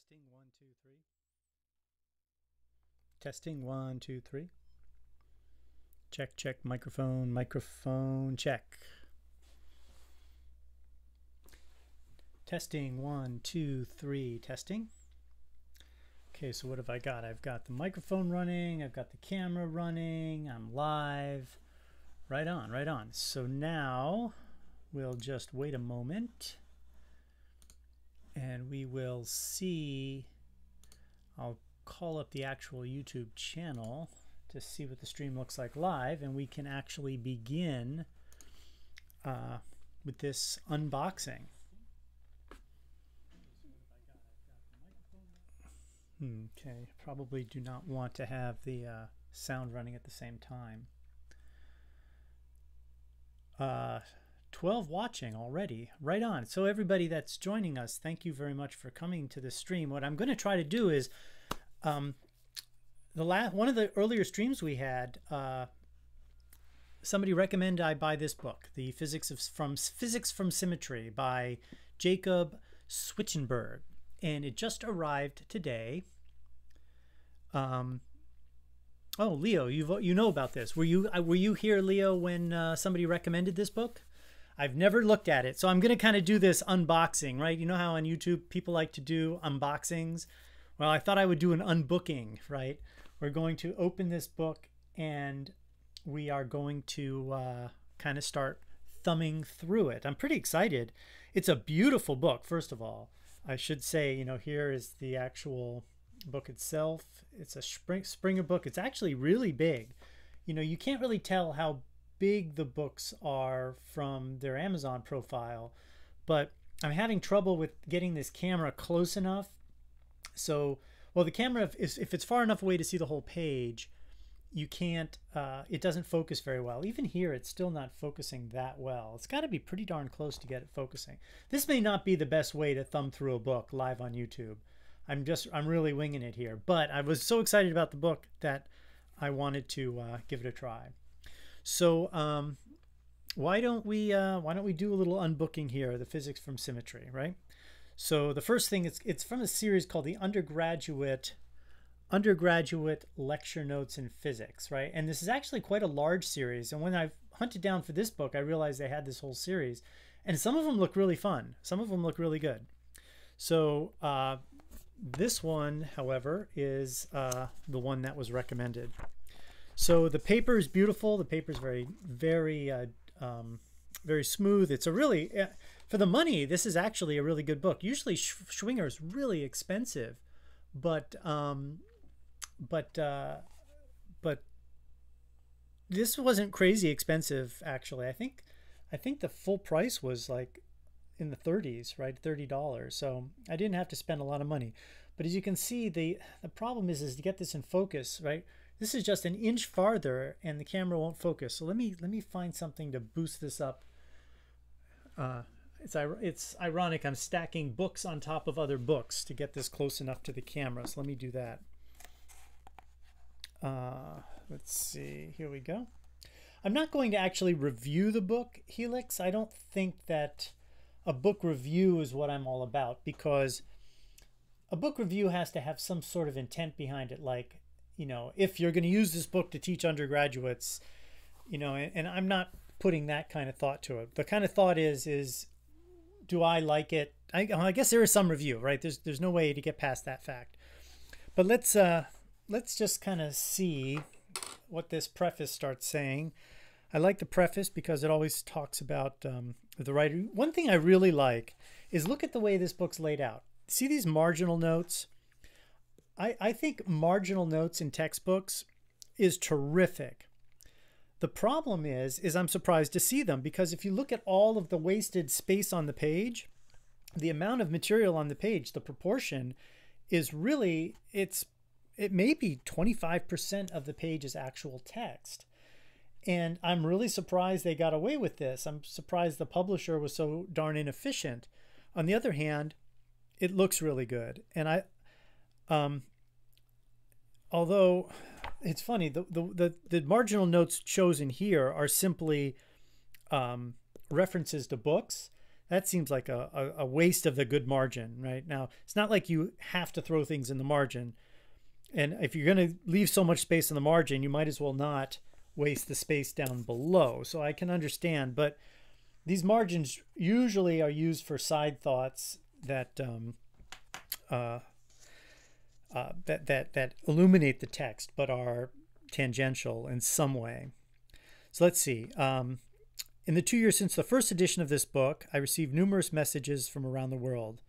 Testing one, two, three. Testing one, two, three. Check, check, microphone, microphone, check. Testing one, two, three, testing. Okay, so what have I got? I've got the microphone running, I've got the camera running, I'm live. Right on, right on. So now we'll just wait a moment and we will see. I'll call up the actual YouTube channel to see what the stream looks like live, and we can actually begin uh, with this unboxing. Okay, probably do not want to have the uh, sound running at the same time. Uh, 12 watching already. Right on. So everybody that's joining us, thank you very much for coming to the stream. What I'm going to try to do is um, the last one of the earlier streams we had uh, somebody recommended I buy this book, The Physics of from Physics from Symmetry by Jakob Schwichtenberg, and it just arrived today. Um, oh, Leo, you you know about this? Were you uh, were you here, Leo, when uh, somebody recommended this book? I've never looked at it. So I'm going to kind of do this unboxing, right? You know how on YouTube people like to do unboxings? Well, I thought I would do an unbooking, right? We're going to open this book and we are going to uh, kind of start thumbing through it. I'm pretty excited. It's a beautiful book, first of all. I should say, you know, here is the actual book itself. It's a Springer book. It's actually really big. You know, you can't really tell how big the books are from their Amazon profile, but I'm having trouble with getting this camera close enough. So, well, the camera, if, if it's far enough away to see the whole page, you can't, uh, it doesn't focus very well. Even here, it's still not focusing that well. It's got to be pretty darn close to get it focusing. This may not be the best way to thumb through a book live on YouTube. I'm just, I'm really winging it here. But I was so excited about the book that I wanted to uh, give it a try. So um, why don't we uh, why don't we do a little unbooking here? The physics from symmetry, right? So the first thing it's it's from a series called the undergraduate undergraduate lecture notes in physics, right? And this is actually quite a large series. And when I hunted down for this book, I realized they had this whole series, and some of them look really fun. Some of them look really good. So uh, this one, however, is uh, the one that was recommended. So the paper is beautiful. The paper is very, very, uh, um, very smooth. It's a really, uh, for the money, this is actually a really good book. Usually Sch Schwinger is really expensive, but, um, but, uh, but this wasn't crazy expensive actually. I think, I think the full price was like in the 30s, right? $30. So I didn't have to spend a lot of money. But as you can see, the, the problem is, is to get this in focus, right? This is just an inch farther and the camera won't focus. So let me let me find something to boost this up. Uh, it's, it's ironic I'm stacking books on top of other books to get this close enough to the camera. So let me do that. Uh, let's see, here we go. I'm not going to actually review the book, Helix. I don't think that a book review is what I'm all about because a book review has to have some sort of intent behind it, like you know, if you're going to use this book to teach undergraduates, you know, and, and I'm not putting that kind of thought to it. The kind of thought is, is do I like it? I, I guess there is some review, right? There's, there's no way to get past that fact. But let's, uh, let's just kind of see what this preface starts saying. I like the preface because it always talks about um, the writer. One thing I really like is look at the way this book's laid out. See these marginal notes? I, I think marginal notes in textbooks is terrific. The problem is, is I'm surprised to see them because if you look at all of the wasted space on the page, the amount of material on the page, the proportion is really, it's, it may be 25% of the page is actual text. And I'm really surprised they got away with this. I'm surprised the publisher was so darn inefficient. On the other hand, it looks really good. And I, um, although it's funny, the, the, the, the, marginal notes chosen here are simply um, references to books. that seems like a, a, a, waste of the good margin, right? Now, it's not like you have to throw things in the margin. And if you're going to leave so much space in the margin, you might as well not waste the space down below. So I can understand, but these margins usually are used for side thoughts that um, uh, uh, that that that illuminate the text, but are tangential in some way. So let's see. Um, in the two years since the first edition of this book, I received numerous messages from around the world.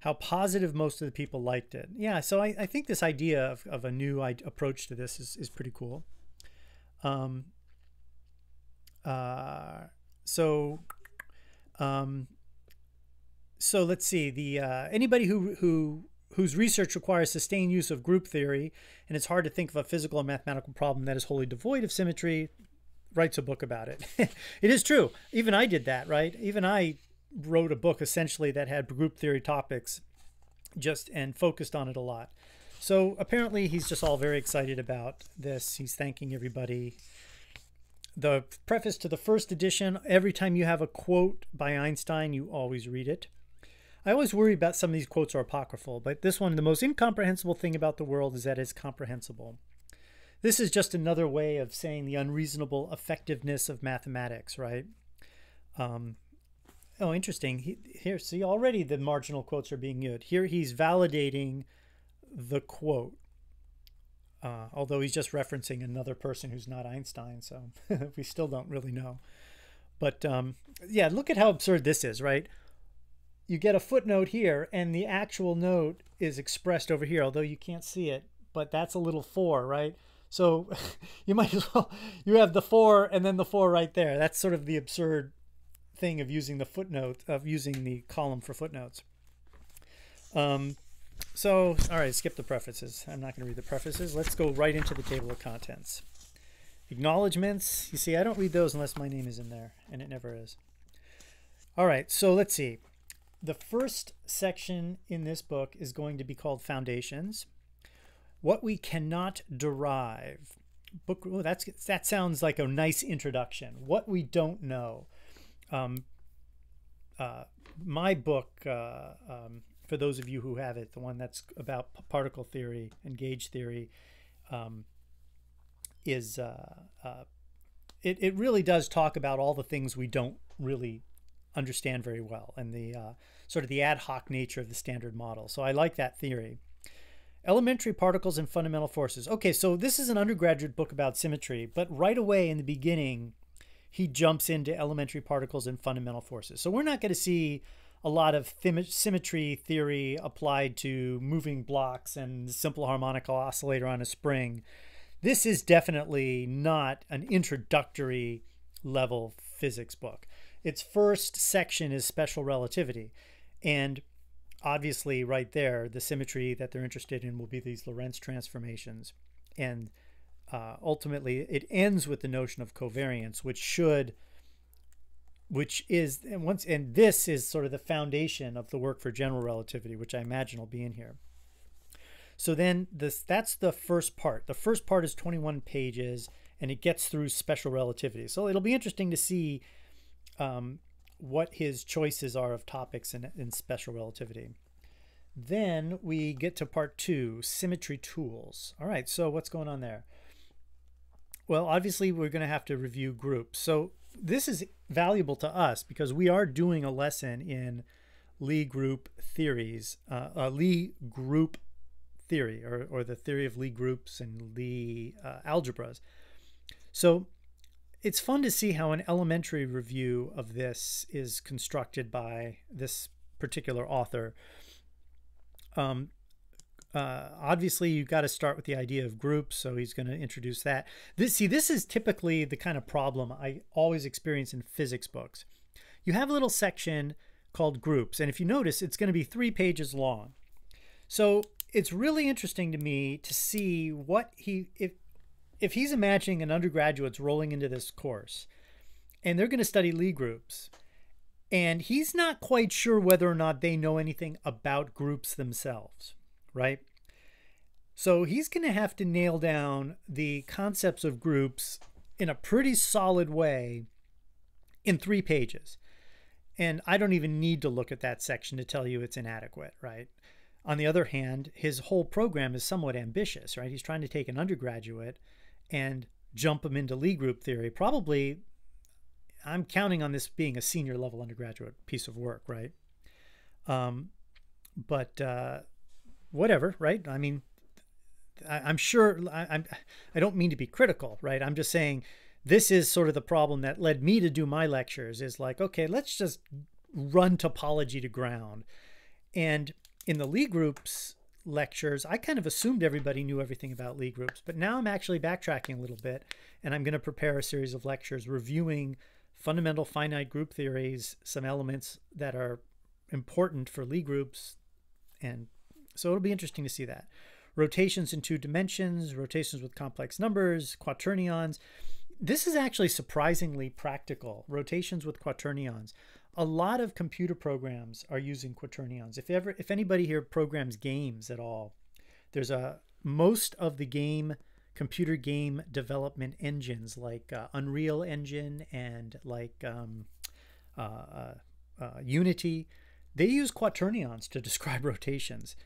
How positive most of the people liked it. Yeah, so I, I think this idea of, of a new approach to this is, is pretty cool. Um, uh, so, um, so let's see. The uh, anybody who who whose research requires sustained use of group theory, and it's hard to think of a physical or mathematical problem that is wholly devoid of symmetry, writes a book about it. it is true. Even I did that, right? Even I wrote a book essentially that had group theory topics just and focused on it a lot. So apparently he's just all very excited about this. He's thanking everybody. The preface to the first edition, every time you have a quote by Einstein, you always read it. I always worry about some of these quotes are apocryphal, but this one, the most incomprehensible thing about the world is that it's comprehensible. This is just another way of saying the unreasonable effectiveness of mathematics, right? Um, oh, interesting. He, here, see, already the marginal quotes are being used. Here he's validating the quote, uh, although he's just referencing another person who's not Einstein, so we still don't really know. But um, yeah, look at how absurd this is, right? You get a footnote here, and the actual note is expressed over here, although you can't see it, but that's a little four, right? So you might as well, you have the four and then the four right there. That's sort of the absurd thing of using the footnote, of using the column for footnotes. Um, so, all right, skip the prefaces. I'm not going to read the prefaces. Let's go right into the table of contents. Acknowledgements. You see, I don't read those unless my name is in there, and it never is. All right, so let's see. The first section in this book is going to be called Foundations. What we cannot derive. Book. Oh, that's that sounds like a nice introduction. What we don't know. Um, uh, my book, uh, um, for those of you who have it, the one that's about particle theory and gauge theory, um, is uh, uh, it, it really does talk about all the things we don't really understand very well and the uh, sort of the ad hoc nature of the standard model. So I like that theory. Elementary particles and fundamental forces. Okay, so this is an undergraduate book about symmetry, but right away in the beginning, he jumps into elementary particles and fundamental forces. So we're not going to see a lot of symmetry theory applied to moving blocks and simple harmonic oscillator on a spring. This is definitely not an introductory level physics book. Its first section is special relativity. And obviously right there, the symmetry that they're interested in will be these Lorentz transformations. And uh, ultimately, it ends with the notion of covariance, which should, which is, and once, and this is sort of the foundation of the work for general relativity, which I imagine will be in here. So then this, that's the first part. The first part is 21 pages and it gets through special relativity. So it'll be interesting to see um, what his choices are of topics in, in special relativity. Then we get to part two, symmetry tools. All right, so what's going on there? Well, obviously we're going to have to review groups. So this is valuable to us because we are doing a lesson in Lie group theories, uh, uh, Lie group theory, or, or the theory of Lie groups and Lie uh, algebras. So it's fun to see how an elementary review of this is constructed by this particular author. Um, uh, obviously, you've got to start with the idea of groups, so he's going to introduce that. This, see, this is typically the kind of problem I always experience in physics books. You have a little section called groups, and if you notice, it's going to be three pages long. So it's really interesting to me to see what he, if if he's imagining an undergraduate's rolling into this course and they're going to study Lie groups and he's not quite sure whether or not they know anything about groups themselves, right? So he's going to have to nail down the concepts of groups in a pretty solid way in three pages. And I don't even need to look at that section to tell you it's inadequate, right? On the other hand, his whole program is somewhat ambitious, right? He's trying to take an undergraduate and jump them into Lie group theory. Probably, I'm counting on this being a senior level undergraduate piece of work, right? Um, but uh, whatever, right? I mean, I, am sure I, I'm. I don't mean to be critical, right? I'm just saying this is sort of the problem that led me to do my lectures. Is like, okay, let's just run topology to ground, and in the Lie groups lectures, I kind of assumed everybody knew everything about Lie groups, but now I'm actually backtracking a little bit, and I'm going to prepare a series of lectures reviewing fundamental finite group theories, some elements that are important for Lie groups, and so it'll be interesting to see that rotations in two dimensions, rotations with complex numbers, quaternions. This is actually surprisingly practical, rotations with quaternions. A lot of computer programs are using quaternions. If ever if anybody here programs games at all, there's a most of the game computer game development engines like uh, Unreal Engine and like um, uh, uh, uh Unity, they use quaternions to describe rotations.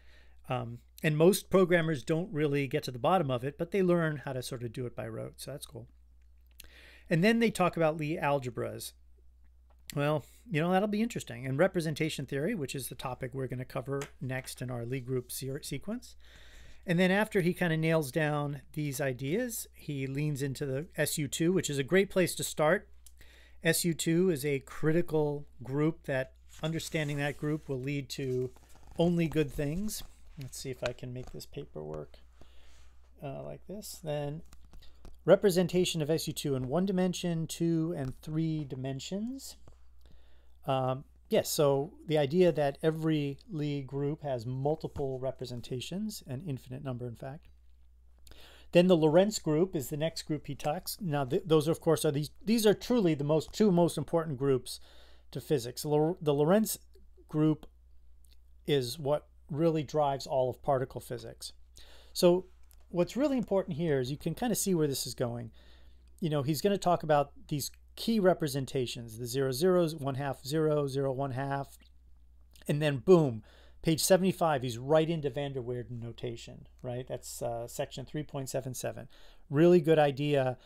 Um, and most programmers don't really get to the bottom of it, but they learn how to sort of do it by rote. So that's cool. And then they talk about Lie algebras. Well, you know, that'll be interesting. And representation theory, which is the topic we're going to cover next in our Lie group sequence. And then after he kind of nails down these ideas, he leans into the SU2, which is a great place to start. SU2 is a critical group that understanding that group will lead to only good things. Let's see if I can make this paper work uh, like this. Then representation of SU2 in one dimension, two, and three dimensions. Um, yes, so the idea that every Lie group has multiple representations, an infinite number, in fact. Then the Lorentz group is the next group he talks. Now, th those, of course, are these. These are truly the most two most important groups to physics. The Lorentz group is what really drives all of particle physics. So what's really important here is you can kind of see where this is going. You know, he's going to talk about these key representations, the zero zeros, one half zero, zero one half, and then boom, page 75, he's right into van der Waerden notation, right? That's uh, section 3.77. Really good idea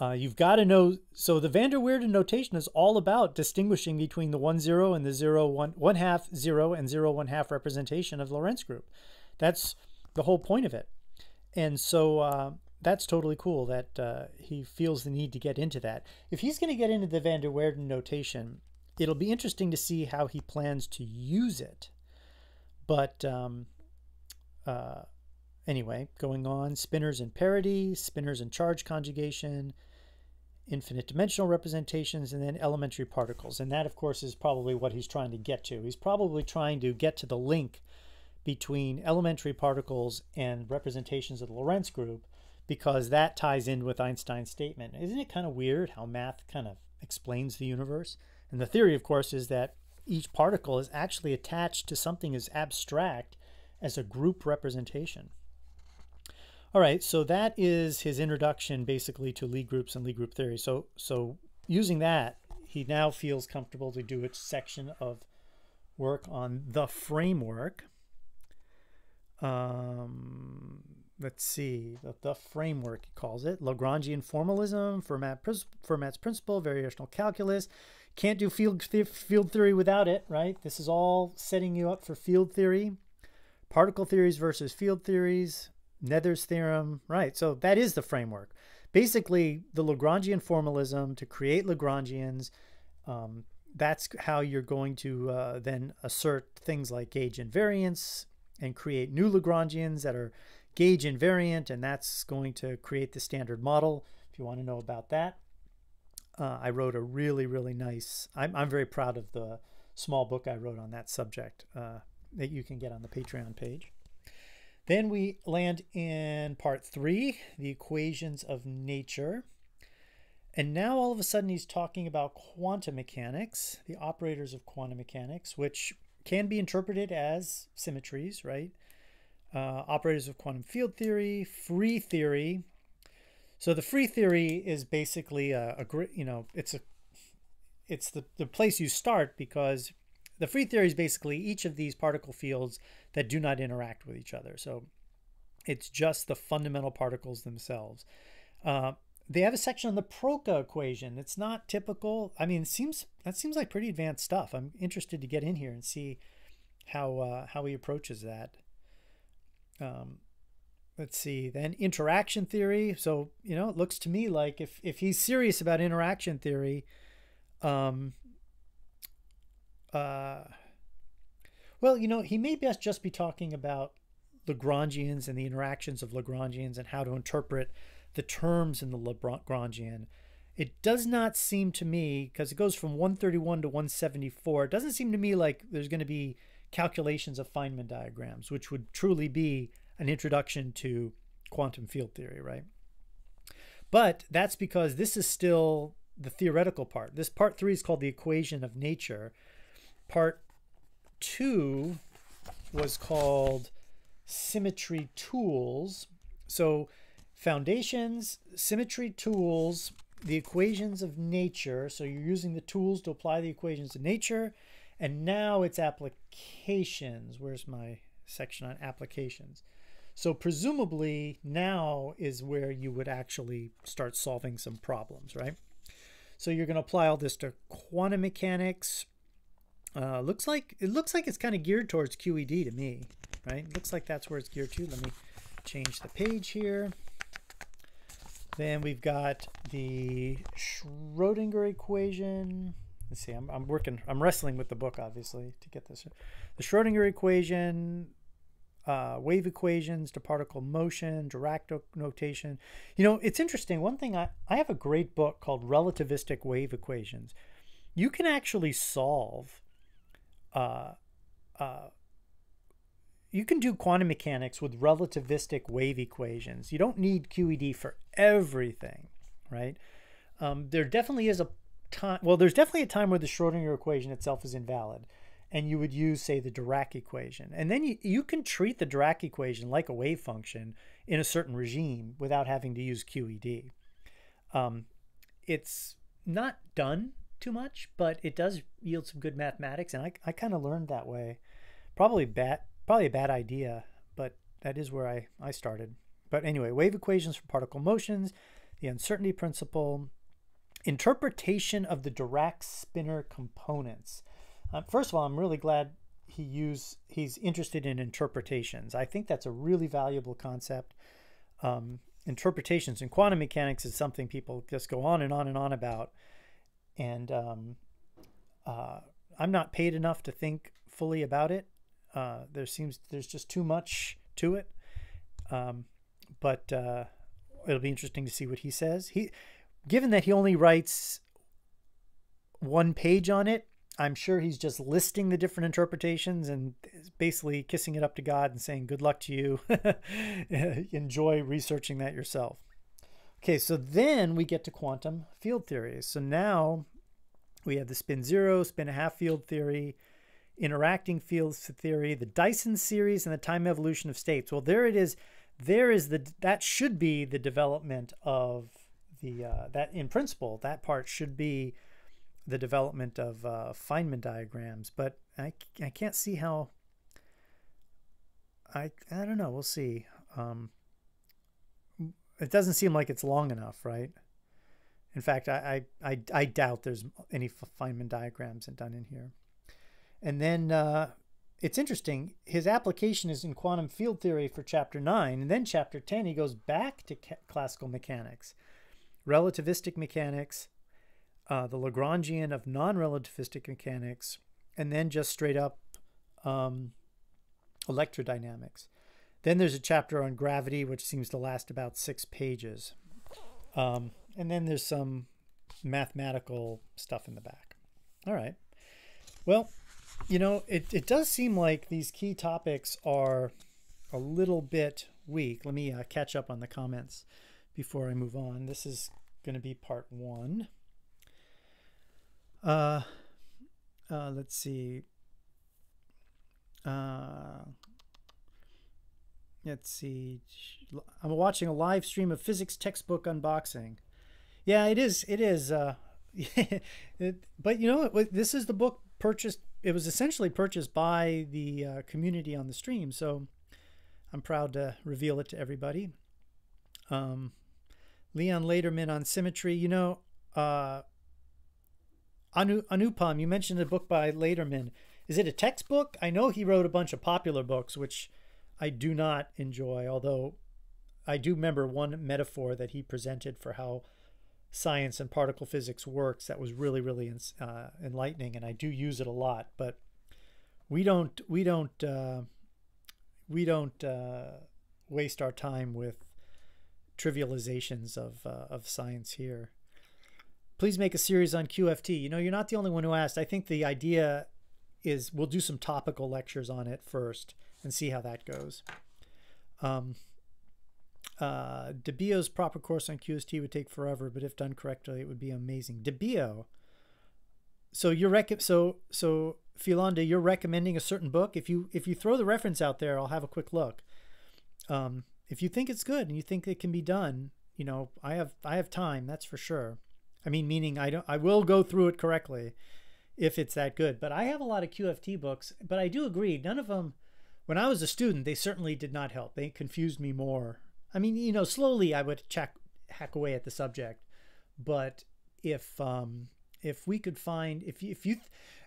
uh, you've got to know. So the van der Waerden notation is all about distinguishing between the one zero and the zero one one half zero and zero one half representation of Lorentz group. That's the whole point of it. And so uh, that's totally cool that uh, he feels the need to get into that. If he's going to get into the van der Waerden notation, it'll be interesting to see how he plans to use it. But um, uh, anyway, going on, spinors and parity, spinors and charge conjugation, infinite dimensional representations, and then elementary particles. And that, of course, is probably what he's trying to get to. He's probably trying to get to the link between elementary particles and representations of the Lorentz group because that ties in with Einstein's statement. Isn't it kind of weird how math kind of explains the universe? And the theory, of course, is that each particle is actually attached to something as abstract as a group representation. All right, so that is his introduction basically to Lie groups and Lie group theory. So, so using that, he now feels comfortable to do a section of work on the framework. Um, let's see, the, the framework he calls it. Lagrangian formalism, Fermat, Fermat's principle, variational calculus. Can't do field, field theory without it, right? This is all setting you up for field theory. Particle theories versus field theories, Noether's theorem, right? So that is the framework. Basically, the Lagrangian formalism to create Lagrangians. Um, that's how you're going to uh, then assert things like gauge invariance and create new Lagrangians that are gauge invariant, and that's going to create the standard model. If you want to know about that, uh, I wrote a really, really nice. I'm, I'm very proud of the small book I wrote on that subject uh, that you can get on the Patreon page. Then we land in part three, the equations of nature. And now all of a sudden he's talking about quantum mechanics, the operators of quantum mechanics, which can be interpreted as symmetries, right? Uh, operators of quantum field theory, free theory. So the free theory is basically a, a you know, it's a it's the, the place you start because the free theory is basically each of these particle fields that do not interact with each other. So it's just the fundamental particles themselves. Uh, they have a section on the Proca equation. It's not typical. I mean, it seems that seems like pretty advanced stuff. I'm interested to get in here and see how uh, how he approaches that. Um, let's see. Then interaction theory. So you know, it looks to me like if if he's serious about interaction theory, um, uh, well, you know, he may best just be talking about Lagrangians and the interactions of Lagrangians and how to interpret the terms in the Lagrangian. It does not seem to me, because it goes from 131 to 174, it doesn't seem to me like there's going to be calculations of Feynman diagrams, which would truly be an introduction to quantum field theory, right? But that's because this is still the theoretical part. This part three is called the equation of nature. Part two was called symmetry tools. So foundations, symmetry tools, the equations of nature. So you're using the tools to apply the equations of nature. And now it's applications. Where's my section on applications? So presumably now is where you would actually start solving some problems, right? So you're going to apply all this to quantum mechanics. Uh, looks like it looks like it's kind of geared towards QED to me, right? Looks like that's where it's geared to. Let me change the page here. Then we've got the Schrodinger equation. Let's see, I'm, I'm working, I'm wrestling with the book, obviously, to get this. The Schrodinger equation, uh, wave equations to particle motion, Dirac notation. You know, it's interesting. One thing, I, I have a great book called Relativistic Wave Equations. You can actually solve, uh, uh, you can do quantum mechanics with relativistic wave equations. You don't need QED for everything, right? Um, there definitely is a time, well, there's definitely a time where the Schrodinger equation itself is invalid and you would use, say, the Dirac equation. And then you, you can treat the Dirac equation like a wave function in a certain regime without having to use QED. Um, it's not done too much, but it does yield some good mathematics, and I, I kind of learned that way. Probably bad, probably a bad idea, but that is where I, I started. But anyway, wave equations for particle motions, the uncertainty principle, interpretation of the Dirac spinor components. Uh, first of all, I'm really glad he use he's interested in interpretations. I think that's a really valuable concept. Um, interpretations in quantum mechanics is something people just go on and on and on about, and um, uh, I'm not paid enough to think fully about it. Uh, there seems there's just too much to it, um, but uh, it'll be interesting to see what he says. He, given that he only writes one page on it, I'm sure he's just listing the different interpretations and basically kissing it up to God and saying, Good luck to you. Enjoy researching that yourself. Okay, so then we get to quantum field theories. So now we have the spin zero, spin a half field theory, interacting fields theory, the Dyson series, and the time evolution of states. Well, there it is. There is the that should be the development of the uh, that in principle that part should be the development of uh, Feynman diagrams, but I, I can't see how. I I don't know. We'll see. Um, it doesn't seem like it's long enough, right? In fact, I I, I, I doubt there's any Feynman diagrams done in here. And then uh, it's interesting. His application is in quantum field theory for chapter nine, and then chapter ten he goes back to classical mechanics, relativistic mechanics, uh, the Lagrangian of non-relativistic mechanics, and then just straight up um, electrodynamics. Then there's a chapter on gravity, which seems to last about six pages. Um, and then there's some mathematical stuff in the back. All right. Well, you know, it, it does seem like these key topics are a little bit weak. Let me uh, catch up on the comments before I move on. This is going to be part one. Uh, uh, let's see. Uh, let's see. I'm watching a live stream of physics textbook unboxing. Yeah, it is. It is. Uh, it, but you know, this is the book purchased. It was essentially purchased by the uh, community on the stream, so I'm proud to reveal it to everybody. Um, Leon Lederman on symmetry. You know, uh, Anu, Anupam, you mentioned a book by Laderman. Is it a textbook? I know he wrote a bunch of popular books, which I do not enjoy, although I do remember one metaphor that he presented for how science and particle physics works that was really, really uh, enlightening, and I do use it a lot. But we don't, we don't, uh, we don't uh, waste our time with trivializations of uh, of science here. Please make a series on QFT. You know, you're not the only one who asked. I think the idea is we'll do some topical lectures on it first and see how that goes. Um, uh, DeBio's proper course on QFT would take forever, but if done correctly, it would be amazing. DeBio. So you're rec- so so Philonda, you're recommending a certain book. If you if you throw the reference out there, I'll have a quick look. Um, if you think it's good and you think it can be done, you know, I have I have time. That's for sure. I mean, meaning I don't I will go through it correctly if it's that good. But I have a lot of QFT books, but I do agree none of them. When I was a student, they certainly did not help. They confused me more. I mean, you know, slowly I would check hack away at the subject, but if um, if we could find if you, if you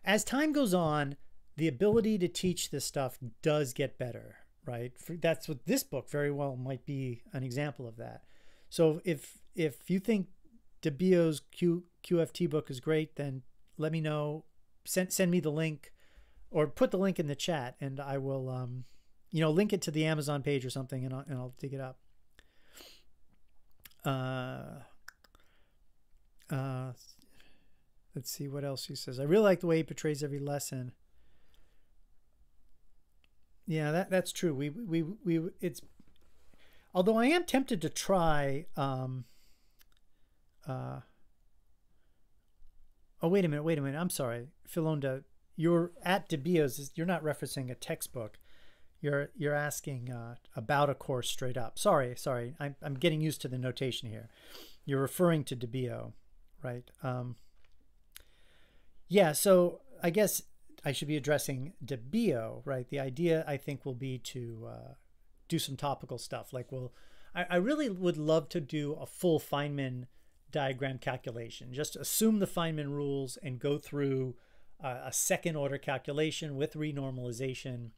as time goes on, the ability to teach this stuff does get better, right? That's what this book very well might be an example of that. So if if you think DeBio's Q, QFT book is great, then let me know. Send send me the link, or put the link in the chat, and I will, um, you know, link it to the Amazon page or something, and I'll, and I'll dig it up. Uh, uh, Let's see what else he says. I really like the way he portrays every lesson. Yeah, that that's true. We we we it's although I am tempted to try um uh Oh, wait a minute, wait a minute. I'm sorry. Philonda, you're at DeBio's you're not referencing a textbook. You're you're asking uh, about a course straight up. Sorry, sorry. I'm I'm getting used to the notation here. You're referring to DeBio, right? Um yeah, so I guess I should be addressing DeBio, right? The idea I think will be to uh, do some topical stuff. Like, well, I, I really would love to do a full Feynman diagram calculation. Just assume the Feynman rules and go through uh, a second order calculation with renormalization.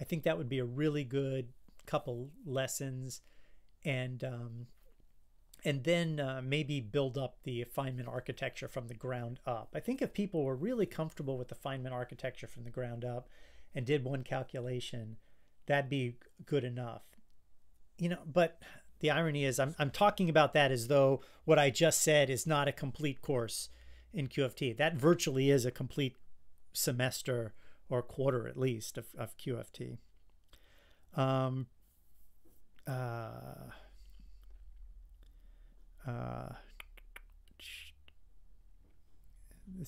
I think that would be a really good couple lessons. And um, and then uh, maybe build up the Feynman architecture from the ground up. I think if people were really comfortable with the Feynman architecture from the ground up and did one calculation, that'd be good enough. You know, but the irony is I'm, I'm talking about that as though what I just said is not a complete course in QFT. That virtually is a complete semester or quarter at least of, of QFT. Um, uh, uh,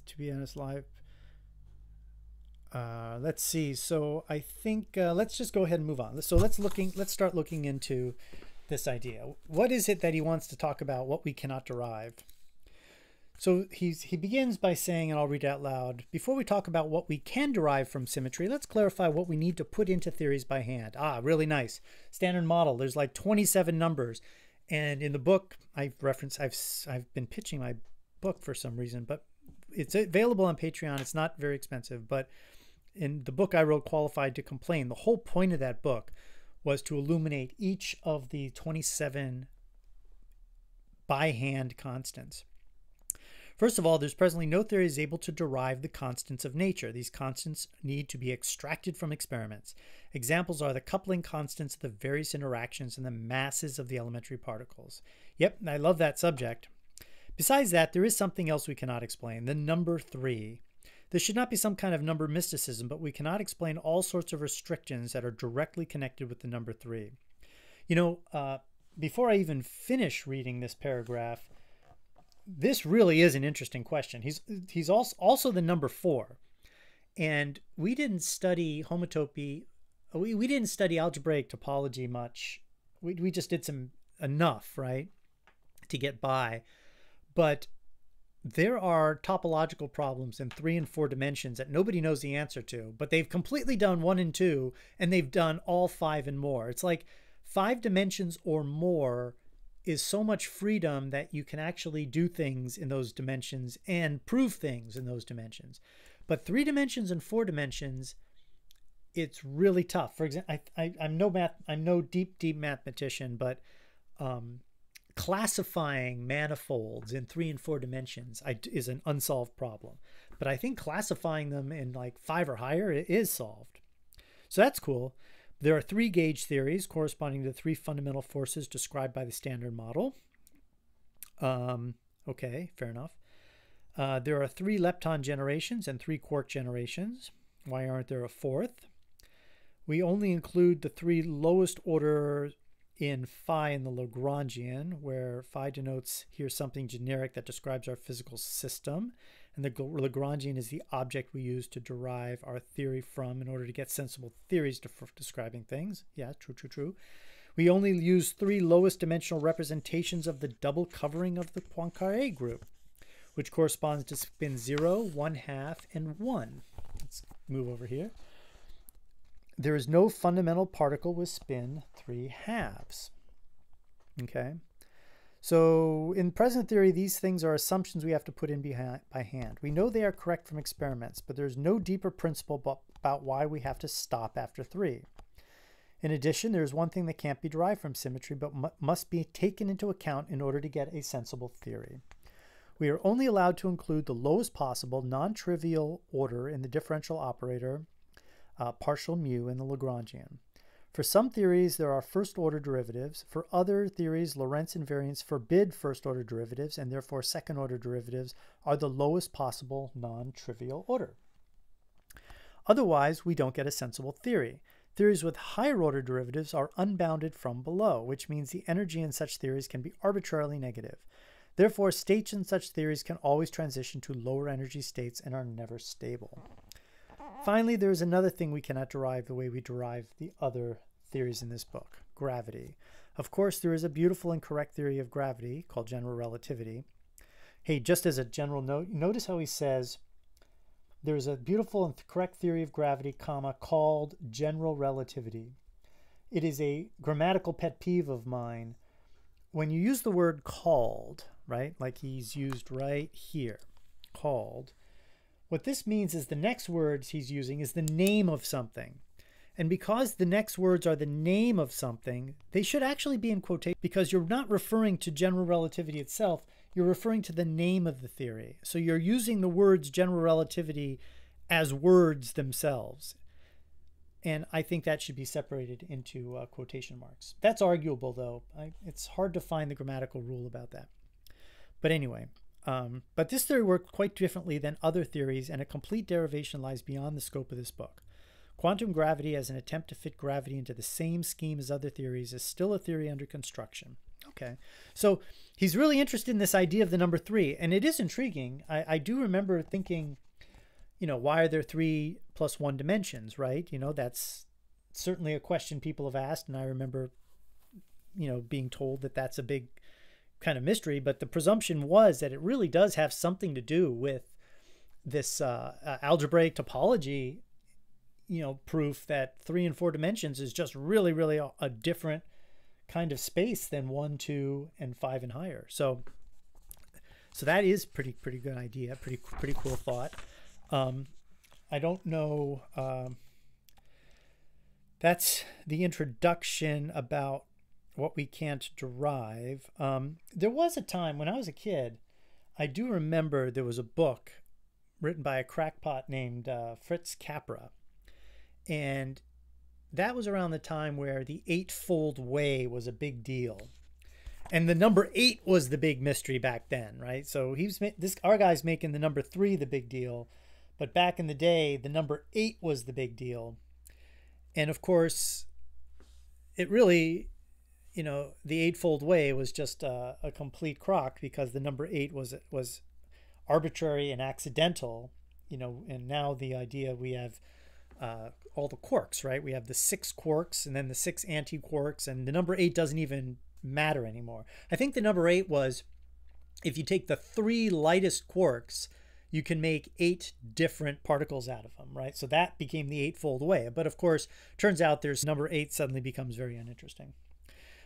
to be honest, live. Uh, let's see. So I think uh, let's just go ahead and move on. So let's looking. Let's start looking into this idea. What is it that he wants to talk about? What we cannot derive. So he's, he begins by saying, and I'll read out loud, before we talk about what we can derive from symmetry, let's clarify what we need to put into theories by hand. Ah, really nice. Standard model, there's like 27 numbers. And in the book, I've referenced, I've, I've been pitching my book for some reason, but it's available on Patreon. It's not very expensive, but in the book I wrote, Qualified to Complain, the whole point of that book was to illuminate each of the 27 by hand constants. First of all, there's presently no theory is able to derive the constants of nature. These constants need to be extracted from experiments. Examples are the coupling constants of the various interactions and the masses of the elementary particles. Yep, I love that subject. Besides that, there is something else we cannot explain the number three. This should not be some kind of number mysticism, but we cannot explain all sorts of restrictions that are directly connected with the number three. You know, uh, before I even finish reading this paragraph, this really is an interesting question. He's he's also also the number four, and we didn't study homotopy. We we didn't study algebraic topology much. We we just did some enough right to get by, but there are topological problems in three and four dimensions that nobody knows the answer to, but they've completely done one and two, and they've done all five and more. It's like five dimensions or more is so much freedom that you can actually do things in those dimensions and prove things in those dimensions. But three dimensions and four dimensions, it's really tough. For example, I, I, am no math, I'm no deep, deep mathematician, but um, classifying manifolds in three and four dimensions is an unsolved problem. But I think classifying them in like five or higher is solved. So that's cool. There are three gauge theories corresponding to the three fundamental forces described by the Standard Model. Um, okay, fair enough. Uh, there are three lepton generations and three quark generations. Why aren't there a fourth? We only include the three lowest order in phi in the Lagrangian, where phi denotes here something generic that describes our physical system, and the Lagrangian is the object we use to derive our theory from in order to get sensible theories describing things. Yeah, true, true, true. We only use three lowest dimensional representations of the double covering of the Poincare group, which corresponds to spin 0, 1 half, and 1. Let's move over here. There is no fundamental particle with spin 3 halves. Okay. So in present theory, these things are assumptions we have to put in behind, by hand. We know they are correct from experiments, but there's no deeper principle about why we have to stop after three. In addition, there is one thing that can't be derived from symmetry, but must be taken into account in order to get a sensible theory. We are only allowed to include the lowest possible non-trivial order in the differential operator uh, partial mu in the Lagrangian. For some theories, there are first order derivatives. For other theories, Lorentz invariants forbid first order derivatives, and therefore second order derivatives are the lowest possible non trivial order. Otherwise, we don't get a sensible theory. Theories with higher order derivatives are unbounded from below, which means the energy in such theories can be arbitrarily negative. Therefore, states in such theories can always transition to lower energy states and are never stable. Finally, there is another thing we cannot derive the way we derive the other theories in this book gravity. Of course, there is a beautiful and correct theory of gravity called general relativity. Hey, just as a general note, notice how he says there's a beautiful and correct theory of gravity, comma, called general relativity. It is a grammatical pet peeve of mine when you use the word called, right? Like he's used right here, called. What this means is the next words he's using is the name of something. And because the next words are the name of something, they should actually be in quotation because you're not referring to general relativity itself, you're referring to the name of the theory. So you're using the words general relativity as words themselves. And I think that should be separated into uh, quotation marks. That's arguable, though. I, it's hard to find the grammatical rule about that. But anyway, um, but this theory worked quite differently than other theories, and a complete derivation lies beyond the scope of this book. Quantum gravity, as an attempt to fit gravity into the same scheme as other theories, is still a theory under construction. Okay, so he's really interested in this idea of the number three, and it is intriguing. I, I do remember thinking, you know, why are there three plus one dimensions, right? You know, that's certainly a question people have asked, and I remember, you know, being told that that's a big kind of mystery, but the presumption was that it really does have something to do with this uh, uh, algebraic topology, you know, proof that three and four dimensions is just really, really a, a different kind of space than one, two, and five and higher. So, so that is pretty, pretty good idea. Pretty, pretty cool thought. Um, I don't know. Um, that's the introduction about what we can't derive. Um, there was a time when I was a kid, I do remember there was a book written by a crackpot named uh, Fritz Capra. And that was around the time where the eightfold way was a big deal. And the number eight was the big mystery back then, right? So he's this our guy's making the number three the big deal, but back in the day, the number eight was the big deal. And of course, it really you know, the eightfold way was just a, a complete crock because the number eight was was arbitrary and accidental. You know, and now the idea we have uh, all the quarks, right? We have the six quarks and then the six anti quarks, and the number eight doesn't even matter anymore. I think the number eight was if you take the three lightest quarks, you can make eight different particles out of them, right? So that became the eightfold way. But of course, turns out there's number eight suddenly becomes very uninteresting.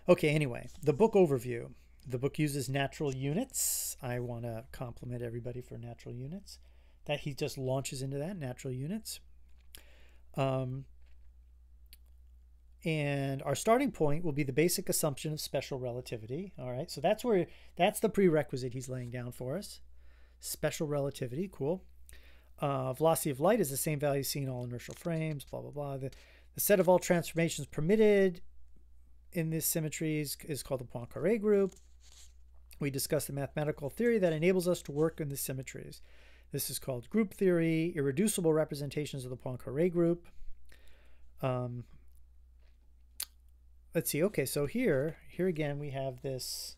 Okay, anyway, the book overview. The book uses natural units. I want to compliment everybody for natural units. That he just launches into that natural units. Um, and our starting point will be the basic assumption of special relativity. All right, so that's where that's the prerequisite he's laying down for us. Special relativity, cool. Uh, velocity of light is the same value seen in all inertial frames. Blah blah blah. The, the set of all transformations permitted in this symmetry is, is called the Poincare group. We discussed the mathematical theory that enables us to work in the symmetries. This is called group theory, irreducible representations of the Poincare group. Um, let's see. Okay, so here, here again, we have this.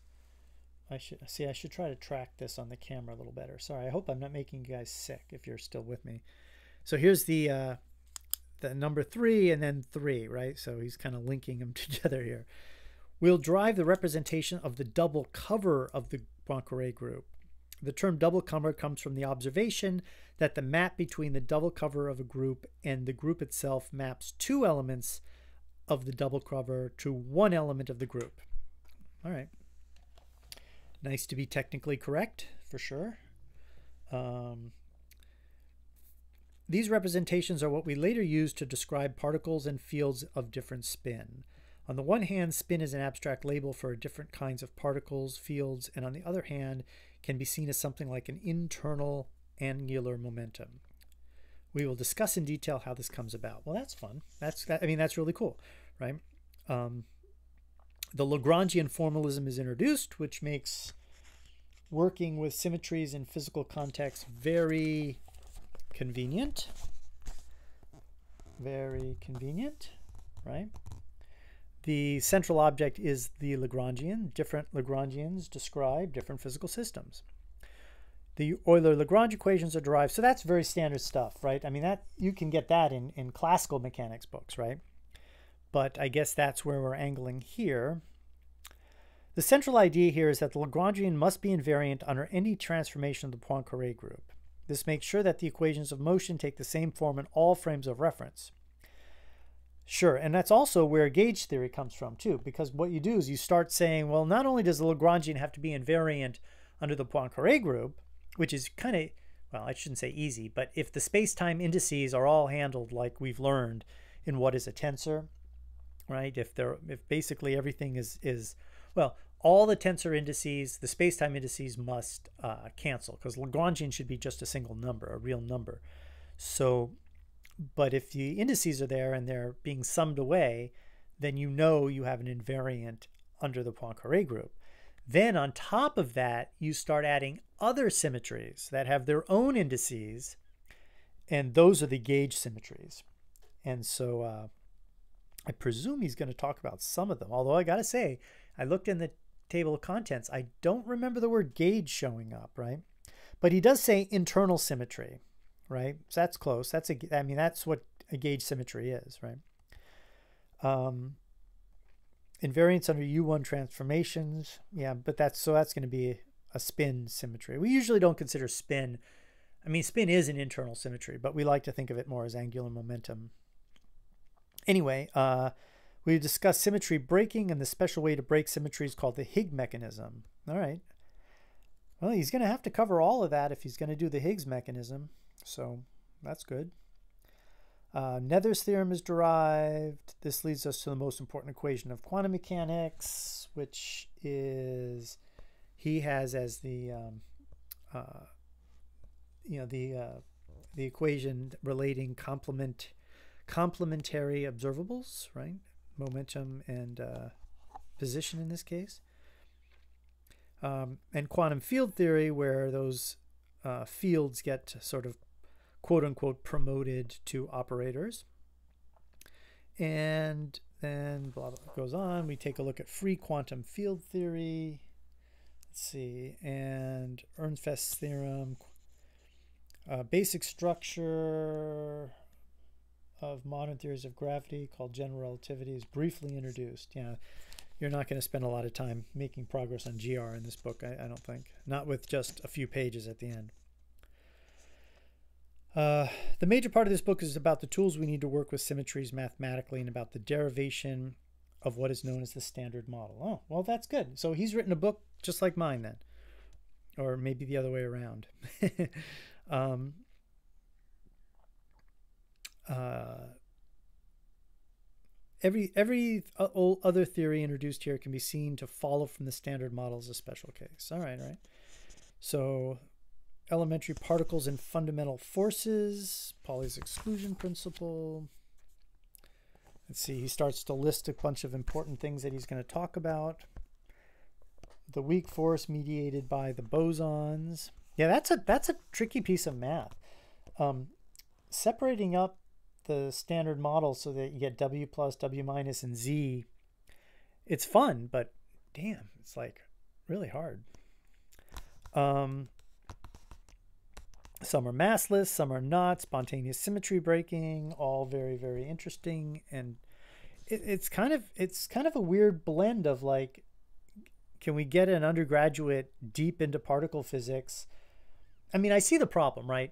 I should see. I should try to track this on the camera a little better. Sorry. I hope I'm not making you guys sick. If you're still with me, so here's the uh, the number three and then three, right? So he's kind of linking them together here. We'll drive the representation of the double cover of the Poincare group. The term double cover comes from the observation that the map between the double cover of a group and the group itself maps two elements of the double cover to one element of the group. All right. Nice to be technically correct, for sure. Um, these representations are what we later use to describe particles and fields of different spin. On the one hand, spin is an abstract label for different kinds of particles, fields, and on the other hand, can be seen as something like an internal angular momentum. We will discuss in detail how this comes about. Well, that's fun. That's that, I mean that's really cool, right? Um, the Lagrangian formalism is introduced, which makes working with symmetries in physical context very convenient. Very convenient, right? The central object is the Lagrangian. Different Lagrangians describe different physical systems. The Euler-Lagrange equations are derived. So that's very standard stuff, right? I mean, that you can get that in, in classical mechanics books, right? But I guess that's where we're angling here. The central idea here is that the Lagrangian must be invariant under any transformation of the Poincare group. This makes sure that the equations of motion take the same form in all frames of reference. Sure, and that's also where gauge theory comes from too, because what you do is you start saying, well, not only does the Lagrangian have to be invariant under the Poincare group, which is kind of, well, I shouldn't say easy, but if the space-time indices are all handled like we've learned in what is a tensor, right? If they're, if basically everything is, is well, all the tensor indices, the space-time indices must uh, cancel because Lagrangian should be just a single number, a real number. So, but if the indices are there and they're being summed away, then you know you have an invariant under the Poincare group. Then on top of that, you start adding other symmetries that have their own indices, and those are the gauge symmetries. And so uh, I presume he's going to talk about some of them, although I got to say, I looked in the table of contents. I don't remember the word gauge showing up, right? But he does say internal symmetry, right? So that's close. That's a, I mean, that's what a gauge symmetry is, right? Um, invariance under U1 transformations. Yeah, but that's so that's going to be a spin symmetry. We usually don't consider spin. I mean, spin is an internal symmetry, but we like to think of it more as angular momentum. Anyway, uh, we discussed symmetry breaking, and the special way to break symmetry is called the Higgs mechanism. All right. Well, he's going to have to cover all of that if he's going to do the Higgs mechanism. So that's good. Uh, Noether's theorem is derived. This leads us to the most important equation of quantum mechanics, which is he has as the um, uh, you know the uh, the equation relating complement complementary observables, right? Momentum and uh, position in this case. Um, and quantum field theory, where those uh, fields get sort of quote unquote promoted to operators. And then blah, blah goes on. We take a look at free quantum field theory. Let's see, and Ehrenfest's theorem, uh, basic structure of modern theories of gravity called general relativity is briefly introduced. Yeah, you're not going to spend a lot of time making progress on GR in this book, I, I don't think. Not with just a few pages at the end. Uh, the major part of this book is about the tools we need to work with symmetries mathematically and about the derivation of what is known as the standard model. Oh, well, that's good. So he's written a book just like mine then, or maybe the other way around. um, uh, every every other theory introduced here can be seen to follow from the standard model as a special case. All right, all right. So elementary particles and fundamental forces, Pauli's exclusion principle. Let's see, he starts to list a bunch of important things that he's going to talk about. The weak force mediated by the bosons. Yeah, that's a that's a tricky piece of math. Um, separating up the standard model so that you get W plus, W minus, and Z. It's fun, but damn, it's like really hard. Um, some are massless, some are not. Spontaneous symmetry breaking, all very, very interesting. And it, it's kind of it's kind of a weird blend of like, can we get an undergraduate deep into particle physics? I mean, I see the problem, right?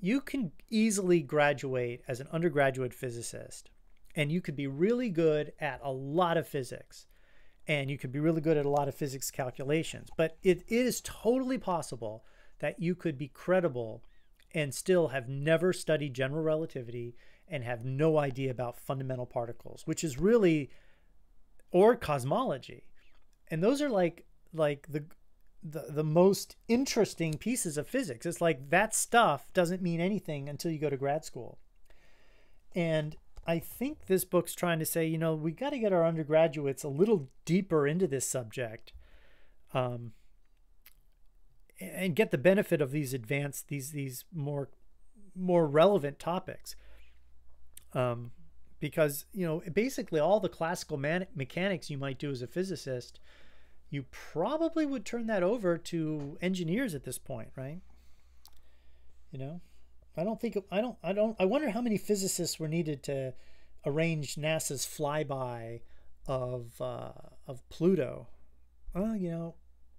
You can easily graduate as an undergraduate physicist, and you could be really good at a lot of physics, and you could be really good at a lot of physics calculations. But it is totally possible that you could be credible and still have never studied general relativity and have no idea about fundamental particles, which is really or cosmology. And those are like like the the, the most interesting pieces of physics. It's like that stuff doesn't mean anything until you go to grad school. And I think this book's trying to say, you know, we got to get our undergraduates a little deeper into this subject. Um, and get the benefit of these advanced these these more more relevant topics. Um, because you know basically all the classical mechanics you might do as a physicist you probably would turn that over to engineers at this point right? You know? I don't think i don't i don't i wonder how many physicists were needed to arrange nasa's flyby of uh, of pluto. Well you know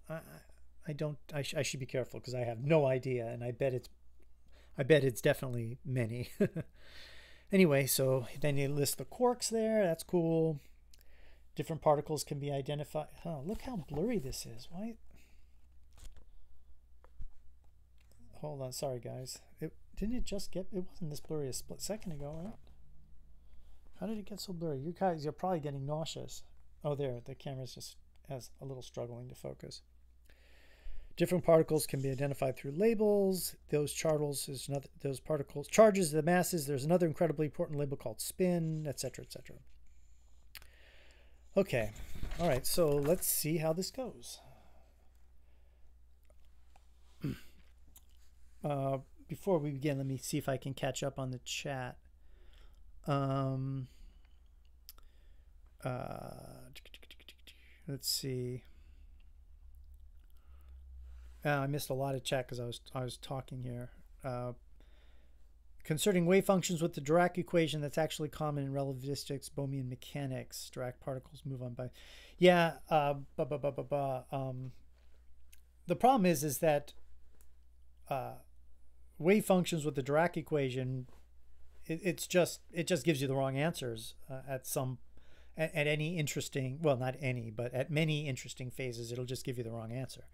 I, I don't. I, sh- I should be careful because I have no idea, and I bet it's. I bet it's definitely many. anyway, so then you list the quarks there. That's cool. Different particles can be identified. Oh, look how blurry this is. Why? Hold on. Sorry, guys. It didn't it just get. It wasn't this blurry a split second ago, right? How did it get so blurry? You guys, you're probably getting nauseous. Oh, there. The camera's just has a little struggling to focus. Different particles can be identified through labels. Those chartles is another, those particles charges the masses. There's another incredibly important label called spin, etc., etc. Okay, all right. So let's see how this goes. Uh, before we begin, let me see if I can catch up on the chat. Um, uh, let's see. Uh, I missed a lot of chat because I was I was talking here. Uh, concerning wave functions with the Dirac equation, that's actually common in relativistics, Bohmian mechanics. Dirac particles move on by. Yeah. Uh. Um, the problem is is that uh, wave functions with the Dirac equation, it, it's just it just gives you the wrong answers uh, at some at, at any interesting well not any but at many interesting phases it'll just give you the wrong answer.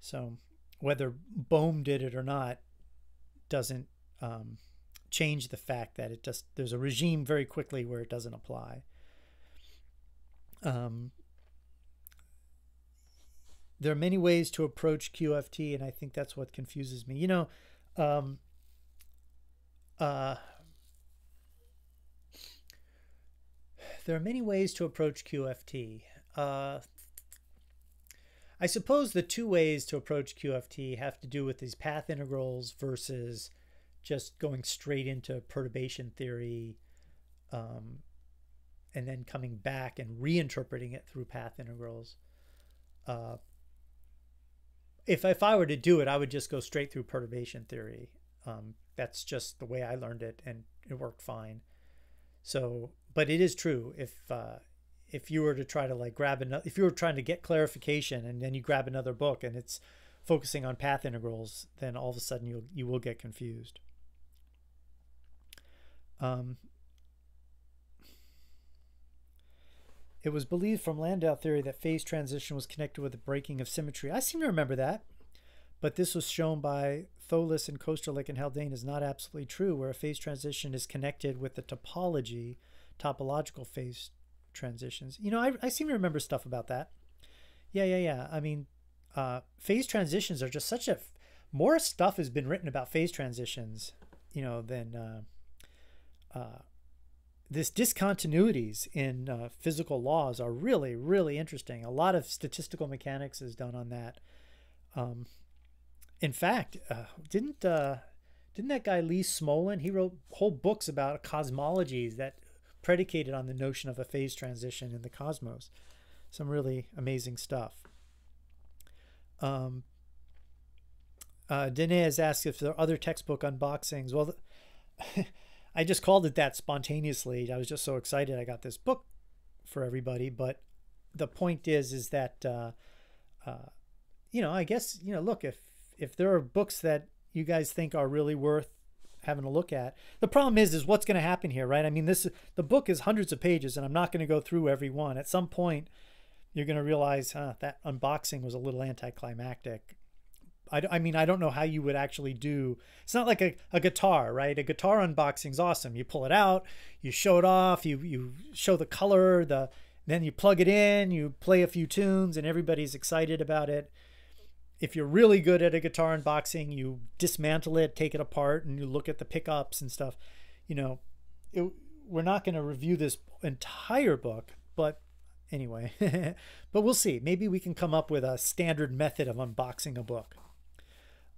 So whether Bohm did it or not doesn't um, change the fact that it just there's a regime very quickly where it doesn't apply. Um, there are many ways to approach QFT, and I think that's what confuses me. You know, um, uh, there are many ways to approach QFT. Uh, I suppose the two ways to approach QFT have to do with these path integrals versus just going straight into perturbation theory um, and then coming back and reinterpreting it through path integrals. Uh, if, if I were to do it, I would just go straight through perturbation theory. Um, that's just the way I learned it, and it worked fine. So, but it is true if uh, if you were to try to like grab another, if you were trying to get clarification and then you grab another book and it's focusing on path integrals, then all of a sudden you you will get confused. Um, it was believed from Landau theory that phase transition was connected with the breaking of symmetry. I seem to remember that, but this was shown by Thouless and Kosterlitz and Haldane is not absolutely true, where a phase transition is connected with the topology, topological phase transitions. You know, I, I seem to remember stuff about that. Yeah, yeah, yeah. I mean, uh, phase transitions are just such a more stuff has been written about phase transitions, you know, than uh, uh, this discontinuities in uh, physical laws are really, really interesting. A lot of statistical mechanics is done on that. Um, in fact, uh, didn't uh, didn't that guy Lee Smolin? He wrote whole books about cosmologies that predicated on the notion of a phase transition in the cosmos. Some really amazing stuff. Um, uh, Dene has asked if there are other textbook unboxings. Well, I just called it that spontaneously. I was just so excited I got this book for everybody. But the point is, is that uh, uh, you know, I guess you know, look if if there are books that you guys think are really worth having a look at. The problem is, is what's going to happen here, right? I mean, this the book is hundreds of pages, and I'm not going to go through every one. At some point, you're going to realize huh, that unboxing was a little anticlimactic. I, I mean, I don't know how you would actually do. It's not like a, a guitar, right? A guitar unboxing is awesome. You pull it out, you show it off, you you show the color, the then you plug it in, you play a few tunes, and everybody's excited about it. If you're really good at a guitar unboxing, you dismantle it, take it apart, and you look at the pickups and stuff. You know, it, we're not going to review this entire book, but anyway, but we'll see. Maybe we can come up with a standard method of unboxing a book.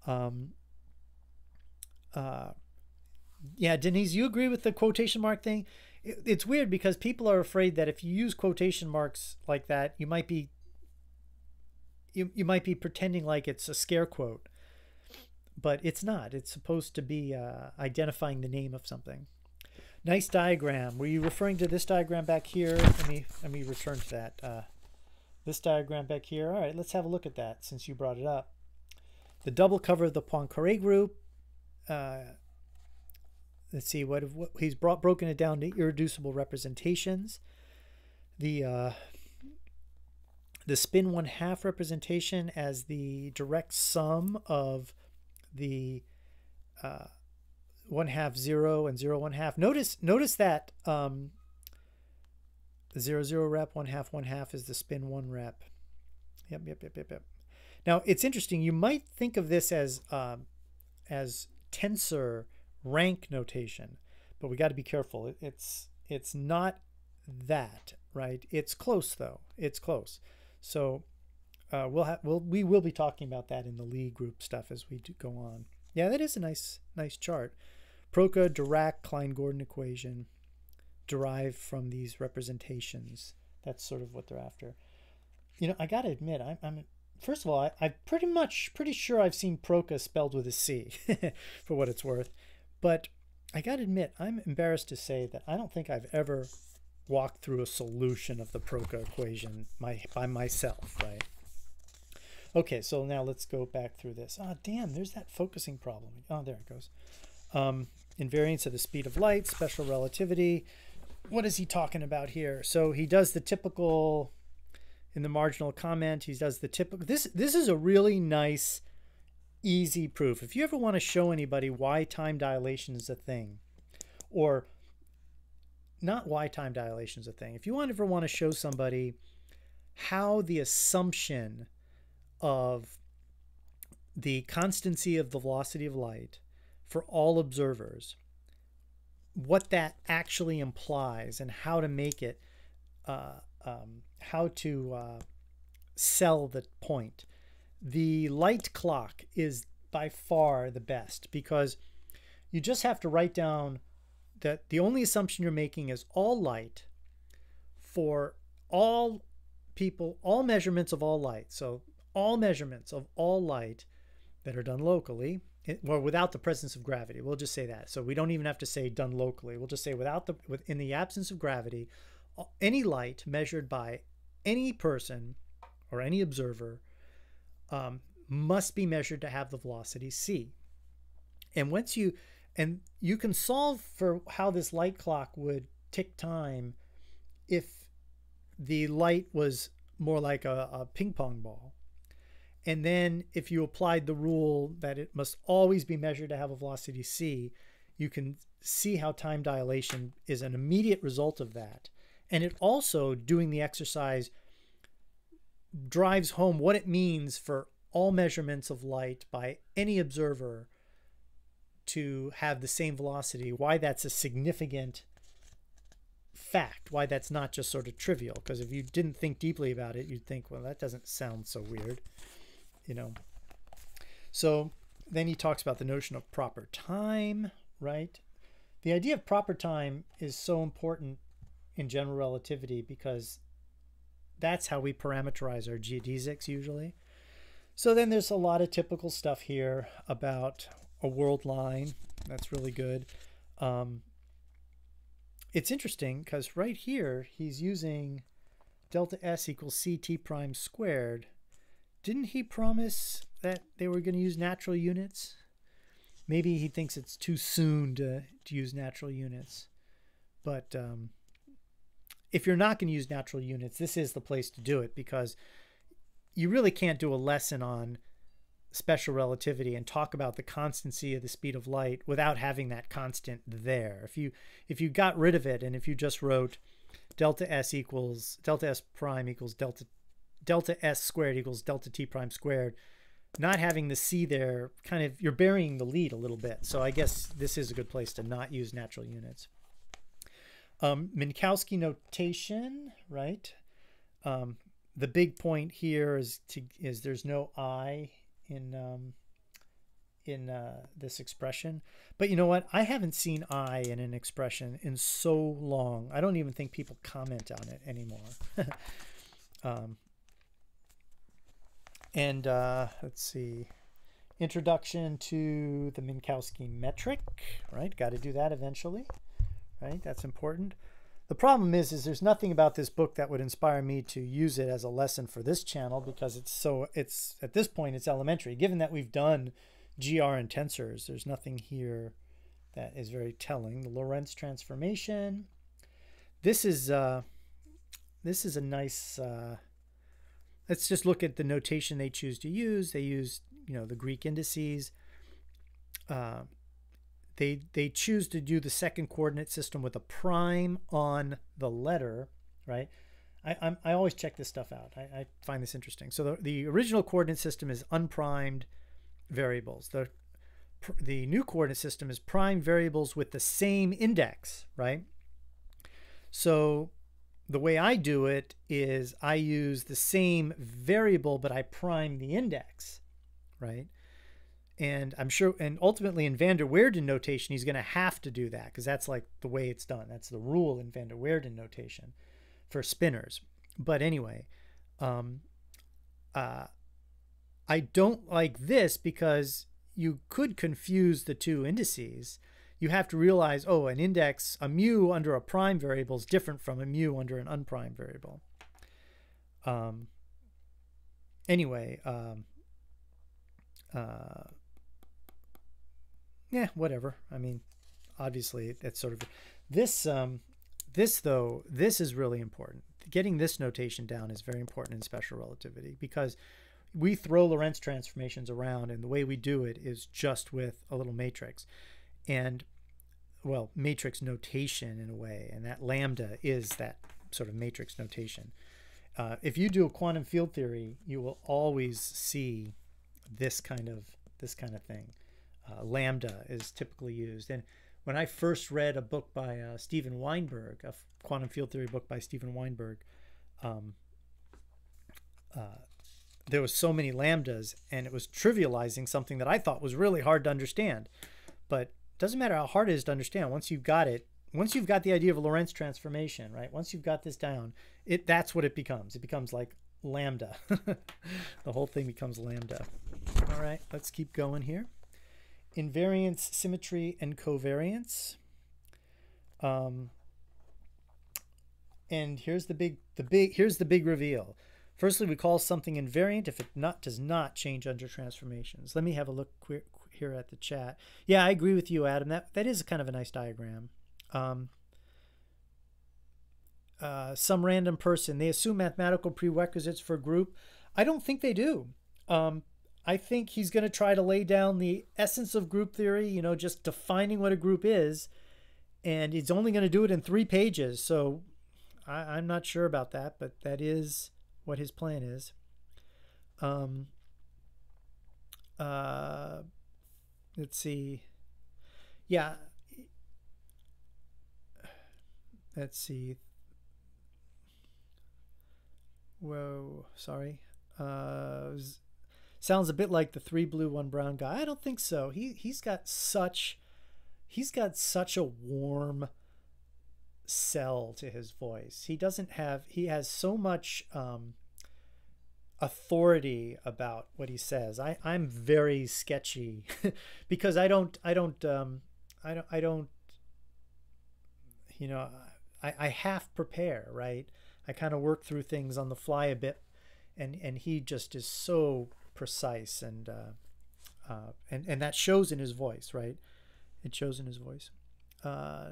Um, uh, yeah, Denise, you agree with the quotation mark thing? It, it's weird because people are afraid that if you use quotation marks like that, you might be you, you might be pretending like it's a scare quote, but it's not. It's supposed to be uh, identifying the name of something. Nice diagram. Were you referring to this diagram back here? Let me let me return to that. Uh, this diagram back here. All right, let's have a look at that since you brought it up. The double cover of the Poincare group. Uh, let's see what, what he's brought broken it down to irreducible representations. The uh, the spin one half representation as the direct sum of the uh, one half zero and zero one half. Notice notice that um, the zero zero rep, one half one half is the spin one rep. Yep, yep, yep, yep, yep. Now it's interesting. You might think of this as um, as tensor rank notation, but we got to be careful. It's it's not that right. It's close though. It's close. So uh, we'll have we'll we will be talking about that in the Lie group stuff as we go on. Yeah, that is a nice nice chart. Proca, Dirac Klein Gordon equation derived from these representations. That's sort of what they're after. You know, I got to admit, I'm, I'm first of all, I, am pretty much pretty sure I've seen Proca spelled with a C, for what it's worth. But I got to admit, I'm embarrassed to say that I don't think I've ever walked through a solution of the Proca equation my, by myself, right? Okay, so now let's go back through this. Ah, oh, damn, there's that focusing problem. Oh, there it goes. Um, invariance of the speed of light, special relativity. What is he talking about here? So he does the typical in the marginal comment. He does the typical. This this is a really nice, easy proof. If you ever want to show anybody why time dilation is a thing, or not why time dilation is a thing. If you ever want to show somebody how the assumption of the constancy of the velocity of light for all observers what that actually implies and how to make it, uh, um, how to uh, sell the point. The light clock is by far the best because you just have to write down that the only assumption you're making is all light for all people, all measurements of all light. So all measurements of all light that are done locally or without the presence of gravity. We'll just say that. So we don't even have to say done locally. We'll just say without the with in the absence of gravity, any light measured by any person or any observer um, must be measured to have the velocity c. And once you and you can solve for how this light clock would tick time if the light was more like a, a ping pong ball. And then if you applied the rule that it must always be measured to have a velocity c, you can see how time dilation is an immediate result of that. And it also, doing the exercise, drives home what it means for all measurements of light by any observer to have the same velocity, why that's a significant fact, why that's not just sort of trivial. Because if you didn't think deeply about it, you'd think, well, that doesn't sound so weird, you know. So then he talks about the notion of proper time, right? The idea of proper time is so important in general relativity because that's how we parameterize our geodesics usually. So then there's a lot of typical stuff here about a world line. That's really good. Um, it's interesting because right here he's using delta s equals ct prime squared. Didn't he promise that they were going to use natural units? Maybe he thinks it's too soon to, to use natural units. But um, if you're not going to use natural units, this is the place to do it because you really can't do a lesson on special relativity and talk about the constancy of the speed of light without having that constant there. If you if you got rid of it and if you just wrote delta s equals delta s prime equals delta delta s squared equals delta t prime squared, not having the c there kind of you're burying the lead a little bit. So I guess this is a good place to not use natural units. Um, Minkowski notation, right? Um, the big point here is to is there's no i in um, in uh, this expression. But you know what? I haven't seen I in an expression in so long. I don't even think people comment on it anymore. um, and uh, let's see. Introduction to the Minkowski metric, right? Got to do that eventually, right? That's important. The problem is, is there's nothing about this book that would inspire me to use it as a lesson for this channel because it's so it's at this point it's elementary. Given that we've done GR and tensors, there's nothing here that is very telling. The Lorentz transformation. This is uh, this is a nice. Uh, let's just look at the notation they choose to use. They use you know the Greek indices. Uh, they they choose to do the second coordinate system with a prime on the letter, right? I, I'm, i always check this stuff out. I, I find this interesting. So the, the original coordinate system is unprimed variables. The the new coordinate system is prime variables with the same index, right? So the way I do it is I use the same variable, but I prime the index, right? And I'm sure, and ultimately in van der Waerden notation, he's going to have to do that because that's like the way it's done. That's the rule in van der Waerden notation for spinors. But anyway, um, uh, I don't like this because you could confuse the two indices. You have to realize, oh, an index, a mu under a prime variable is different from a mu under an unprimed variable. Um, anyway, um, uh, yeah, whatever. I mean, obviously that's sort of this. Um, this though, this is really important. Getting this notation down is very important in special relativity because we throw Lorentz transformations around, and the way we do it is just with a little matrix, and well, matrix notation in a way, and that lambda is that sort of matrix notation. Uh, if you do a quantum field theory, you will always see this kind of this kind of thing uh, lambda is typically used. And when I first read a book by uh, Steven Weinberg, a quantum field theory book by Steven Weinberg, um, uh, there was so many lambdas, and it was trivializing something that I thought was really hard to understand. But it doesn't matter how hard it is to understand. Once you've got it, once you've got the idea of a Lorentz transformation, right? Once you've got this down, it that's what it becomes. It becomes like lambda. the whole thing becomes lambda. All right, let's keep going here invariance, symmetry, and covariance. Um, and here's the big the big here's the big reveal. Firstly, we call something invariant if it not does not change under transformations. Let me have a look here at the chat. Yeah, I agree with you, Adam. That that is kind of a nice diagram. Um, uh, some random person they assume mathematical prerequisites for group. I don't think they do. Um, I think he's going to try to lay down the essence of group theory. You know, just defining what a group is, and he's only going to do it in three pages. So I, am not sure about that, but that is what his plan is. Um, uh, let's see. Yeah. Let's see. Whoa, sorry. Uh, sounds a bit like the three blue, one brown guy. I don't think so. He he's got such he's got such a warm sell to his voice. He doesn't have he has so much um, authority about what he says. I I'm very sketchy because I don't I don't um, I don't I don't you know I I half prepare right. I kind of work through things on the fly a bit, and and he just is so precise and uh, uh, and and that shows in his voice right. It shows in his voice. Uh,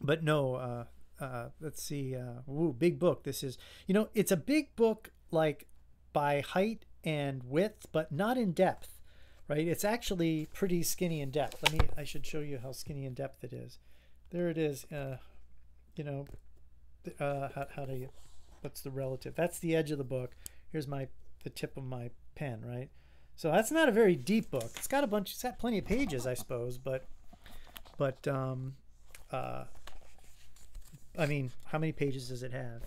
but no, uh, uh, let's see. Uh, ooh, big book. This is, you know, it's a big book like by height and width, but not in depth, right? It's actually pretty skinny in depth. Let me, I should show you how skinny in depth it is. There it is. You know, how, how do you, what's the relative? That's the edge of the book. Here's my, the tip of my pen, right? So that's not a very deep book. It's got a bunch, it's got plenty of pages, I suppose, but, but, um, uh, I mean, how many pages does it have?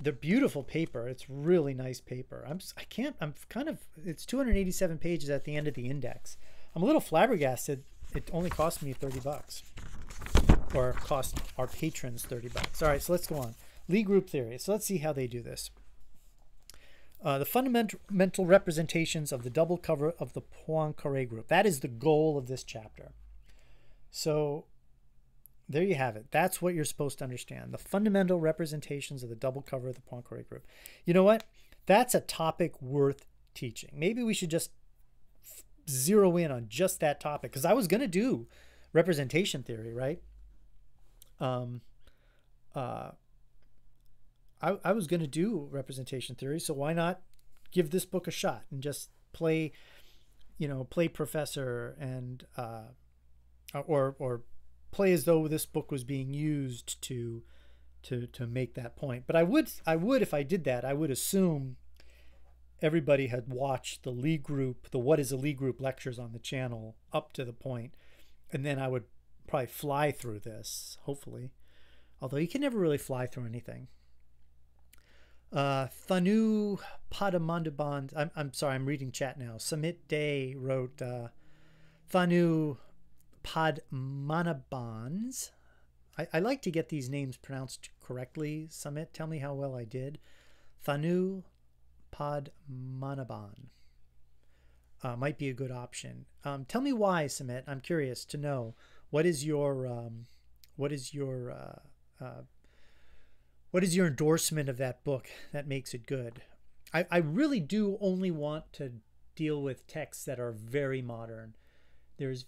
The beautiful paper. It's really nice paper. I'm I can't I'm kind of it's 287 pages at the end of the index. I'm a little flabbergasted. It only cost me 30 bucks. Or cost our patrons 30 bucks. All right, so let's go on. Lie group theory. So let's see how they do this. Uh, the fundamental representations of the double cover of the Poincare group. That is the goal of this chapter. So there you have it. That's what you're supposed to understand. The fundamental representations of the double cover of the Poincare group. You know what? That's a topic worth teaching. Maybe we should just zero in on just that topic because I was going to do representation theory, right? Um, uh, I, I was going to do representation theory, so why not give this book a shot and just play, you know, play professor and uh, or or play as though this book was being used to to to make that point. But I would I would if I did that, I would assume everybody had watched the Lie group, the What is a Lie group lectures on the channel up to the point, and then I would probably fly through this, hopefully. Although you can never really fly through anything. Uh, Thanu Padamandaband, I'm, I'm sorry, I'm reading chat now. Samit Day wrote uh, Thanu Padmanabhans. I, I like to get these names pronounced correctly. Summit, tell me how well I did. Thanu Padmanabhan uh, might be a good option. Um, tell me why, Summit. I'm curious to know what is your um, what is your uh, uh, what is your endorsement of that book that makes it good? I, I really do only want to deal with texts that are very modern. There's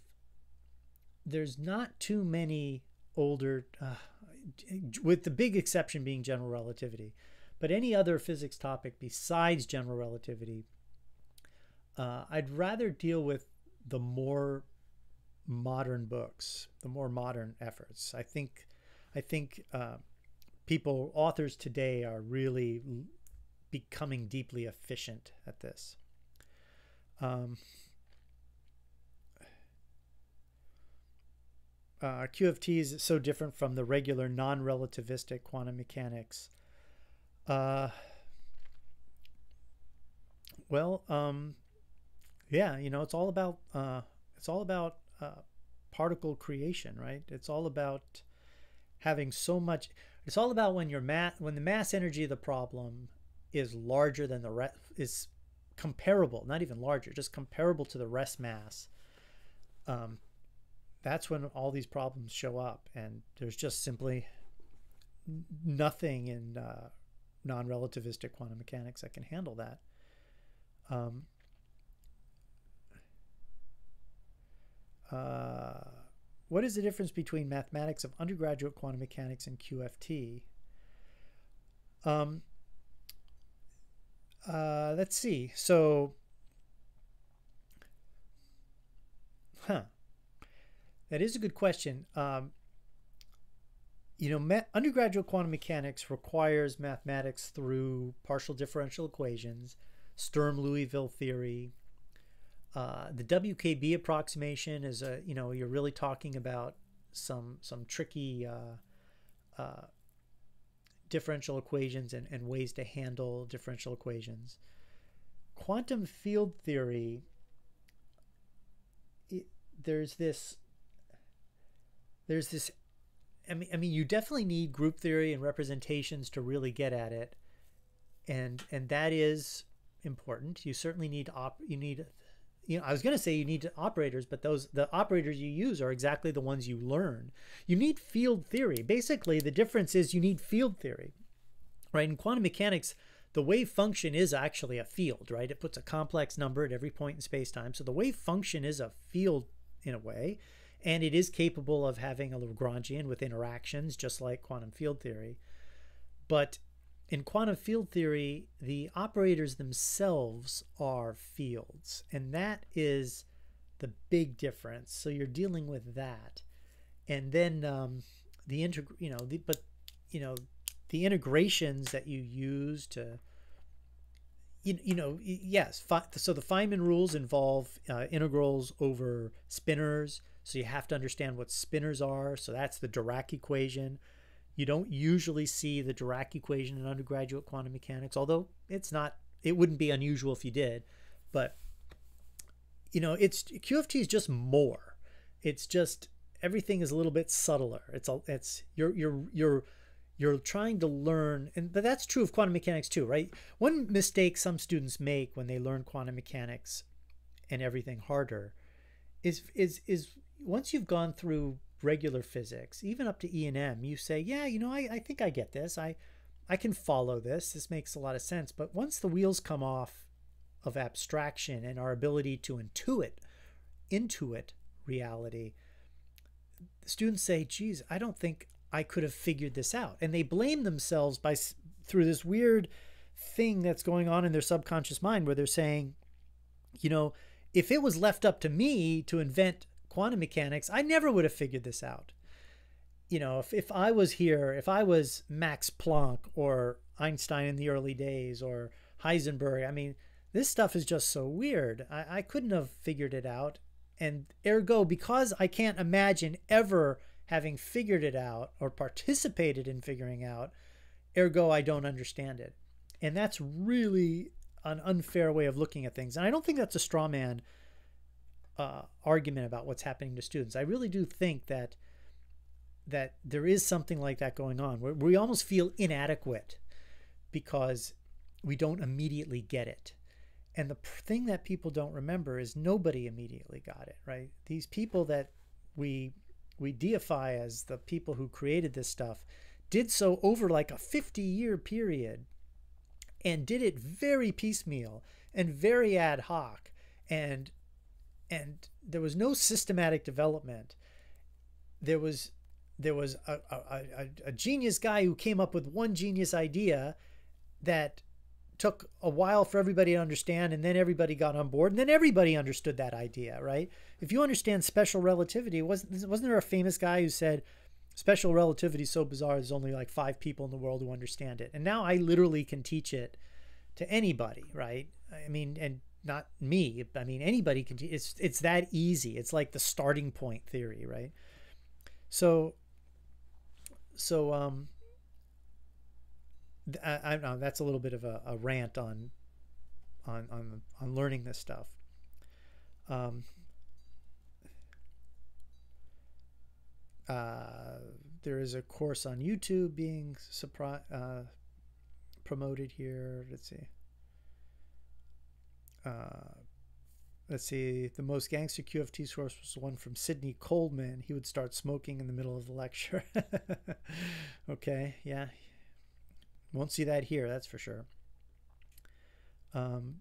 there's not too many older, uh, with the big exception being general relativity, but any other physics topic besides general relativity, uh, I'd rather deal with the more modern books, the more modern efforts. I think, I think uh, people, authors today, are really becoming deeply efficient at this. Um, uh, QFT is so different from the regular non-relativistic quantum mechanics? Uh, well, um, yeah, you know, it's all about uh, it's all about uh, particle creation, right? It's all about having so much. It's all about when your mass when the mass energy of the problem is larger than the rest is comparable, not even larger, just comparable to the rest mass. Um, that's when all these problems show up, and there's just simply nothing in uh, non-relativistic quantum mechanics that can handle that. Um, uh, what is the difference between mathematics of undergraduate quantum mechanics and QFT? Um, uh, let's see. So, huh. That is a good question. Um, you know, undergraduate quantum mechanics requires mathematics through partial differential equations, Sturm Liouville theory. Uh, the WKB approximation is a, you know, you're really talking about some some tricky uh, uh, differential equations and, and ways to handle differential equations. Quantum field theory, it, there's this there's this I mean, I mean, you definitely need group theory and representations to really get at it, and and that is important. You certainly need op. You need, you know, I was going to say you need operators, but those the operators you use are exactly the ones you learn. You need field theory. Basically, the difference is you need field theory, right? In quantum mechanics, the wave function is actually a field, right? It puts a complex number at every point in space time. So the wave function is a field in a way and it is capable of having a Lagrangian with interactions, just like quantum field theory. But in quantum field theory, the operators themselves are fields, and that is the big difference. So you're dealing with that, and then um, the integ, you know, the, but you know, the integrations that you use to you, you know, yes. So the Feynman rules involve uh, integrals over spinors. So you have to understand what spinors are. So that's the Dirac equation. You don't usually see the Dirac equation in undergraduate quantum mechanics, although it's not, it wouldn't be unusual if you did. But, you know, it's QFT is just more. It's just everything is a little bit subtler. It's, all, it's, you're, you're, you're, you're trying to learn and but that's true of quantum mechanics too right one mistake some students make when they learn quantum mechanics and everything harder is is is once you've gone through regular physics, even up to E and M, you say, yeah, you know, I, I think I get this. I I can follow this. This makes a lot of sense. But once the wheels come off of abstraction and our ability to intuit, intuit reality, students say, geez, I don't think I could have figured this out. And they blame themselves by through this weird thing that's going on in their subconscious mind where they're saying, you know, if it was left up to me to invent quantum mechanics, I never would have figured this out. You know, if, if I was here, if I was Max Planck or Einstein in the early days or Heisenberg, I mean, this stuff is just so weird. I, I couldn't have figured it out. And ergo, because I can't imagine ever having figured it out or participated in figuring out, ergo, I don't understand it. And that's really an unfair way of looking at things. And I don't think that's a straw man uh, argument about what's happening to students. I really do think that that there is something like that going on where we almost feel inadequate because we don't immediately get it. And the thing that people don't remember is nobody immediately got it, right? These people that we we deify as the people who created this stuff did so over like a 50 year period and did it very piecemeal and very ad hoc and and there was no systematic development. There was there was a, a, a, genius guy who came up with one genius idea that took a while for everybody to understand and then everybody got on board and then everybody understood that idea right? If you understand special relativity wasn't wasn't there a famous guy who said special relativity is so bizarre there's only like five people in the world who understand it. And now i literally can teach it to anybody right? I mean and not me. I mean, anybody can. It's it's that easy. It's like the starting point theory, right? So, so um, I, I know that's a little bit of a, a rant on, on on on learning this stuff. Um, uh, there is a course on YouTube being surpri- uh, promoted here. Let's see. Uh, let's see, the most gangster QFT source was one from Sidney Coleman. He would start smoking in the middle of the lecture. okay, yeah. Won't see that here, that's for sure. Um,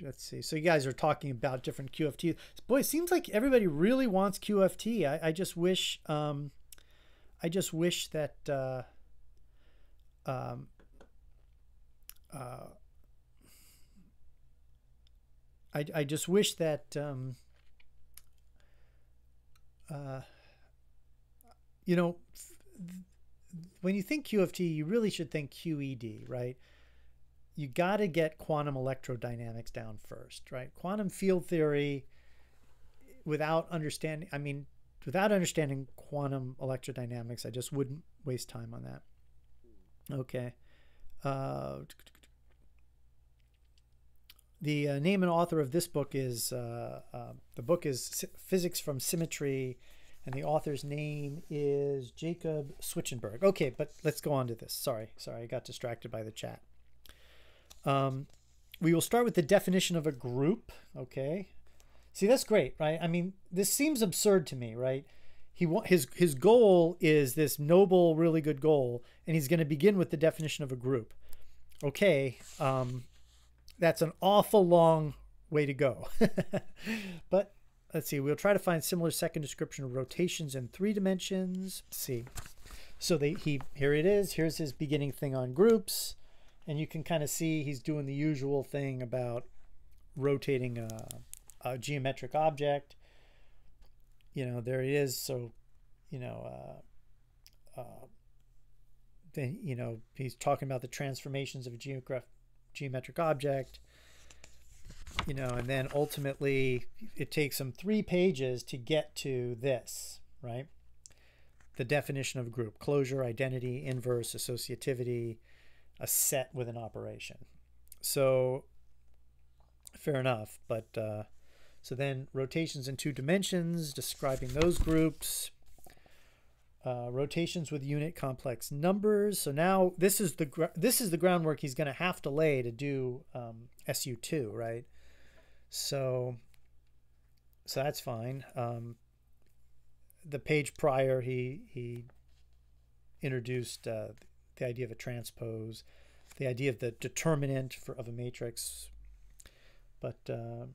let's see. So you guys are talking about different QFT. Boy, it seems like everybody really wants QFT. I, I just wish, um, I just wish that, uh, um, uh, I, I just wish that um, uh, you know when you think QFT, you really should think QED, right? You got to get quantum electrodynamics down first, right? Quantum field theory, without understanding, I mean, without understanding quantum electrodynamics, I just wouldn't waste time on that. Okay. Uh, the uh, name and author of this book is uh, uh, the book is Physics from Symmetry, and the author's name is Jakob Schwichtenberg. Okay, but let's go on to this. Sorry, sorry, I got distracted by the chat. Um, we will start with the definition of a group. Okay, see that's great, right? I mean, this seems absurd to me, right? He his his goal is this noble, really good goal, and he's going to begin with the definition of a group. Okay, um, that's an awful long way to go. but let's see, we'll try to find similar second description of rotations in three dimensions. Let's see. So they, he here it is. Here's his beginning thing on groups. And you can kind of see he's doing the usual thing about rotating a, a geometric object. You know, there it is. So, you know, uh, uh, then, you know, he's talking about the transformations of a geograph geometric object you know and then ultimately it takes them three pages to get to this right? The definition of group closure identity inverse associativity a set with an operation. So fair enough but uh, so then rotations in two dimensions describing those groups uh, rotations with unit complex numbers. So now this is the this is the groundwork he's going to have to lay to do um, SU2, right? So so that's fine. Um, the page prior, he he introduced uh, the idea of a transpose, the idea of the determinant for of a matrix. But uh,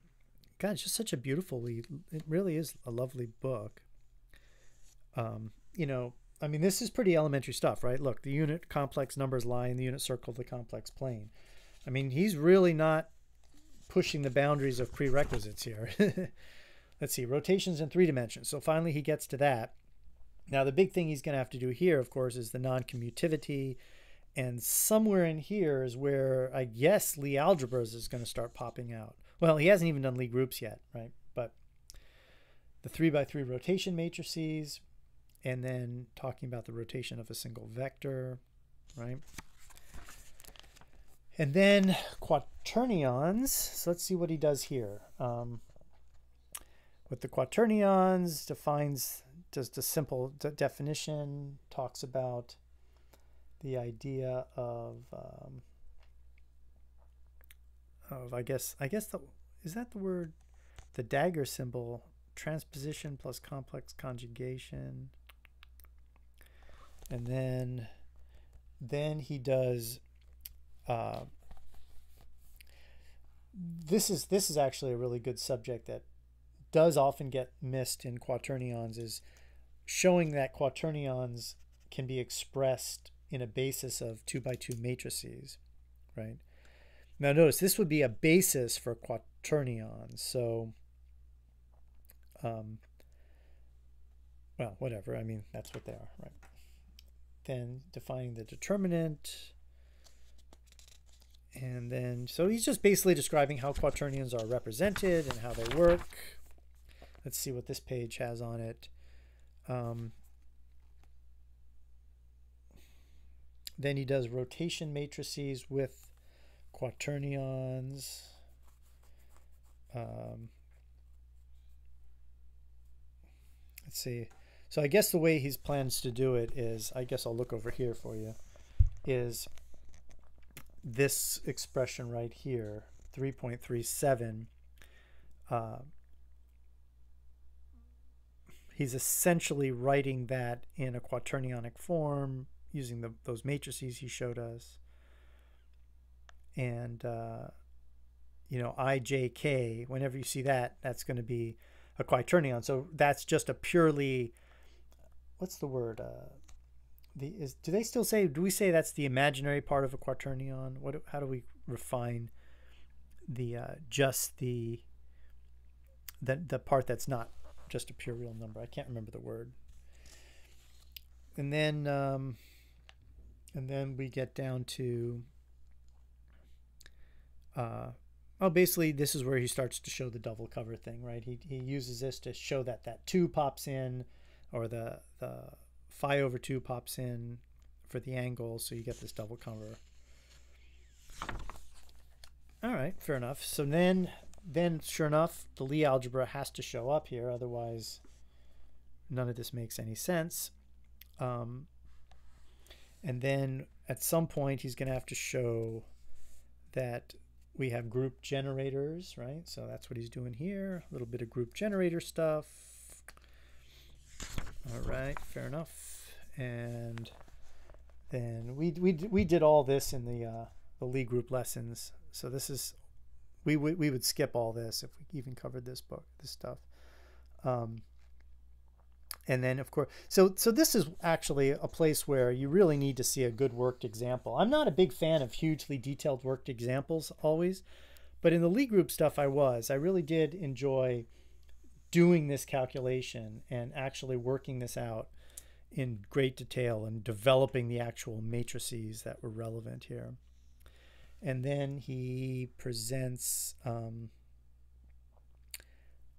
God, it's just such a beautifully. It really is a lovely book. Um, you know, I mean, this is pretty elementary stuff, right? Look, the unit complex numbers lie in the unit circle of the complex plane. I mean, he's really not pushing the boundaries of prerequisites here. Let's see, rotations in three dimensions. So finally he gets to that. Now, the big thing he's going to have to do here, of course, is the non-commutivity. And somewhere in here is where I guess Lie algebras is going to start popping out. Well, he hasn't even done Lie groups yet, right? But the three by three rotation matrices, and then talking about the rotation of a single vector, right? And then quaternions. So let's see what he does here. Um, with the quaternions, defines just a simple definition, talks about the idea of, um, of I guess I guess the is that the word the dagger symbol transposition plus complex conjugation and then then he does uh, this is this is actually a really good subject that does often get missed in quaternions is showing that quaternions can be expressed in a basis of two by two matrices right? Now notice this would be a basis for quaternions so um, well whatever i mean that's what they are right then defining the determinant. And then, so he's just basically describing how quaternions are represented and how they work. Let's see what this page has on it. Um, then he does rotation matrices with quaternions. Um, let's see. So I guess the way he plans to do it is, I guess I'll look over here for you, is this expression right here, 3.37. uh, he's essentially writing that in a quaternionic form using the, those matrices he showed us. And, uh, you know, ijk, whenever you see that, that's going to be a quaternion. So that's just a purely, what's the word? Uh, the is do they still say? Do we say that's the imaginary part of a quaternion? What? How do we refine the uh, just the the the part that's not just a pure real number? I can't remember the word. And then um, and then we get down to uh, oh basically this is where he starts to show the double cover thing right he, he uses this to show that that 2 pops in or the the phi over 2 pops in for the angle so you get this double cover all right fair enough so then then sure enough the Lie algebra has to show up here otherwise none of this makes any sense um, and then at some point he's going to have to show that we have group generators, right? So that's what he's doing here. A little bit of group generator stuff. All right, fair enough. And then we we we did all this in the uh, the Lie group lessons. So this is we would we would skip all this if we even covered this book, this stuff. Um, and then of course so so this is actually a place where you really need to see a good worked example i'm not a big fan of hugely detailed worked examples always but in the Lie group stuff i was i really did enjoy doing this calculation and actually working this out in great detail and developing the actual matrices that were relevant here and then he presents um,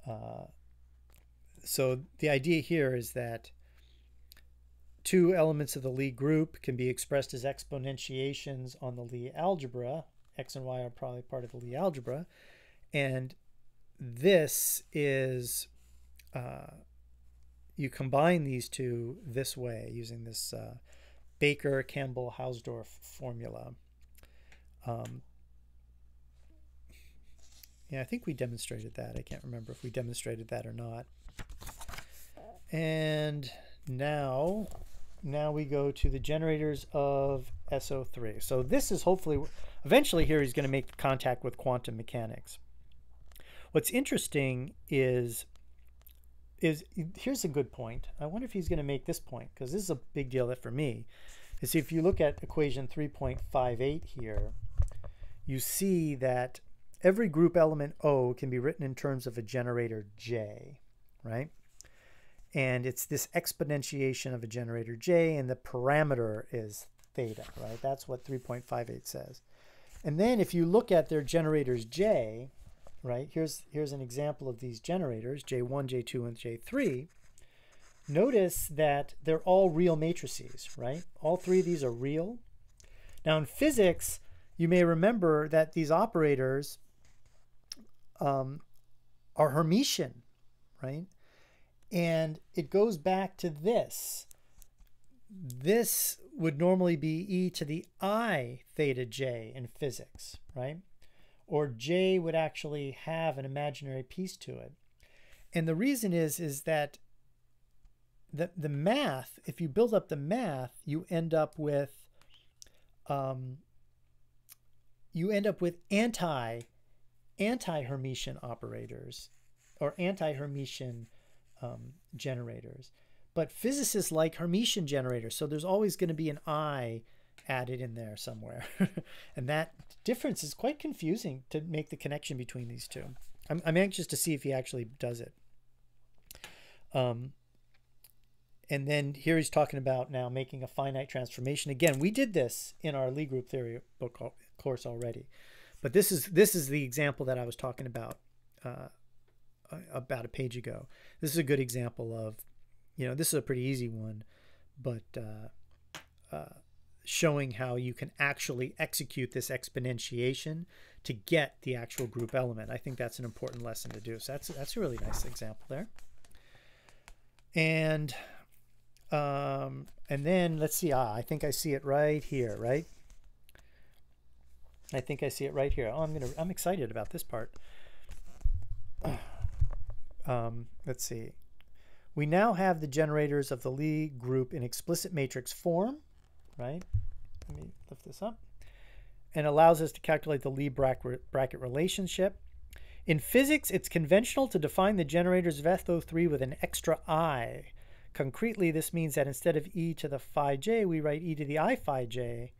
uh, so the idea here is that two elements of the Lie group can be expressed as exponentiations on the Lie algebra. X and Y are probably part of the Lie algebra. And this is, uh, you combine these two this way using this uh, Baker Campbell Hausdorff formula. Um, yeah, I think we demonstrated that. I can't remember if we demonstrated that or not. And now, now we go to the generators of SO3. So this is hopefully, eventually here he's going to make contact with quantum mechanics. What's interesting is, is here's a good point. I wonder if he's going to make this point because this is a big deal for me. Is if you look at equation 3.58 here, you see that every group element O can be written in terms of a generator J, right? and it's this exponentiation of a generator j and the parameter is theta right that's what 3.58 says and then if you look at their generators j right? Here's here's an example of these generators j1 j2 and j3 notice that they're all real matrices right? All three of these are real. Now in physics you may remember that these operators um, are hermitian right? And it goes back to this. This would normally be e to the i theta j in physics, right? Or j would actually have an imaginary piece to it. And the reason is is that the the math, if you build up the math, you end up with um, you end up with anti anti Hermitian operators or anti Hermitian um, generators. But physicists like Hermitian generators, so there's always going to be an I added in there somewhere. and that difference is quite confusing to make the connection between these two. I'm, I'm anxious to see if he actually does it. Um, and then here he's talking about now making a finite transformation. Again, we did this in our Lie group theory book course already, but this is this is the example that I was talking about uh, about a page ago. This is a good example of, you know, this is a pretty easy one, but uh, uh, showing how you can actually execute this exponentiation to get the actual group element. I think that's an important lesson to do. So that's that's a really nice example there. And um, and then let's see. Ah, I think I see it right here. Right. I think I see it right here. Oh, I'm gonna. I'm excited about this part. um, let's see. We now have the generators of the Lie group in explicit matrix form, right? Let me lift this up. And allows us to calculate the Lie bracket relationship. In physics, it's conventional to define the generators of SO3 with an extra i. Concretely, this means that instead of e to the phi j, we write e to the i phi j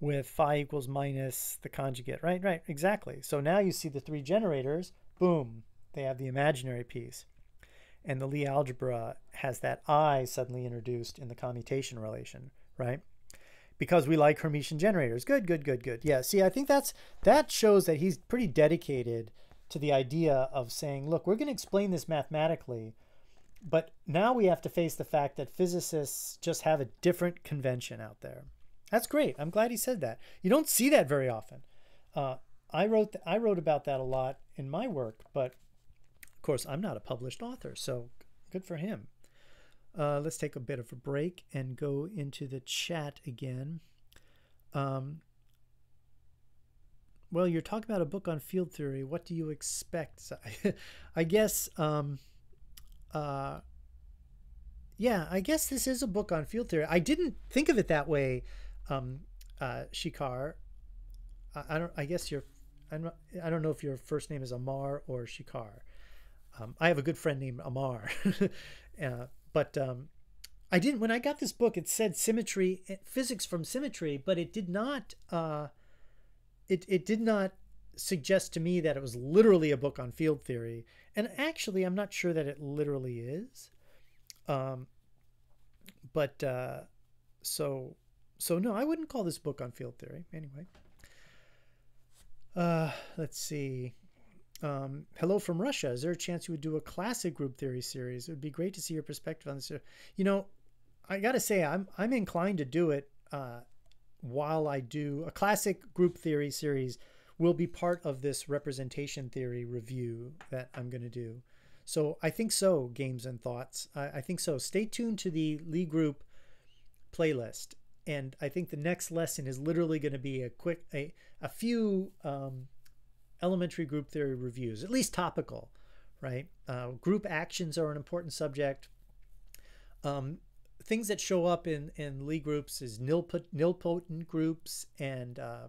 with phi equals minus the conjugate. Right, right, exactly. So now you see the three generators, boom, they have the imaginary piece. And the Lie algebra has that I suddenly introduced in the commutation relation, right? Because we like Hermitian generators. Good, good, good, good. Yeah, see, I think that's that shows that he's pretty dedicated to the idea of saying, look, we're going to explain this mathematically, but now we have to face the fact that physicists just have a different convention out there. That's great. I'm glad he said that. You don't see that very often. Uh, I wrote I wrote about that a lot in my work, but of course, I'm not a published author, so good for him. Uh, let's take a bit of a break and go into the chat again. Um, well, you're talking about a book on field theory. What do you expect? I guess, um, uh, yeah, I guess this is a book on field theory. I didn't think of it that way, um, uh, Shikar. I, I don't. I guess your. I'm I don't know if your first name is Amar or Shikar. Um, I have a good friend named Amar, uh, but um, I didn't. When I got this book, it said symmetry, eh, physics from symmetry, but it did not. Uh, it it did not suggest to me that it was literally a book on field theory. And actually, I'm not sure that it literally is. Um, but uh, so so no, I wouldn't call this book on field theory anyway. Uh, let's see. Um, hello from Russia. Is there a chance you would do a classic group theory series? It would be great to see your perspective on this. You know, I got to say, I'm I'm inclined to do it uh, while I do a classic group theory series. Will be part of this representation theory review that I'm going to do. So I think so. Games and thoughts. I, I think so. Stay tuned to the Lie Group playlist, and I think the next lesson is literally going to be a quick a a few. Um, elementary group theory reviews, at least topical, right? Uh, group actions are an important subject. Um, things that show up in, in Lie groups is nilpot, nilpotent groups and uh,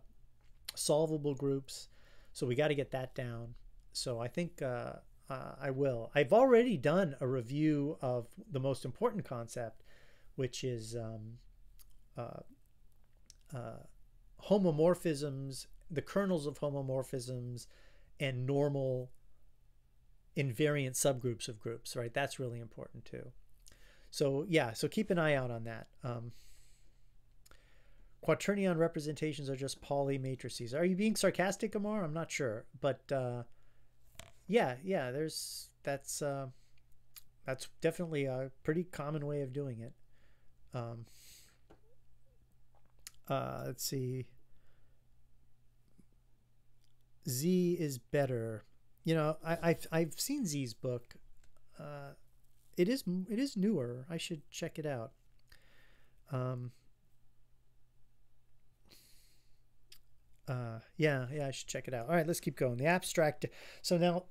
solvable groups. So we got to get that down. So I think uh, uh, I will. I've already done a review of the most important concept, which is um, uh, uh, homomorphisms the kernels of homomorphisms and normal invariant subgroups of groups, right? That's really important too. So yeah, so keep an eye out on that. Um, quaternion representations are just Pauli matrices. Are you being sarcastic, Amar? I'm not sure, but uh, yeah, yeah, there's that's uh, that's definitely a pretty common way of doing it. Um, uh, let's see. Zee is better. You know, I, have I've seen Zee's book. Uh, it is it is newer. I should check it out. Um, uh, yeah, yeah, I should check it out. All right, let's keep going. The abstract. So now,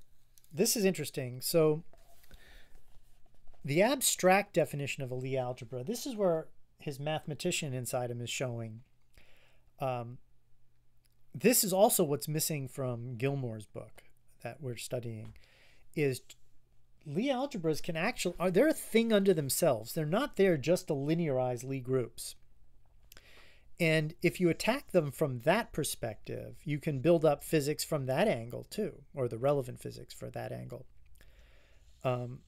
this is interesting. So the abstract definition of a Lie algebra. This is where his mathematician inside him is showing. Um, this is also what's missing from Gilmore's book that we're studying is Lie algebras can actually are they're a thing unto themselves. They're not there just to linearize Lie groups. And if you attack them from that perspective, you can build up physics from that angle too, or the relevant physics for that angle. Um,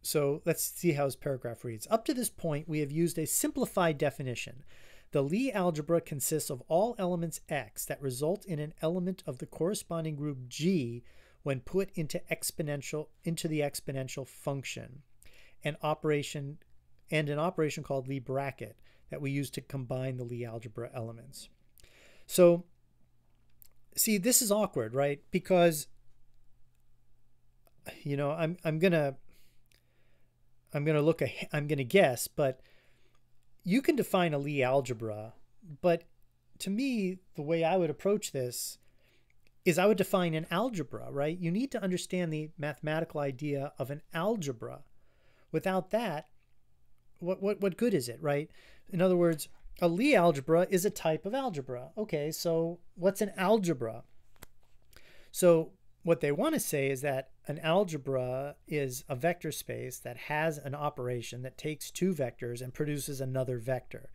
so let's see how his paragraph reads. Up to this point, we have used a simplified definition the Lie algebra consists of all elements X that result in an element of the corresponding group G when put into exponential into the exponential function. An operation and an operation called Lie bracket that we use to combine the Lie algebra elements. So see this is awkward, right? Because you know, I'm I'm going to I'm going to look a, I'm going to guess, but you can define a Lie algebra, but to me, the way I would approach this, is I would define an algebra, right? You need to understand the mathematical idea of an algebra. Without that, what, what, what good is it, right? In other words, a Lie algebra is a type of algebra. Okay, so what's an algebra? So what they want to say is that an algebra is a vector space that has an operation that takes two vectors and produces another vector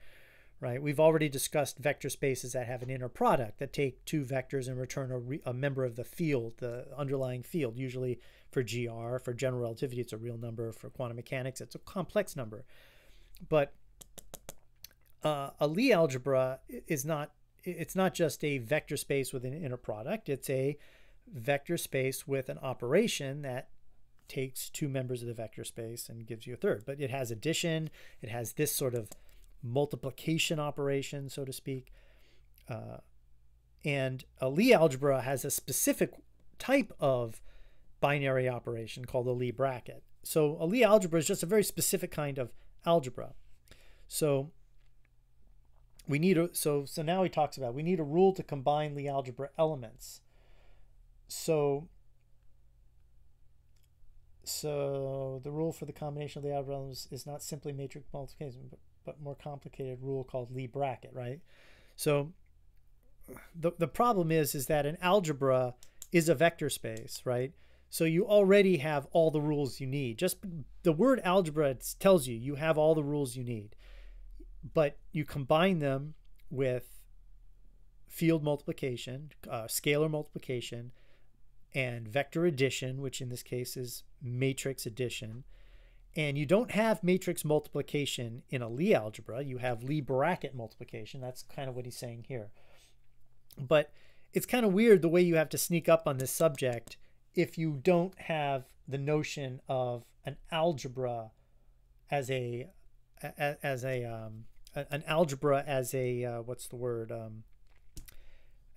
right? We've already discussed vector spaces that have an inner product that take two vectors and return a, a, member of the field, the underlying field. Usually for GR, for general relativity, it's a real number. For quantum mechanics, it's a complex number. But uh, a Lie algebra is not, it's not just a vector space with an inner product. It's a vector space with an operation that takes two members of the vector space and gives you a third. But it has addition. It has this sort of multiplication operation, so to speak. Uh, and a Lie algebra has a specific type of binary operation called a Lie bracket. So a Lie algebra is just a very specific kind of algebra. So we need a so so now he talks about we need a rule to combine Lie algebra elements. So so the rule for the combination of the elements is not simply matrix multiplication, but but more complicated rule called Lie bracket, right? So the, the problem is, is that an algebra is a vector space, right? So you already have all the rules you need. Just the word algebra tells you you have all the rules you need. But you combine them with field multiplication, uh, scalar multiplication, and vector addition, which in this case is matrix addition, and you don't have matrix multiplication in a Lie algebra. You have Lie bracket multiplication. That's kind of what he's saying here. But it's kind of weird the way you have to sneak up on this subject if you don't have the notion of an algebra as a as a um, an algebra as a uh, what's the word um,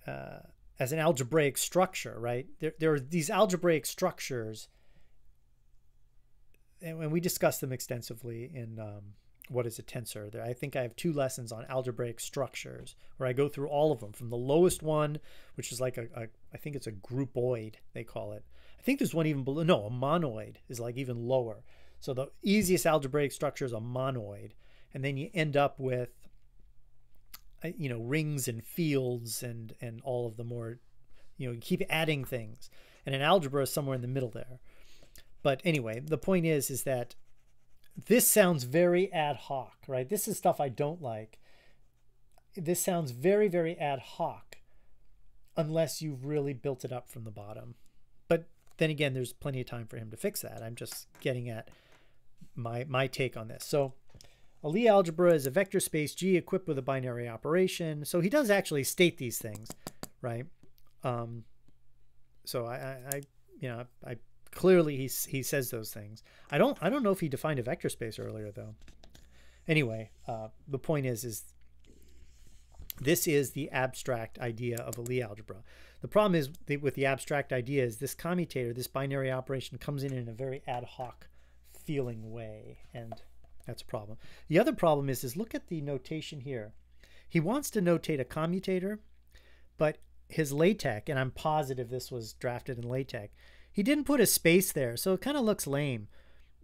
uh, as an algebraic structure, right? There, there are these algebraic structures and we discussed them extensively in um, what is a tensor. There, I think I have two lessons on algebraic structures where I go through all of them from the lowest one, which is like a, a I think it's a groupoid they call it. I think there's one even below. No, a monoid is like even lower. So the easiest algebraic structure is a monoid, and then you end up with Uh, you know rings and fields and and all of the more you know you keep adding things, and an algebra is somewhere in the middle there. But anyway, the point is, is that this sounds very ad hoc, right? This is stuff I don't like. This sounds very, very ad hoc unless you've really built it up from the bottom. But then again, there's plenty of time for him to fix that. I'm just getting at my, my take on this. So a Lie algebra is a vector space G equipped with a binary operation. So he does actually state these things, right? Um, so I, I, you know, I clearly he he says those things. I don't I don't know if he defined a vector space earlier though. Anyway, uh, the point is is this is the abstract idea of a Lie algebra. The problem is with the abstract idea is this commutator, this binary operation comes in in a very ad hoc feeling way, and that's a problem. The other problem is is look at the notation here. He wants to notate a commutator, but his LaTeX, and I'm positive this was drafted in LaTeX, he didn't put a space there, so it kind of looks lame.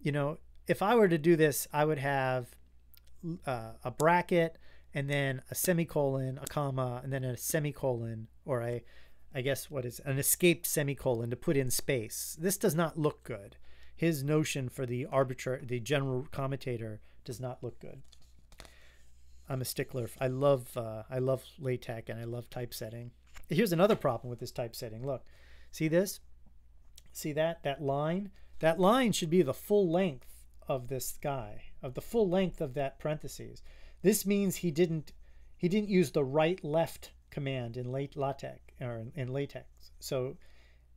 You know, if I were to do this, I would have uh, a bracket and then a semicolon, a comma, and then a semicolon, or a, I guess what is an escaped semicolon to put in space. This does not look good. His notion for the arbitrary, the general commutator, does not look good. I'm a stickler. I love, uh, I love LaTeX and I love typesetting. Here's another problem with this typesetting. Look, see this? See that? That line? That line should be the full length of this guy, of the full length of that parentheses. This means he didn't he didn't use the right left command in late LaTeX or in LaTeX. So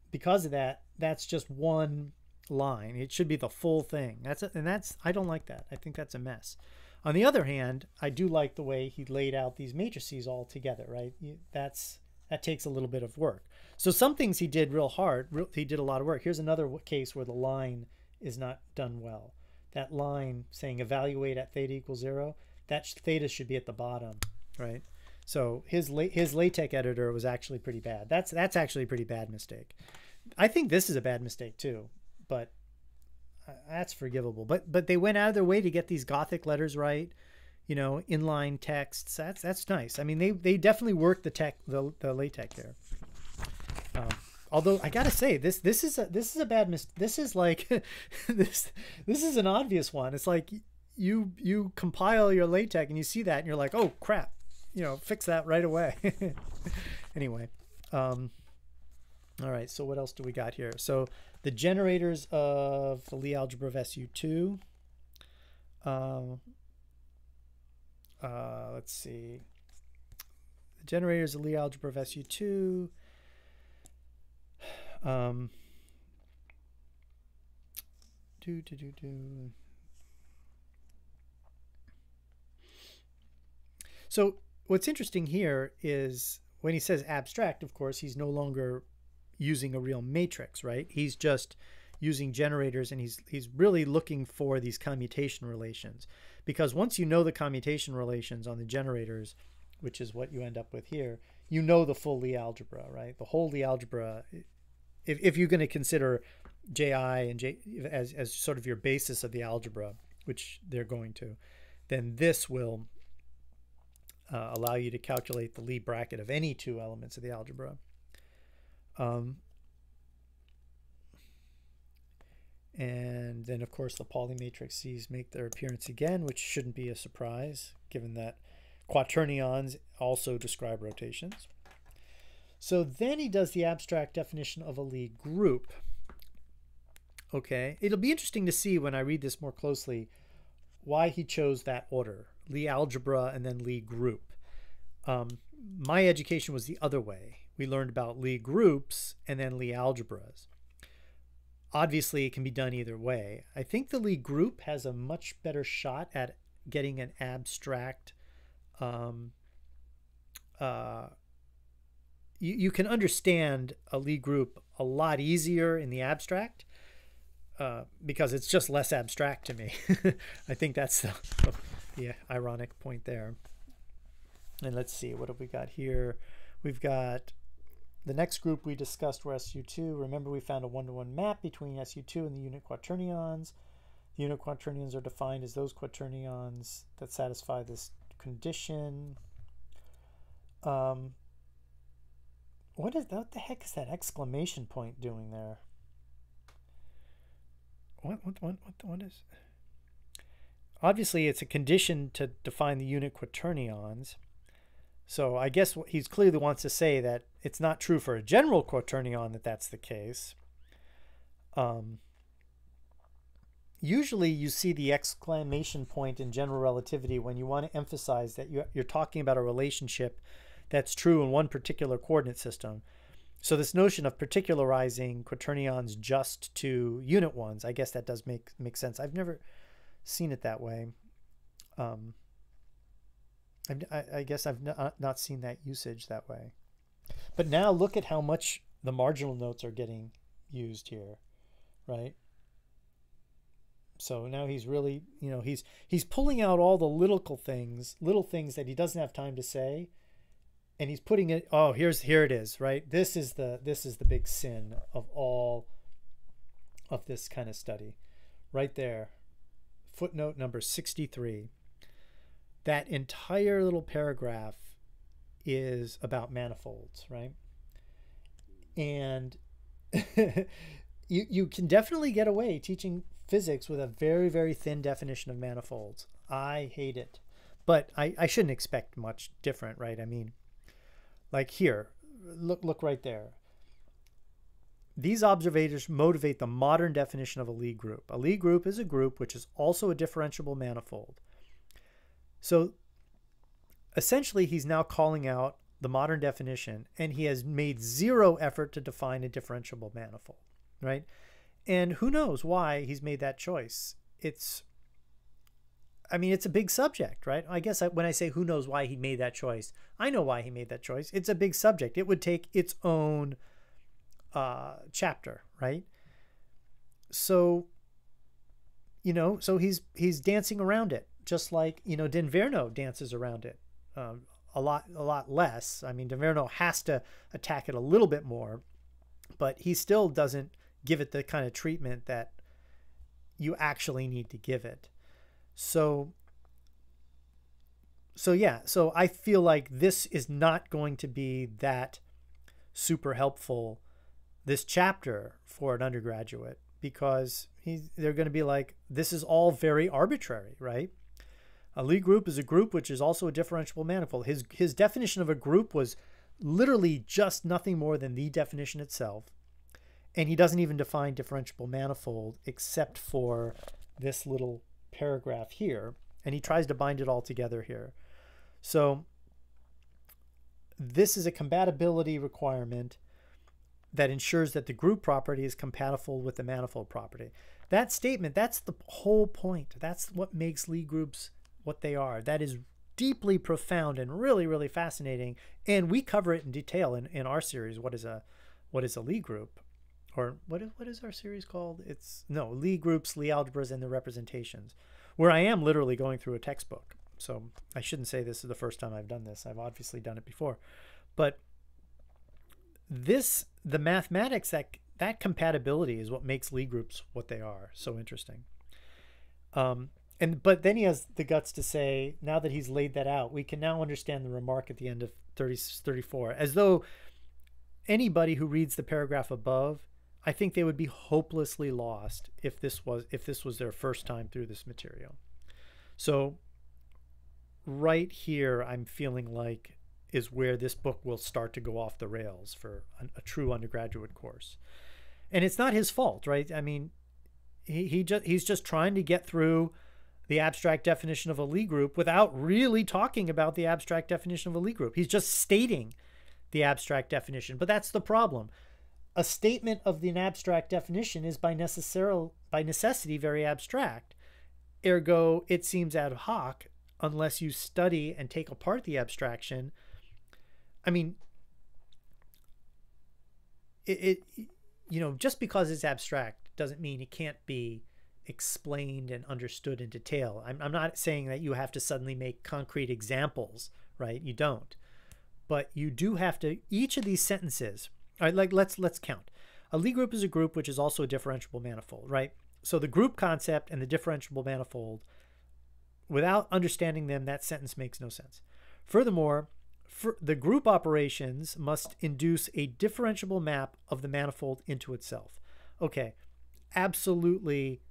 because of that, that's just one line. It should be the full thing. That's a, and that's I don't like that. I think that's a mess. On the other hand, I do like the way he laid out these matrices all together, right? That's that takes a little bit of work. So some things he did real hard. Real, he did a lot of work. Here's another case where the line is not done well. That line saying evaluate at theta equals zero, that theta should be at the bottom, right? So his la- his LaTeX editor was actually pretty bad. That's that's actually a pretty bad mistake. I think this is a bad mistake too, but uh, that's forgivable. But but they went out of their way to get these Gothic letters right, you know, inline texts. That's that's nice. I mean, they they definitely worked the tech the the LaTeX there. Um, although I gotta say this this is a this is a bad mis this is like this this is an obvious one. It's like you you compile your LaTeX and you see that and you're like, oh crap, you know, fix that right away. anyway, um, all right. So what else do we got here? So the generators of the Lie algebra of SU2. Um, uh, let's see. The generators of Lie algebra of SU2. Um, do do do do. So what's interesting here is when he says abstract, of course, he's no longer using a real matrix, right? He's just using generators and he's he's really looking for these commutation relations. Because once you know the commutation relations on the generators, which is what you end up with here, you know the full Lie algebra, right? The whole Lie algebra if, if you're going to consider JI and J as, as sort of your basis of the algebra, which they're going to, then this will uh, allow you to calculate the Lie bracket of any two elements of the algebra. Um, and then, of course, the Pauli matrices make their appearance again, which shouldn't be a surprise, given that quaternions also describe rotations. So then he does the abstract definition of a Lie group. Okay, it'll be interesting to see when I read this more closely why he chose that order, Lie algebra and then Lie group. Um, my education was the other way. We learned about Lie groups and then Lie algebras. Obviously, it can be done either way. I think the Lie group has a much better shot at getting an abstract um, uh, you, you can understand a Lie group a lot easier in the abstract uh, because it's just less abstract to me. I think that's the, the ironic point there. And let's see, what have we got here? We've got the next group we discussed were SU2. Remember, we found a one-to-one -one map between SU2 and the unit quaternions. The unit quaternions are defined as those quaternions that satisfy this condition. Um, what is what the heck is that exclamation point doing there? What what what what what is? Obviously, it's a condition to define the unit quaternions. So I guess he clearly wants to say that it's not true for a general quaternion that that's the case. Um, usually you see the exclamation point in general relativity when you want to emphasize that you're, talking about a relationship that's true in one particular coordinate system. So this notion of particularizing quaternions just to unit ones, I guess that does make make sense. I've never seen it that way. Um, I, I guess I've not, uh, not seen that usage that way. But now look at how much the marginal notes are getting used here, right? So now he's really, you know, he's he's pulling out all the little things, little things that he doesn't have time to say, and he's putting it oh here's here it is right this is the this is the big sin of all of this kind of study right there footnote number 63 that entire little paragraph is about manifolds right and you you can definitely get away teaching physics with a very very thin definition of manifolds i hate it but i i shouldn't expect much different right i mean like here, look, look right there. These observators motivate the modern definition of a Lie group. A Lie group is a group which is also a differentiable manifold. So essentially, he's now calling out the modern definition, and he has made zero effort to define a differentiable manifold, right? And who knows why he's made that choice? It's I mean, it's a big subject, right? I guess when I say who knows why he made that choice, I know why he made that choice. It's a big subject. It would take its own uh, chapter, right? So, you know, so he's he's dancing around it, just like you know D'inverno dances around it. Um, a lot a lot less. I mean, D'Inverno has to attack it a little bit more, but he still doesn't give it the kind of treatment that you actually need to give it. So so yeah, so I feel like this is not going to be that super helpful this chapter for an undergraduate because he's, they're going to be like this is all very arbitrary, right? A Lie group is a group which is also a differentiable manifold. His his definition of a group was literally just nothing more than the definition itself. And he doesn't even define differentiable manifold except for this little paragraph here. And he tries to bind it all together here. So this is a compatibility requirement that ensures that the group property is compatible with the manifold property. That statement, that's the whole point. That's what makes Lie groups what they are. That is deeply profound and really, really fascinating. And we cover it in detail in, in our series. What is a what is a Lie group? Or what is what is our series called? It's no, Lie groups, Lie algebras, and the representations, where I am literally going through a textbook. So I shouldn't say this is the first time I've done this. I've obviously done it before. But this, the mathematics, that, that compatibility is what makes Lie groups what they are. So interesting. Um, and but then he has the guts to say, now that he's laid that out, we can now understand the remark at the end of 30, 34, as though anybody who reads the paragraph above I think they would be hopelessly lost if this was if this was their first time through this material. So right here, I'm feeling like is where this book will start to go off the rails for a, a true undergraduate course. And it's not his fault, right? I mean, he, he just he's just trying to get through the abstract definition of a Lie group without really talking about the abstract definition of a Lie group. He's just stating the abstract definition. But that's the problem. A statement of the abstract definition is by necessary by necessity very abstract. Ergo, it seems ad hoc unless you study and take apart the abstraction. I mean, it, it you know, just because it's abstract doesn't mean it can't be explained and understood in detail. I'm, I'm not saying that you have to suddenly make concrete examples, right? You don't. But you do have to, each of these sentences, all right, like let's, let's count. A Lie group is a group which is also a differentiable manifold, right? So the group concept and the differentiable manifold Without understanding them, that sentence makes no sense. Furthermore, for the group operations must induce a differentiable map of the manifold into itself. Okay, absolutely,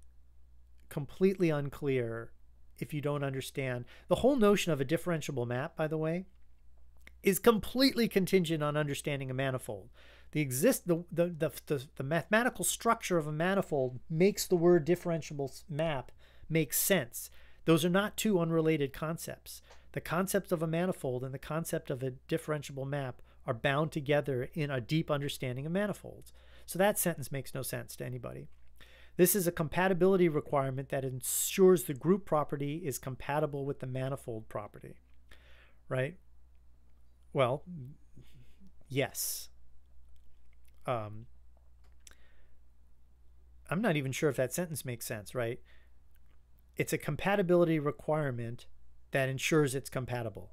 completely unclear if you don't understand. The whole notion of a differentiable map, by the way, is completely contingent on understanding a manifold. The exist the, the, the, the, the mathematical structure of a manifold makes the word differentiable map make sense. Those are not two unrelated concepts. The concept of a manifold and the concept of a differentiable map are bound together in a deep understanding of manifolds. So that sentence makes no sense to anybody. This is a compatibility requirement that ensures the group property is compatible with the manifold property, right? Well, yes. Um, I'm not even sure if that sentence makes sense, right? it's a compatibility requirement that ensures it's compatible,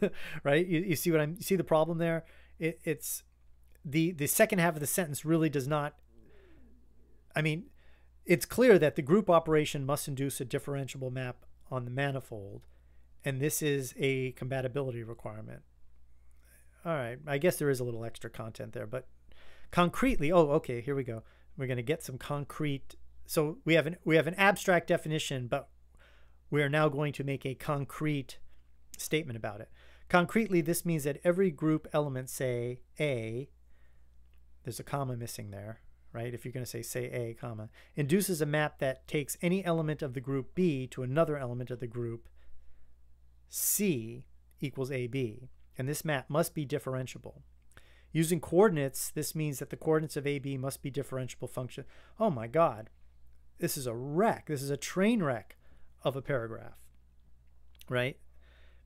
right? You, you see what I'm, see the problem there? It, it's the, the second half of the sentence really does not, I mean, it's clear that the group operation must induce a differentiable map on the manifold, and this is a compatibility requirement. All right, I guess there is a little extra content there, but concretely, oh, okay, here we go. We're going to get some concrete so we have an we have an abstract definition, but we are now going to make a concrete statement about it. Concretely, this means that every group element, say A, there's a comma missing there, right? If you're going to say say A, comma, induces a map that takes any element of the group B to another element of the group C equals AB. And this map must be differentiable. Using coordinates, this means that the coordinates of AB must be differentiable function. Oh my God this is a wreck. This is a train wreck of a paragraph, right?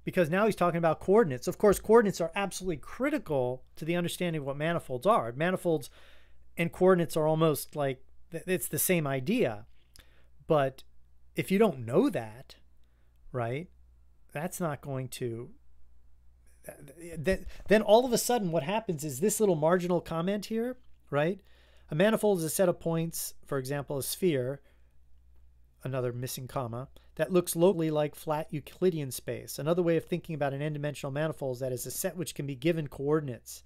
Because now he's talking about coordinates. Of course, coordinates are absolutely critical to the understanding of what manifolds are. Manifolds and coordinates are almost like it's the same idea. But if you don't know that, right, that's not going to then all of a sudden what happens is this little marginal comment here, right? A manifold is a set of points, for example, a sphere, another missing comma, that looks locally like flat Euclidean space. Another way of thinking about an n-dimensional manifold is that is a set which can be given coordinates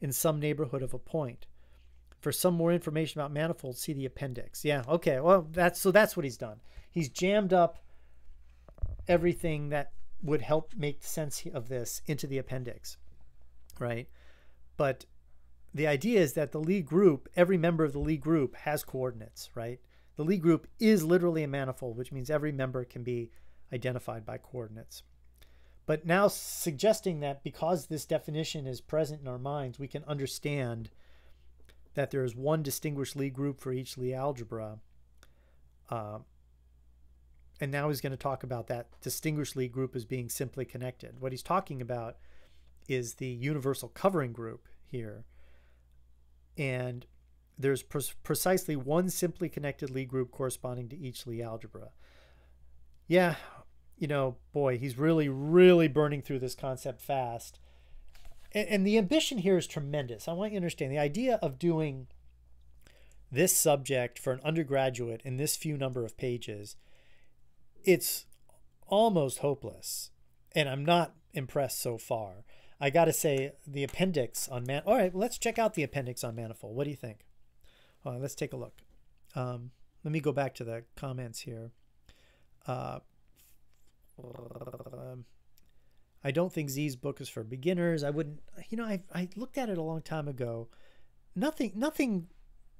in some neighborhood of a point. For some more information about manifolds, see the appendix. Yeah, okay. Well, that's so that's what he's done. He's jammed up everything that would help make sense of this into the appendix, right? But the idea is that the Lie group, every member of the Lie group has coordinates, right? The Lie group is literally a manifold, which means every member can be identified by coordinates. But now suggesting that because this definition is present in our minds, we can understand that there is one distinguished Lie group for each Lie algebra. Uh, and now he's going to talk about that distinguished Lie group as being simply connected. What he's talking about is the universal covering group here. And there's pre precisely one simply connected Lie group corresponding to each Lie algebra. Yeah, you know, boy, he's really, really burning through this concept fast. And, and the ambition here is tremendous. I want you to understand the idea of doing this subject for an undergraduate in this few number of pages – it's almost hopeless. And I'm not impressed so far. I got to say, the appendix on man. All right, let's check out the appendix on manifold. What do you think? All right, let's take a look. Um, let me go back to the comments here. Uh, um, I don't think Zee's book is for beginners. I wouldn't, you know, I, I looked at it a long time ago. Nothing, nothing,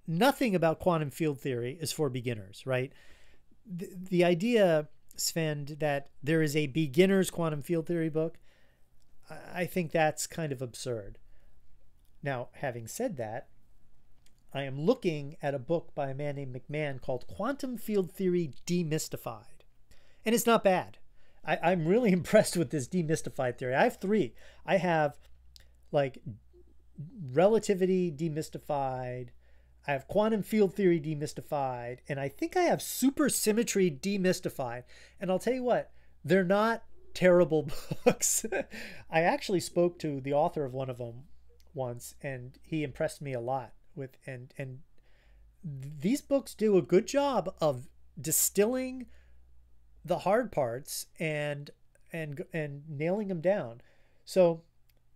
nothing about quantum field theory is for beginners, right? the, the idea, Sven, that there is a beginner's quantum field theory book, I think that's kind of absurd. Now, having said that, I am looking at a book by a man named McMahon called Quantum Field Theory Demystified. And it's not bad. I, am really impressed with this demystified theory. I have three. I have like relativity demystified, I have quantum field theory demystified, and I think I have supersymmetry demystified. And I'll tell you what, they're not terrible books. I actually spoke to the author of one of them once, and he impressed me a lot with and and these books do a good job of distilling the hard parts and and and nailing them down. So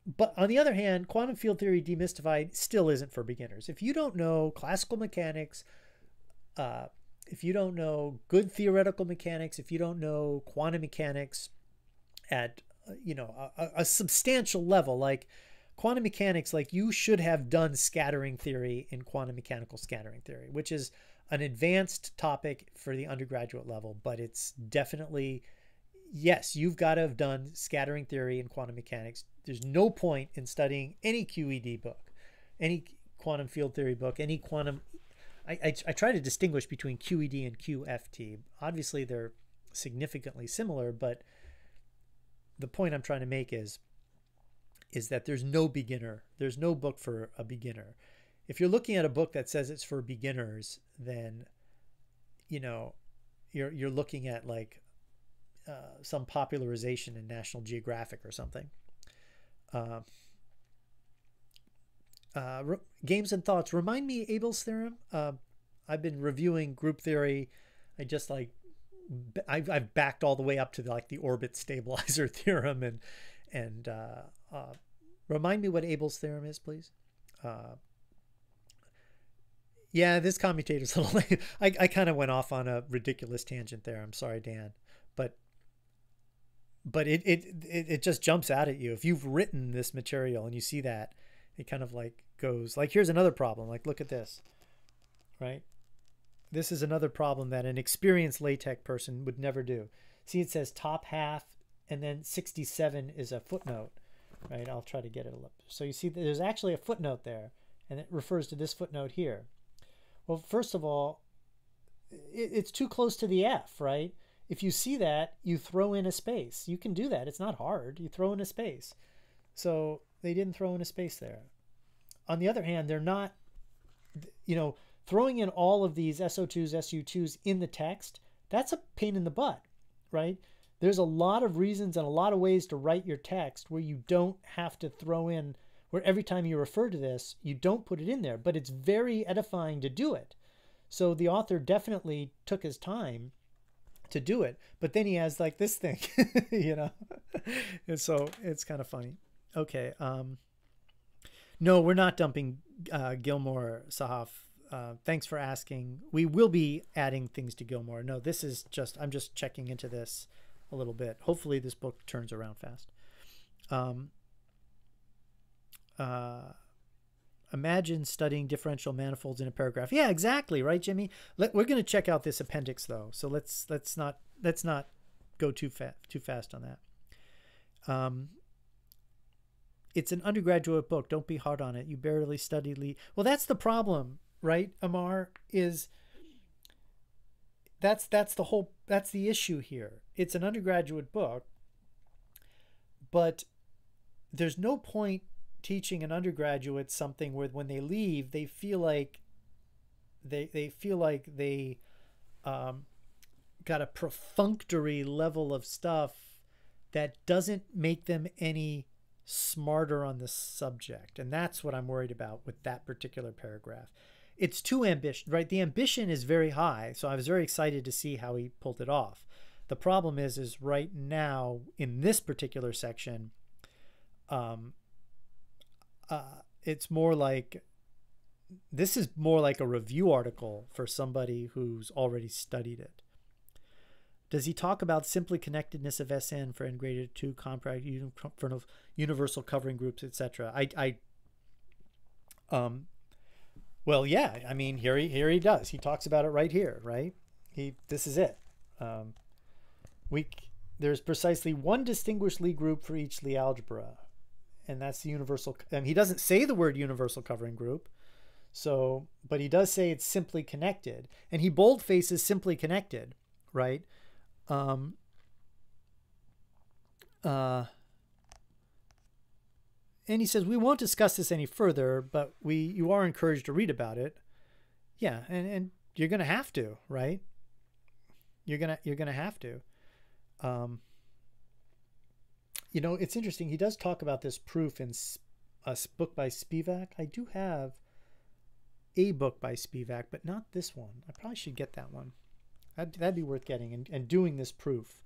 but on the other hand, quantum field theory demystified still isn't for beginners. If you don't know classical mechanics, uh, if you don't know good theoretical mechanics, if you don't know quantum mechanics at you know a, a substantial level, like quantum mechanics, like you should have done scattering theory in quantum mechanical scattering theory, which is an advanced topic for the undergraduate level, but it's definitely yes, you've got to have done scattering theory and quantum mechanics. There's no point in studying any QED book, any quantum field theory book, any quantum. I, I, I try to distinguish between QED and QFT. Obviously, they're significantly similar, but the point I'm trying to make is is that there's no beginner. There's no book for a beginner. If you're looking at a book that says it's for beginners, then you know you're you're looking at like uh, some popularization in National Geographic or something. Uh, uh, re- games and thoughts. Remind me Abel's theorem. Uh, I've been reviewing group theory. I just like I've, I've backed all the way up to the, like the orbit stabilizer theorem and and uh, uh, remind me what Abel's theorem is, please. Yeah, this commutator's a little. I I kind of went off on a ridiculous tangent there. I'm sorry, Dan, but but it, it it it just jumps out at you. If you've written this material and you see that it kind of like goes like here's another problem. Like look at this right? This is another problem that an experienced latex person would never do. See it says top half and then 67 is a footnote right? I'll try to get it up so you see there's actually a footnote there and it refers to this footnote here well first of all it's too close to the f right if you see that, you throw in a space. You can do that. It's not hard. You throw in a space. So they didn't throw in a space there. On the other hand, they're not, you know, throwing in all of these SO2s, SU2s in the text, that's a pain in the butt, right? there's a lot of reasons and a lot of ways to write your text where you don't have to throw in where every time you refer to this, you don't put it in there, but it's very edifying to do it. So the author definitely took his time to do it, but then he has like this thing, you know, and so it's kind of funny. Okay. Um, no, we're not dumping uh, Gilmore Sahaf. Uh, thanks for asking. We will be adding things to Gilmore. No, this is just, I'm just checking into this a little bit. Hopefully, this book turns around fast. Um, uh, imagine studying differential manifolds in a paragraph. Yeah, exactly, right, Jimmy. Let, we're going to check out this appendix though, so let's let's not let's not go too fast too fast on that. Um, it's an undergraduate book. Don't be hard on it. You barely studied Lie. Well, that's the problem, right, Amar? Is that's that's the whole that's the issue here. It's an undergraduate book, but there's no point teaching an undergraduate something where when they leave they feel like they they feel like they um, got a perfunctory level of stuff that doesn't make them any smarter on the subject. And that's what I'm worried about with that particular paragraph. It's too ambitious, right? The ambition is very high. So I was very excited to see how he pulled it off. The problem is, is right now in this particular section, um, uh, it's more like this is more like a review article for somebody who's already studied it. Does he talk about simply connectedness of SN for integrated two compact universal covering groups, etc.? I, I, um, well, yeah. I mean, here he here he does. He talks about it right here, right? He this is it. Um, we there's precisely one distinguished Lie group for each Lie algebra, and that's the universal. And he doesn't say the word universal covering group, so but he does say it's simply connected, and he bold faces simply connected, right? Um, uh, and he says we won't discuss this any further, but we you are encouraged to read about it. Yeah, and and you're gonna have to, right? You're gonna you're gonna have to. Um, you know, it's interesting. He does talk about this proof in a book by Spivak. I do have a book by Spivak, but not this one. I probably should get that one. That'd, that'd be worth getting and, and doing this proof.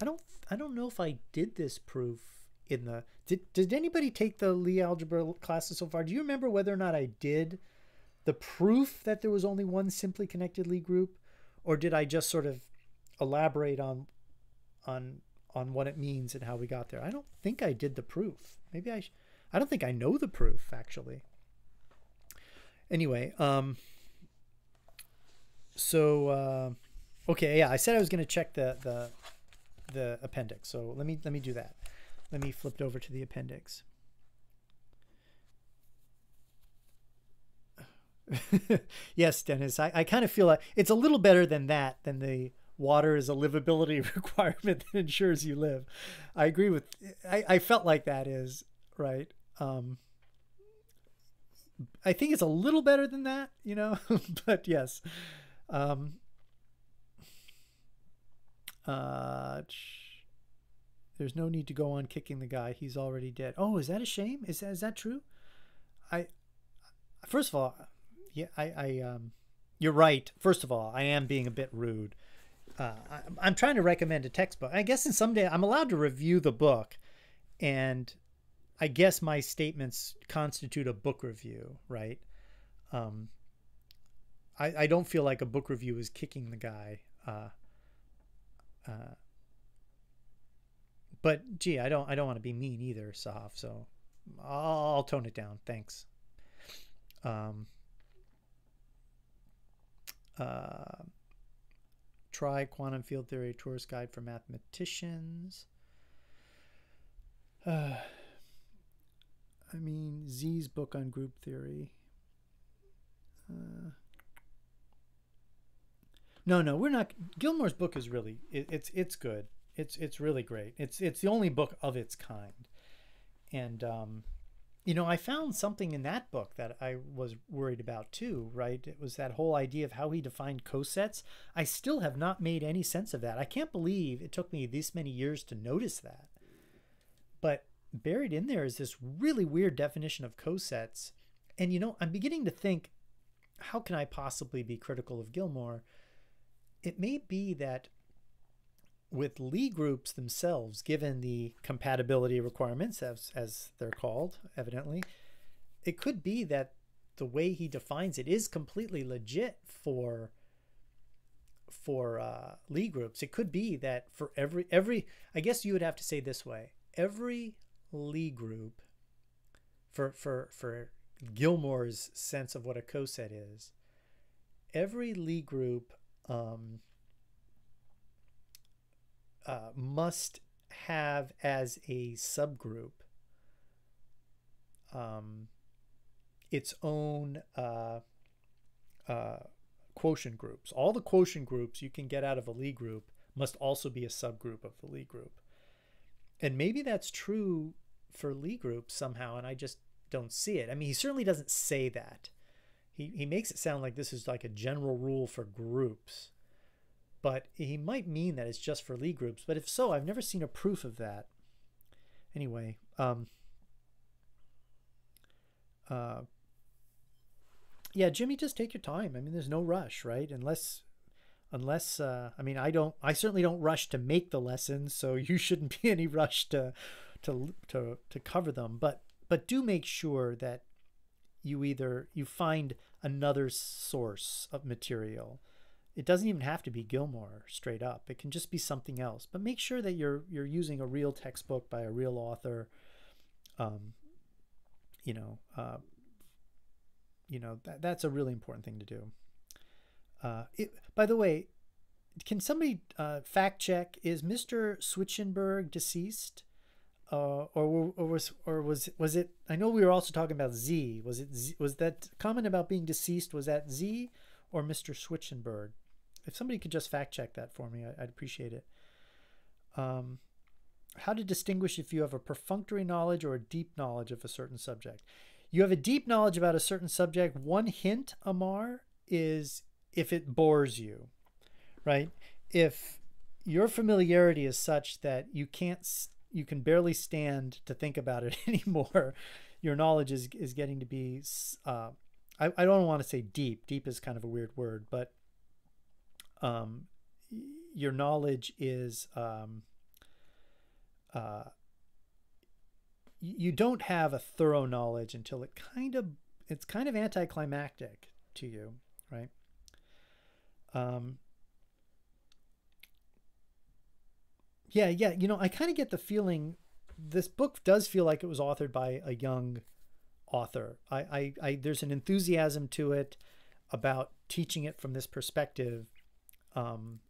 I don't I don't know if I did this proof in the did did anybody take the Lie algebra classes so far? Do you remember whether or not I did the proof that there was only one simply connected Lie group, or did I just sort of elaborate on on on what it means and how we got there? I don't think I did the proof. Maybe I I don't think I know the proof actually. Anyway, um so uh Okay, yeah, I said I was going to check the the the appendix. So let me let me do that. Let me flip it over to the appendix. yes, Dennis, I, I kind of feel like it's a little better than that, than the water is a livability requirement that ensures you live. I agree with, I, I felt like that is, right? Um, I think it's a little better than that, you know, but yes. Um, uh, there's no need to go on kicking the guy. He's already dead. Oh, is that a shame? Is that, is that true? I, first of all, yeah, I, I, um, you're right. First of all, I am being a bit rude. Uh, I, am trying to recommend a textbook. I guess in some day I'm allowed to review the book, and I guess my statements constitute a book review, right? Um, I, I don't feel like a book review is kicking the guy. Uh, uh, but gee, I don't I don't want to be mean either, Sahaf. So I'll, I'll tone it down. Thanks. Um, uh, try quantum field theory tourist guide for mathematicians. Uh, I mean Zee's book on group theory. Uh, no, no, we're not. Gilmore's book is really it, it's it's good. It's it's really great. It's it's the only book of its kind, and um, you know, I found something in that book that I was worried about too, right? It was that whole idea of how he defined cosets. I still have not made any sense of that. I can't believe it took me this many years to notice that. But buried in there is this really weird definition of cosets. And, you know, I'm beginning to think how can I possibly be critical of Gilmore? It may be that with Lie groups themselves, given the compatibility requirements, as, as they're called, evidently, it could be that the way he defines it is completely legit for for uh, groups. It could be that for every every I guess you would have to say this way: every Lie group for for for Gilmore's sense of what a coset is. Every Lie group um, uh, must have as a subgroup um, its own uh, uh, quotient groups. All the quotient groups you can get out of a Lie group must also be a subgroup of the Lie group. And maybe that's true for Lie groups somehow, and I just don't see it. I mean, he certainly doesn't say that. He, he makes it sound like this is like a general rule for groups but he might mean that it's just for Lie groups. But if so, I've never seen a proof of that. Anyway, um, uh, yeah, Jimmy, just take your time. I mean, there's no rush, right? Unless, unless, uh, I mean, I don't, I certainly don't rush to make the lessons, so you shouldn't be any rush to, to, to, to cover them. But, but do make sure that you either you find another source of material it doesn't even have to be Gilmore straight up. It can just be something else. But make sure that you're you're using a real textbook by a real author. Um, you know, uh, you know that that's a really important thing to do. Uh, it, by the way, can somebody uh, fact check is Mr. Schwichtenberg deceased? Uh, or, or was or was was it? I know we were also talking about Zee. Was it Zee, was that comment about being deceased? Was that Zee or Mr. Schwichtenberg? If somebody could just fact check that for me, I'd appreciate it. Um, how to distinguish if you have a perfunctory knowledge or a deep knowledge of a certain subject. You have a deep knowledge about a certain subject. One hint, Amar, is if it bores you, right? If your familiarity is such that you can't, you can barely stand to think about it anymore, your knowledge is, is getting to be, uh, I, I don't want to say deep. Deep is kind of a weird word, but um, your knowledge is um, uh, you don't have a thorough knowledge until it kind of it's kind of anticlimactic to you, right? Um, yeah, yeah. You know, I kind of get the feeling this book does feel like it was authored by a young author. I, I, I there's an enthusiasm to it about teaching it from this perspective um,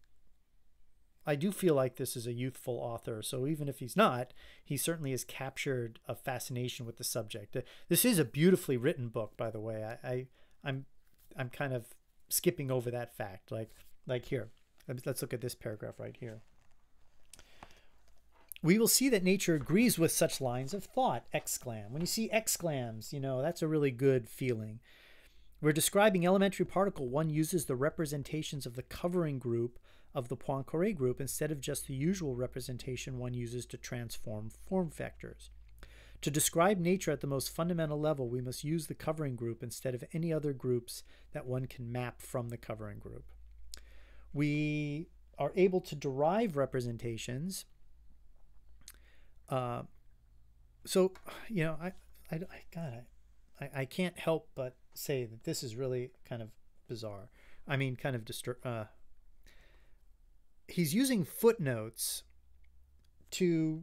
I do feel like this is a youthful author. So even if he's not, he certainly has captured a fascination with the subject. Uh, this is a beautifully written book, by the way. I, I I'm I'm kind of skipping over that fact. Like like here, let's look at this paragraph right here. We will see that nature agrees with such lines of thought. Exclam. When you see exclams, you know that's a really good feeling. We're describing elementary particle. One uses the representations of the covering group of the Poincare group instead of just the usual representation one uses to transform form factors. To describe nature at the most fundamental level, we must use the covering group instead of any other groups that one can map from the covering group. We are able to derive representations. Uh, so, you know, I, I, I God, I, I can't help but say that this is really kind of bizarre. I mean, kind of distur- uh, he's using footnotes to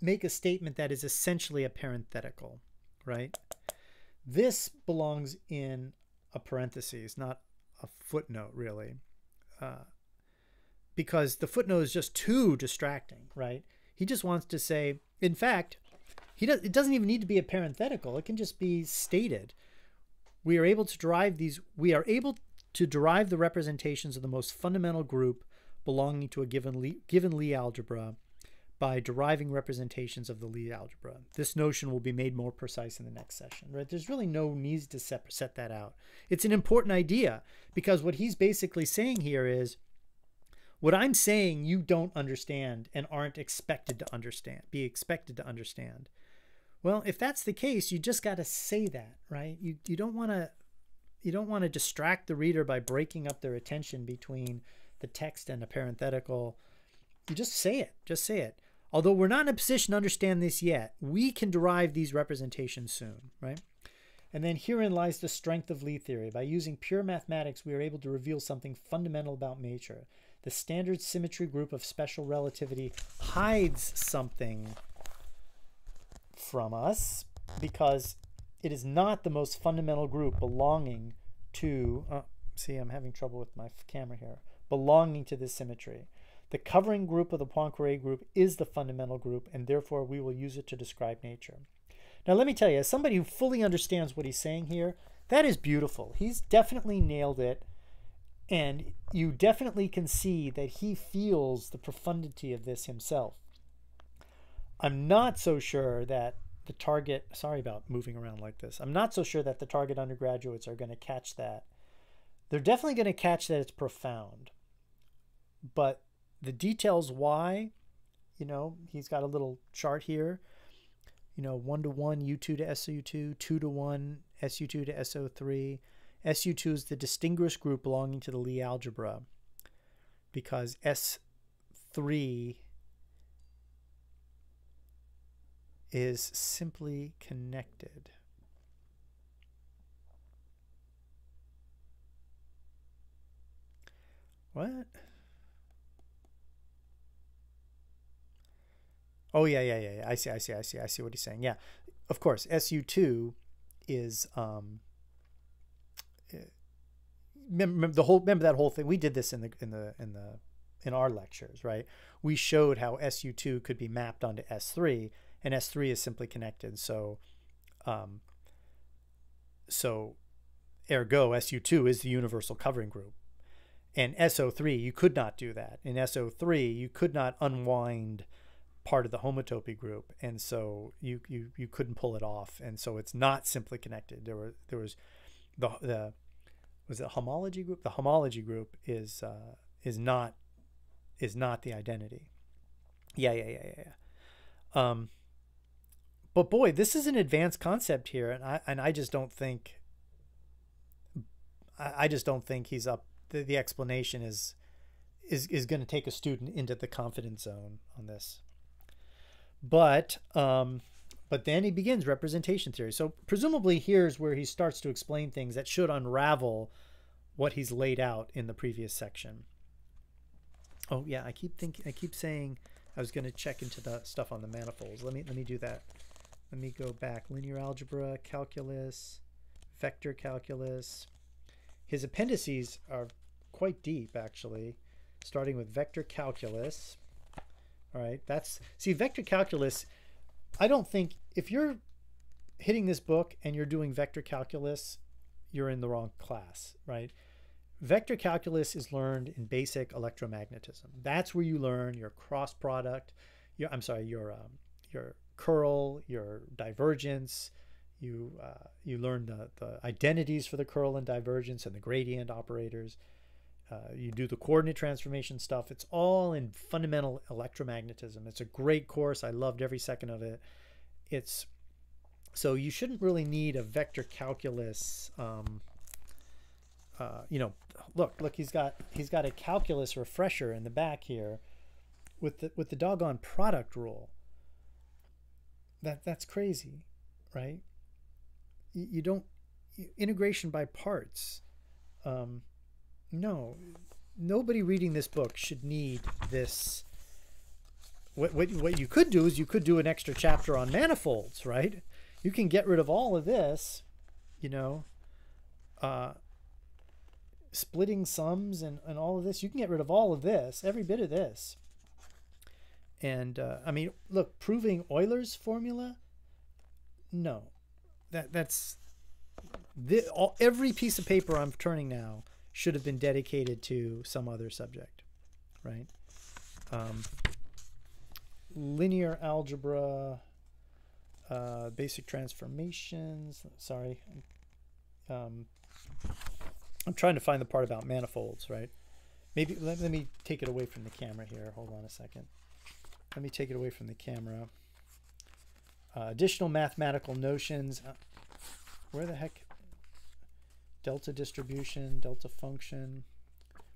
make a statement that is essentially a parenthetical, right? This belongs in a parenthesis, not a footnote, really, uh, because the footnote is just too distracting, right? He just wants to say, in fact, he does. It doesn't even need to be a parenthetical. It can just be stated we are able to derive these we are able to derive the representations of the most fundamental group belonging to a given Lie, given Lie algebra by deriving representations of the Lie algebra. This notion will be made more precise in the next session, right? There's really no need to set, set that out. It's an important idea because what he's basically saying here is what I'm saying you don't understand and aren't expected to understand, be expected to understand. Well, if that's the case, you just got to say that, right? You you don't want to you don't want to distract the reader by breaking up their attention between the text and a parenthetical. You just say it. Just say it. Although we're not in a position to understand this yet, we can derive these representations soon, right? And then herein lies the strength of Lie theory. By using pure mathematics, we are able to reveal something fundamental about nature. The standard symmetry group of special relativity hides something from us because it is not the most fundamental group belonging to, uh, see, I'm having trouble with my camera here, belonging to this symmetry. The covering group of the Poincare group is the fundamental group, and therefore we will use it to describe nature. Now, let me tell you, as somebody who fully understands what he's saying here, that is beautiful. He's definitely nailed it, and you definitely can see that he feels the profundity of this himself. I'm not so sure that the target, sorry about moving around like this, I'm not so sure that the target undergraduates are going to catch that. They're definitely going to catch that it's profound. But the details why, you know, he's got a little chart here, you know, 1 to 1 U2 to SU2, 2 to 1 SU2 to SO3. SU2 is the distinguished group belonging to the Lie algebra because S3 is simply connected. What? Oh yeah, yeah, yeah, yeah. I see, I see, I see, I see what he's saying. Yeah, of course. SU two is um. Remember the whole. Remember that whole thing. We did this in the in the in the in our lectures, right? We showed how SU two could be mapped onto S three, and S3 is simply connected. So, um, so ergo SU2 is the universal covering group. And SO3, you could not do that. In SO3, you could not unwind part of the homotopy group, and so you you you couldn't pull it off, and so it's not simply connected. There were there was the the was it homology group? The homology group is uh, is not is not the identity. Yeah, yeah, yeah, yeah, yeah. Um, but boy, this is an advanced concept here, and I and I just don't think. I, just don't think he's up. The, the explanation is is is going to take a student into the confidence zone on this. But um, but then he begins representation theory. So presumably here's where he starts to explain things that should unravel what he's laid out in the previous section. Oh yeah, I keep thinking I keep saying I was going to check into the stuff on the manifolds. Let me let me do that. Let me go back. Linear algebra, calculus, vector calculus. His appendices are quite deep, actually, starting with vector calculus. All right, that's, see, vector calculus, I don't think, if you're hitting this book and you're doing vector calculus, you're in the wrong class, right? Vector calculus is learned in basic electromagnetism. That's where you learn your cross product, your, I'm sorry, your, um, your curl, your divergence. You uh, you learn the, the identities for the curl and divergence and the gradient operators. Uh, you do the coordinate transformation stuff. It's all in fundamental electromagnetism. It's a great course. I loved every second of it. It's so you shouldn't really need a vector calculus. Um, uh, you know, look, look, he's got he's got a calculus refresher in the back here, with the with the doggone product rule. That that's crazy, right? You, you don't you, integration by parts. Um, no, nobody reading this book should need this. What, what, what you could do is you could do an extra chapter on manifolds, right? You can get rid of all of this, you know, uh, splitting sums and, and all of this. You can get rid of all of this, every bit of this, and uh, I mean, look, proving Euler's formula, no, that that's the, all, every piece of paper I'm turning now should have been dedicated to some other subject, right? Um, linear algebra, uh, basic transformations. Sorry, um, I'm trying to find the part about manifolds, right? Maybe let, let me take it away from the camera here. Hold on a second. Let me take it away from the camera. Uh, additional mathematical notions. Uh, where the heck? Delta distribution, delta function.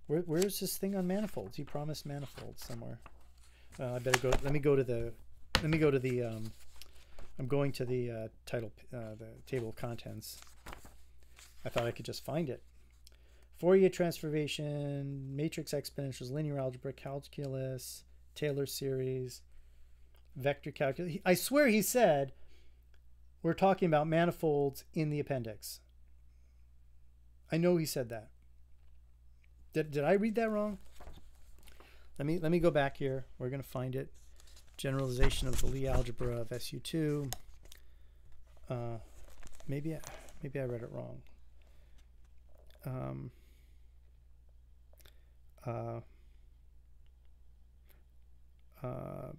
Where, where's this thing on manifolds? He promised manifolds somewhere. I better go. Let me go to the. Let me go to the. Um, I'm going to the uh, title, uh, the table of contents. I thought I could just find it. Fourier transformation, matrix exponentials, linear algebra, calculus, Taylor series, vector calculus. I swear he said we're talking about manifolds in the appendix. I know he said that. Did, did I read that wrong? Let me let me go back here. We're going to find it. Generalization of the Lie algebra of SU2. Uh, maybe I, maybe I read it wrong. Um, uh, uh,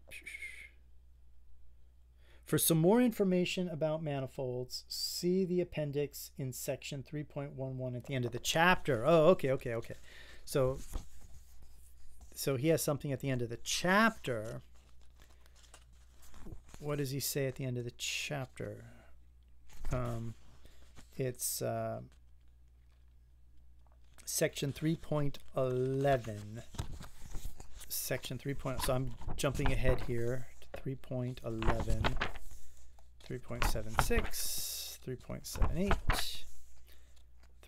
for some more information about manifolds, see the appendix in section 3.11 at the end of the chapter. Oh, okay, okay, okay. So, so he has something at the end of the chapter. What does he say at the end of the chapter? Um, it's uh, section 3.11 section 3. Point, so I'm jumping ahead here to 3.11, 3.76, 3.78,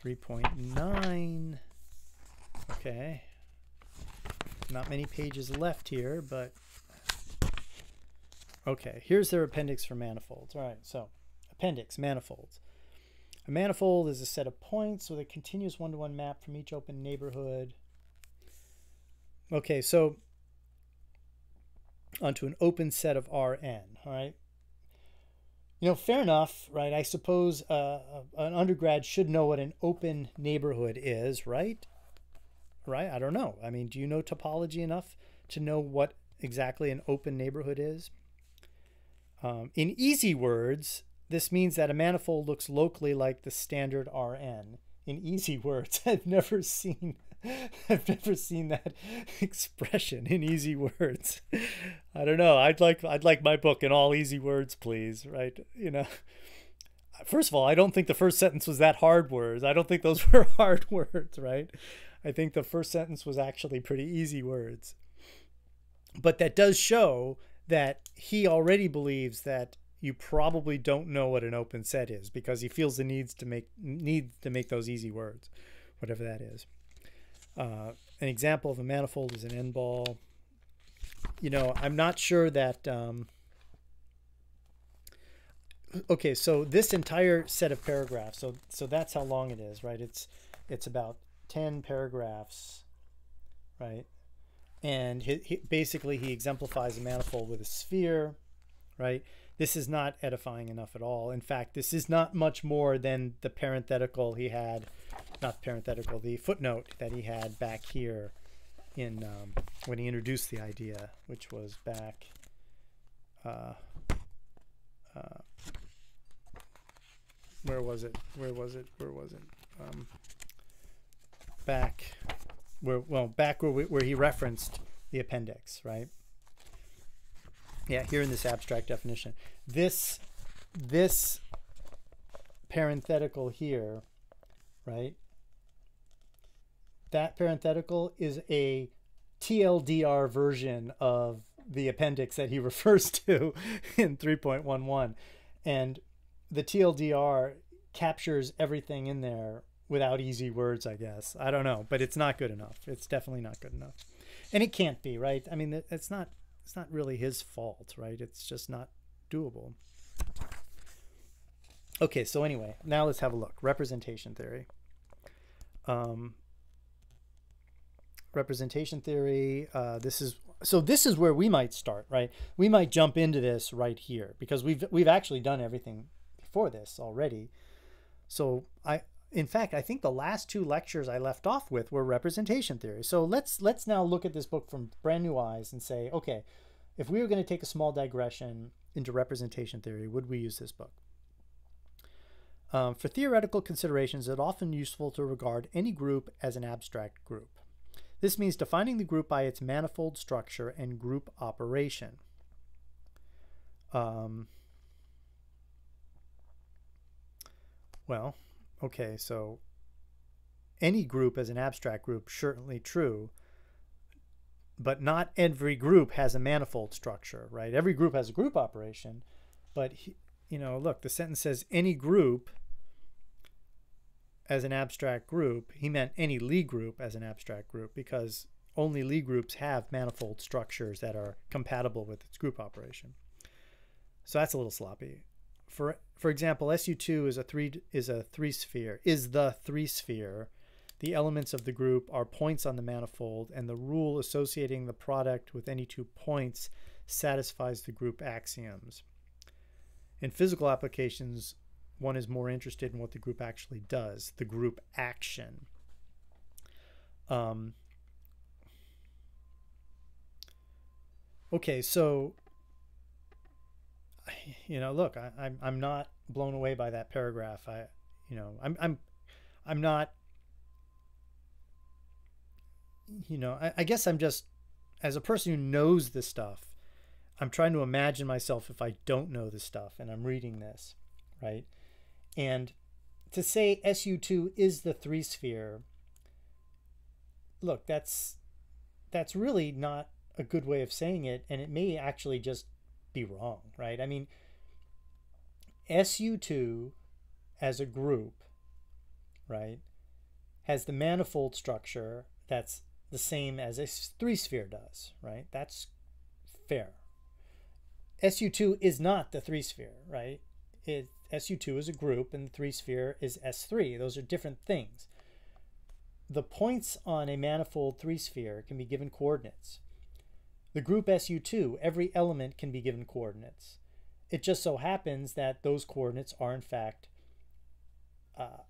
3.9. Okay. Not many pages left here, but okay. Here's their appendix for manifolds. All right, so appendix, manifolds. A manifold is a set of points with a continuous one-to-one -one map from each open neighborhood Okay, so onto an open set of Rn, all right? You know, fair enough, right? I suppose uh, an undergrad should know what an open neighborhood is, right? Right? I don't know. I mean, do you know topology enough to know what exactly an open neighborhood is? Um, in easy words, this means that a manifold looks locally like the standard Rn. In easy words, I've never seen I've never seen that expression in easy words. I don't know. I'd like I'd like my book in all easy words, please. Right? You know. First of all, I don't think the first sentence was that hard words. I don't think those were hard words, right? I think the first sentence was actually pretty easy words. But that does show that he already believes that you probably don't know what an open set is because he feels the needs to make need to make those easy words, whatever that is. Uh, an example of a manifold is an n ball. You know, I'm not sure that. Um, okay, so this entire set of paragraphs. So so that's how long it is, right? It's it's about ten paragraphs, right? And he, he, basically he exemplifies a manifold with a sphere, right? This is not edifying enough at all. In fact, this is not much more than the parenthetical he had not parenthetical, the footnote that he had back here in um, when he introduced the idea, which was back uh, uh, where was it? Where was it? Where was it? Um, back where well back where we, where he referenced the appendix, right? Yeah, here in this abstract definition. This this parenthetical here, right, that parenthetical is a TLDR version of the appendix that he refers to in 3.11. And the TLDR captures everything in there without easy words, I guess. I don't know, but it's not good enough. It's definitely not good enough. And it can't be, right? I mean, it's not it's not really his fault, right? It's just not doable. Okay, so anyway, now let's have a look. Representation theory. Um, representation theory. Uh, this is so this is where we might start, right? We might jump into this right here because we've we've actually done everything before this already. So I in fact, I think the last two lectures I left off with were representation theory. So let's let's now look at this book from brand new eyes and say, okay, if we were going to take a small digression into representation theory, would we use this book? Um, for theoretical considerations, it's often useful to regard any group as an abstract group. This means defining the group by its manifold structure and group operation. Um, well, okay, so any group as an abstract group, certainly true, but not every group has a manifold structure, right? Every group has a group operation, but, he, you know, look, the sentence says any group as an abstract group, he meant any Lie group as an abstract group because only Lie groups have manifold structures that are compatible with its group operation. So that's a little sloppy. For for example, SU2 is a three is a three sphere is the three sphere. The elements of the group are points on the manifold, and the rule associating the product with any two points satisfies the group axioms. In physical applications, one is more interested in what the group actually does, the group action. Um, okay, so you know, look, I, I'm I'm not blown away by that paragraph. I, you know, I'm I'm I'm not. You know, I, I guess I'm just, as a person who knows this stuff, I'm trying to imagine myself if I don't know this stuff and I'm reading this, right? And to say SU2 is the three sphere, look, that's that's really not a good way of saying it, and it may actually just be wrong, right? I mean, SU2 as a group, right, has the manifold structure that's the same as a three sphere does, right? That's fair. SU2 is not the three sphere, right? It SU2 is a group and the three sphere is S3. Those are different things. The points on a manifold three sphere can be given coordinates. The group SU2, every element can be given coordinates. It just so happens that those coordinates are in fact uh,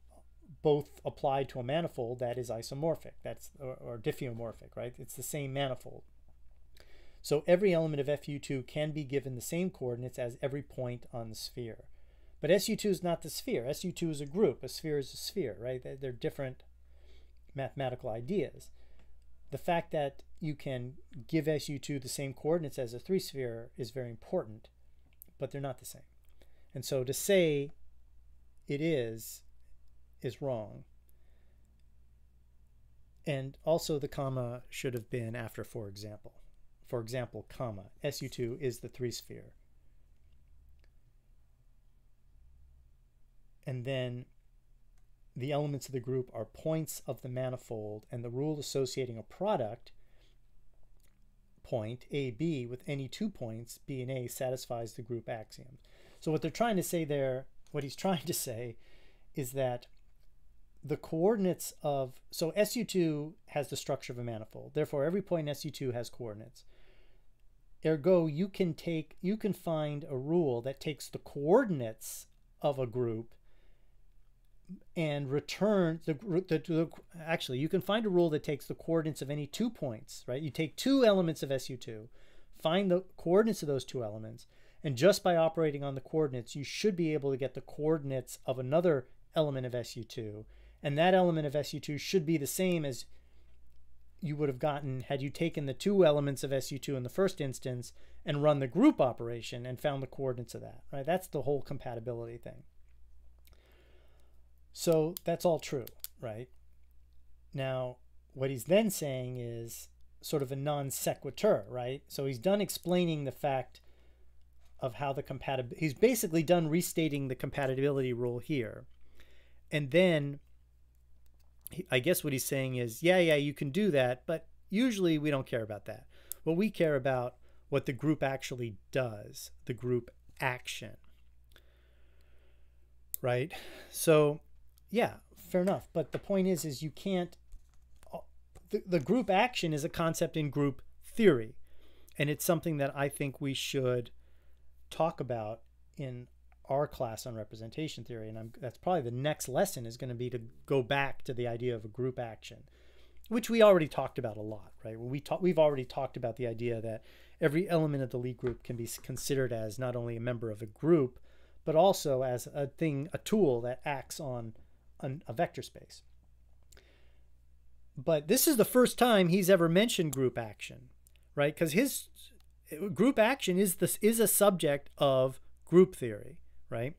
both applied to a manifold that is isomorphic, that's or, or diffeomorphic, right? It's the same manifold. So every element of SU2 can be given the same coordinates as every point on the sphere. But SU2 is not the sphere. SU2 is a group. A sphere is a sphere, right? They're different mathematical ideas. The fact that you can give SU2 the same coordinates as a three sphere is very important, but they're not the same. And so to say it is, is wrong. And also the comma should have been after for example. For example, comma, SU2 is the three sphere. and then the elements of the group are points of the manifold, and the rule associating a product point AB with any two points B and A satisfies the group axiom. So what they're trying to say there, what he's trying to say is that the coordinates of so SU2 has the structure of a manifold. Therefore, every point in SU2 has coordinates. Ergo, you can take you can find a rule that takes the coordinates of a group and return the, the, the, actually you can find a rule that takes the coordinates of any two points right? You take two elements of su2 find the coordinates of those two elements and just by operating on the coordinates you should be able to get the coordinates of another element of su2 and that element of su2 should be the same as you would have gotten had you taken the two elements of su2 in the first instance and run the group operation and found the coordinates of that right? That's the whole compatibility thing so that's all true, right? Now, what he's then saying is sort of a non sequitur, right? So he's done explaining the fact of how the compatibility, he's basically done restating the compatibility rule here. And then I guess what he's saying is, yeah, yeah, you can do that, but usually we don't care about that. What we care about what the group actually does, the group action. Right? So yeah, fair enough. But the point is, is you can't. Uh, the, the group action is a concept in group theory, and it's something that I think we should talk about in our class on representation theory. And I'm, that's probably the next lesson is going to be to go back to the idea of a group action. which we already talked about a lot, right? we talk, we've already talked about the idea that every element of the Lie group can be considered as not only a member of a group, but also as a thing, a tool that acts on an, a vector space. But this is the first time he's ever mentioned group action, right? Because his group action is this is a subject of group theory, right?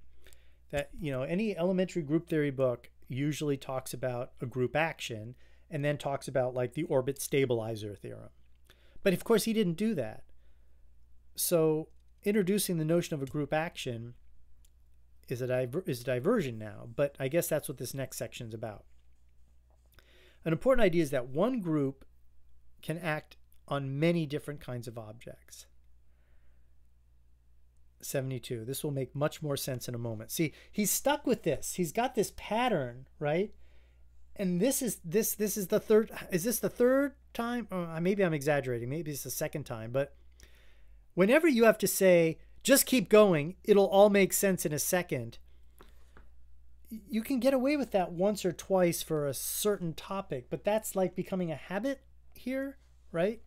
That you know any elementary group theory book usually talks about a group action and then talks about like the orbit stabilizer theorem. But of course he didn't do that. So introducing the notion of a group action is a diver- is a diversion now, but I guess that's what this next section is about. An important idea is that one group can act on many different kinds of objects. 72. This will make much more sense in a moment. See, he's stuck with this. He's got this pattern, right? And this is this this is the third is this the third time? Oh, maybe I'm exaggerating. Maybe it's the second time, but whenever you have to say just keep going, it'll all make sense in a second. You can get away with that once or twice for a certain topic, but that's like becoming a habit here, right?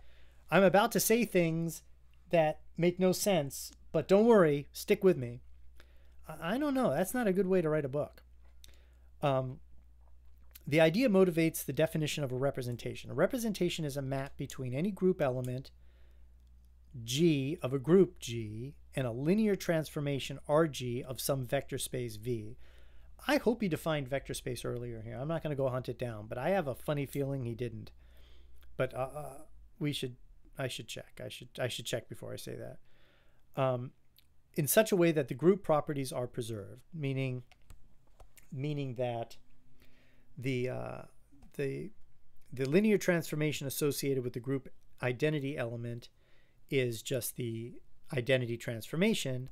I'm about to say things that make no sense, but don't worry, stick with me. I don't know. That's not a good way to write a book. Um, the idea motivates the definition of a representation. A representation is a map between any group element G of a group G and a linear transformation RG of some vector space V. I hope he defined vector space earlier here. I'm not going to go hunt it down, but I have a funny feeling he didn't. But uh, uh, we should I should check. I should I should check before I say that. Um, in such a way that the group properties are preserved, meaning meaning that the uh, the the linear transformation associated with the group identity element is just the identity transformation.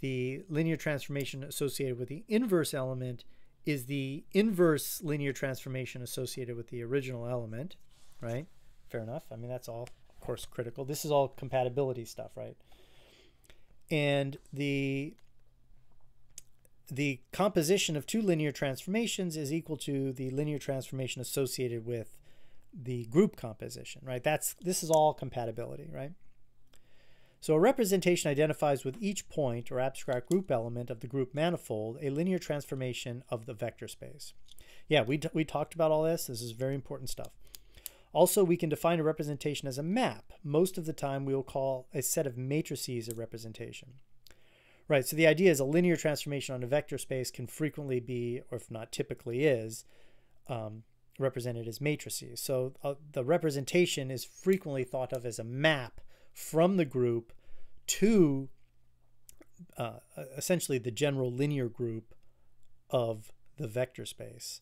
The linear transformation associated with the inverse element is the inverse linear transformation associated with the original element, right? Fair enough. I mean, that's all of course critical. This is all compatibility stuff, right? And the the composition of two linear transformations is equal to the linear transformation associated with the group composition, right? That's this is all compatibility, right? So a representation identifies with each point or abstract group element of the group manifold a linear transformation of the vector space. Yeah, we, we talked about all this. This is very important stuff. Also, we can define a representation as a map. Most of the time, we will call a set of matrices a representation. Right, so the idea is a linear transformation on a vector space can frequently be, or if not typically is, um, represented as matrices. So uh, the representation is frequently thought of as a map from the group to uh, essentially the general linear group of the vector space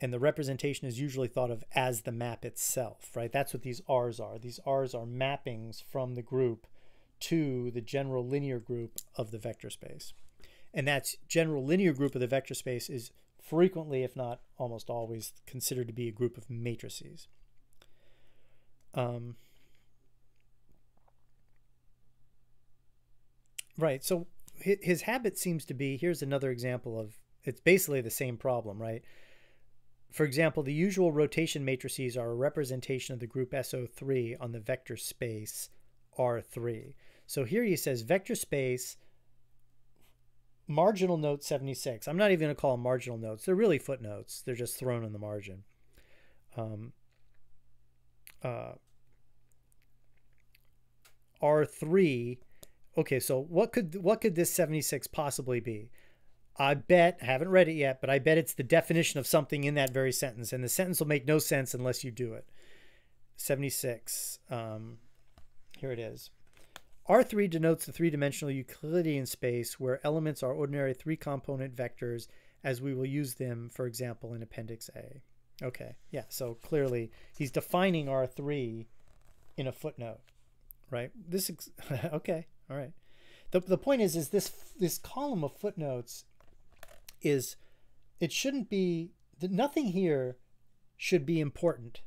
and the representation is usually thought of as the map itself, right? That's what these R's are. These R's are mappings from the group to the general linear group of the vector space. And that general linear group of the vector space is frequently, if not almost always, considered to be a group of matrices. Um, right, so his habit seems to be, here's another example of, it's basically the same problem, right? For example, the usual rotation matrices are a representation of the group SO3 on the vector space R3. So here he says vector space marginal note 76. I'm not even going to call them marginal notes. They're really footnotes. They're just thrown in the margin. Um, uh, R3. Okay, so what could what could this 76 possibly be? I bet, I haven't read it yet, but I bet it's the definition of something in that very sentence. And the sentence will make no sense unless you do it. 76. Um, here it is. R3 denotes the three dimensional Euclidean space where elements are ordinary three component vectors as we will use them, for example, in Appendix A. Okay, yeah, so clearly he's defining R3 in a footnote, right? This, okay, all right. The, the point is, is this this column of footnotes is it shouldn't be nothing here should be important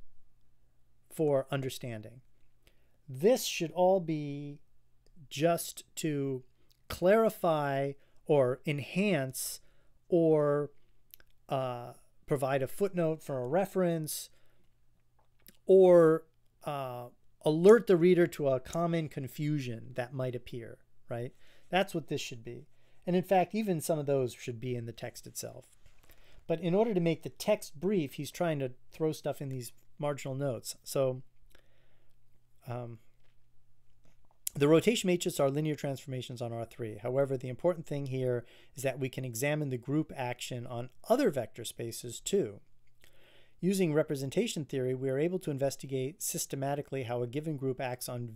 for understanding. This should all be just to clarify or enhance or uh, provide a footnote for a reference or uh, alert the reader to a common confusion that might appear, right? That's what this should be. And in fact, even some of those should be in the text itself. But in order to make the text brief, he's trying to throw stuff in these marginal notes. So um, the rotation matrix are linear transformations on R3. However, the important thing here is that we can examine the group action on other vector spaces too. Using representation theory, we are able to investigate systematically how a given group acts on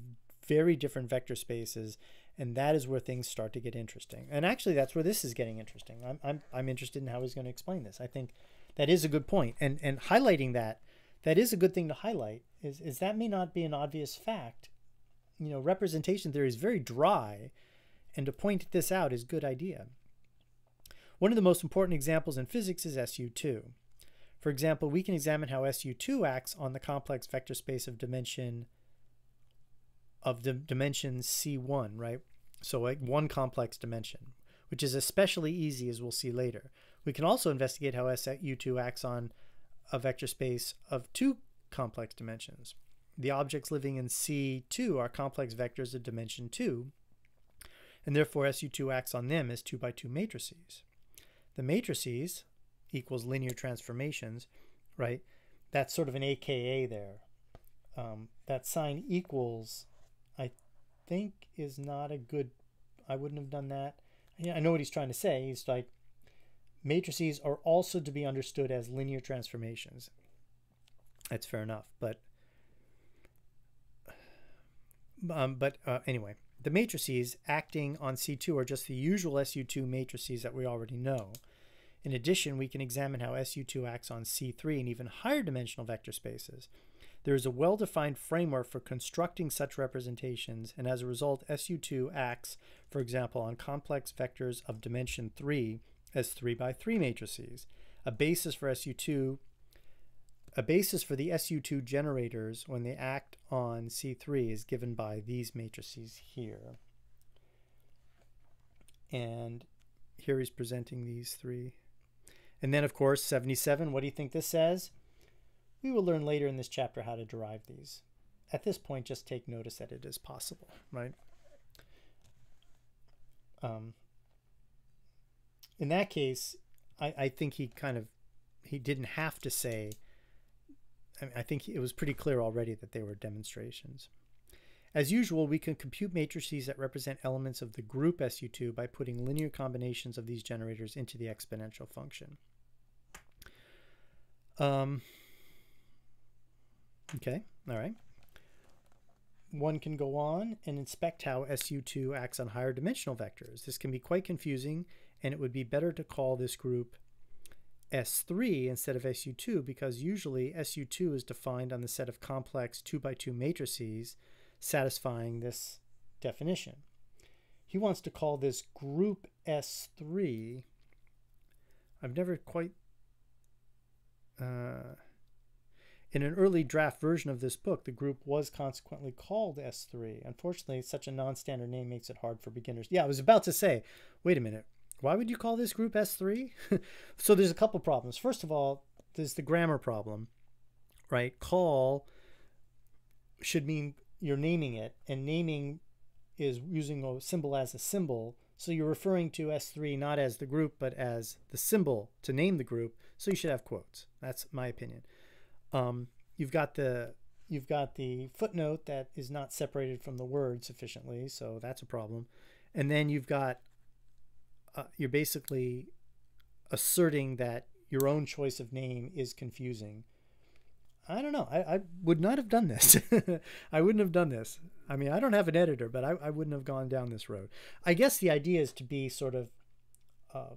very different vector spaces, and that is where things start to get interesting. And actually, that's where this is getting interesting. I'm, I'm, I'm interested in how he's going to explain this. I think that is a good point. And, and highlighting that, that is a good thing to highlight, is, is that may not be an obvious fact. You know, representation theory is very dry, and to point this out is a good idea. One of the most important examples in physics is SU2. For example, we can examine how SU2 acts on the complex vector space of dimension of the dimension C1, right? So like one complex dimension, which is especially easy as we'll see later. We can also investigate how SU2 acts on a vector space of two complex dimensions. The objects living in C2 are complex vectors of dimension 2, and therefore SU2 acts on them as 2 by 2 matrices. The matrices, equals linear transformations, right? That's sort of an AKA there. Um, that sign equals, I think, is not a good. I wouldn't have done that. Yeah, I know what he's trying to say. He's like, matrices are also to be understood as linear transformations. That's fair enough, but um, but uh, anyway, the matrices acting on C2 are just the usual SU2 matrices that we already know. In addition, we can examine how SU2 acts on C3 and even higher dimensional vector spaces. There is a well-defined framework for constructing such representations, and as a result, SU2 acts, for example, on complex vectors of dimension 3 as 3 by 3 matrices. A basis for SU2 a basis for the SU2 generators when they act on C3 is given by these matrices here. And here he's presenting these three and then, of course, 77, what do you think this says? We will learn later in this chapter how to derive these. At this point, just take notice that it is possible, right? Um, in that case, I, I think he kind of, he didn't have to say, I, mean, I think it was pretty clear already that they were demonstrations. As usual, we can compute matrices that represent elements of the group SU2 by putting linear combinations of these generators into the exponential function. Um, okay, all right. One can go on and inspect how SU2 acts on higher dimensional vectors. This can be quite confusing, and it would be better to call this group S3 instead of SU2 because usually SU2 is defined on the set of complex 2 by 2 matrices satisfying this definition. He wants to call this group S3. I've never quite. Uh, in an early draft version of this book, the group was consequently called S3. Unfortunately, such a non standard name makes it hard for beginners. Yeah, I was about to say, wait a minute, why would you call this group S3? so there's a couple problems. First of all, there's the grammar problem, right? Call should mean you're naming it, and naming is using a symbol as a symbol. So you're referring to S3 not as the group, but as the symbol to name the group. So you should have quotes. That's my opinion. Um, you've got the you've got the footnote that is not separated from the word sufficiently, so that's a problem. And then you've got uh, you're basically asserting that your own choice of name is confusing I don't know. I, I would not have done this. I wouldn't have done this. I mean, I don't have an editor, but I, I wouldn't have gone down this road. I guess the idea is to be sort of uh,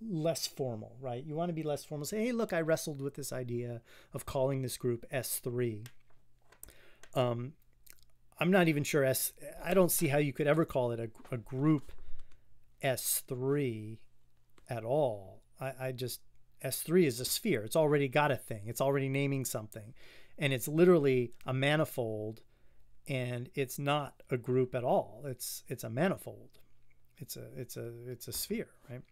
less formal, right? You want to be less formal. Say, hey, look, I wrestled with this idea of calling this group S3. Um, I'm not even sure S. I don't see how you could ever call it a, a group S3 at all. I, I just S3 is a sphere. It's already got a thing. It's already naming something. And it's literally a manifold and it's not a group at all. It's it's a manifold. It's a it's a it's a sphere, right?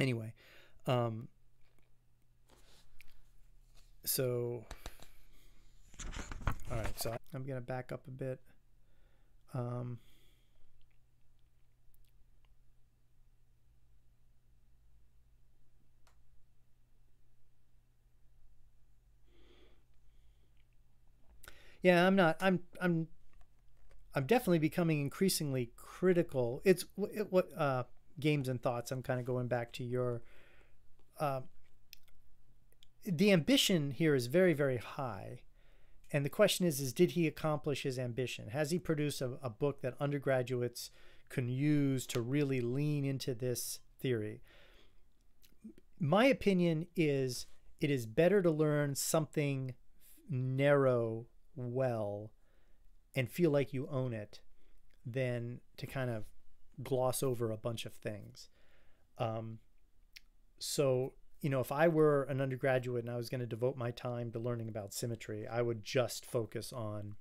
Anyway, um so All right, so I'm going to back up a bit. Um, yeah, I'm not. I'm. I'm. I'm definitely becoming increasingly critical. It's what, what uh, games and thoughts. I'm kind of going back to your. Uh, the ambition here is very, very high and the question is, is did he accomplish his ambition? Has he produced a, a book that undergraduates can use to really lean into this theory? My opinion is it is better to learn something narrow well and feel like you own it than to kind of gloss over a bunch of things. Um, so you know, if I were an undergraduate and I was going to devote my time to learning about symmetry, I would just focus on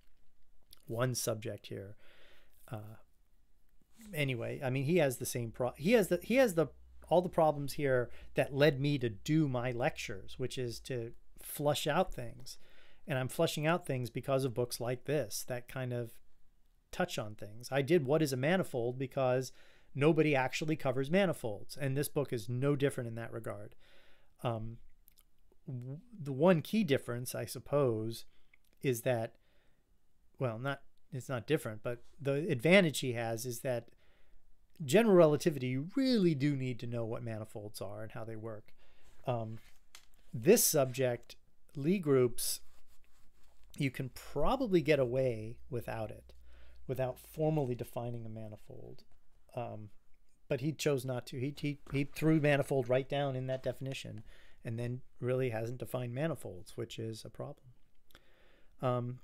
one subject here. Uh, anyway, I mean, he has the same pro. He has the he has the all the problems here that led me to do my lectures, which is to flush out things, and I'm flushing out things because of books like this that kind of touch on things. I did what is a manifold because nobody actually covers manifolds, and this book is no different in that regard. Um, the one key difference, I suppose, is that, well, not it's not different, but the advantage he has is that general relativity, you really do need to know what manifolds are and how they work. Um, this subject, Lie groups, you can probably get away without it, without formally defining a manifold. Um, but he chose not to. He, he, he threw manifold right down in that definition and then really hasn't defined manifolds, which is a problem. Um,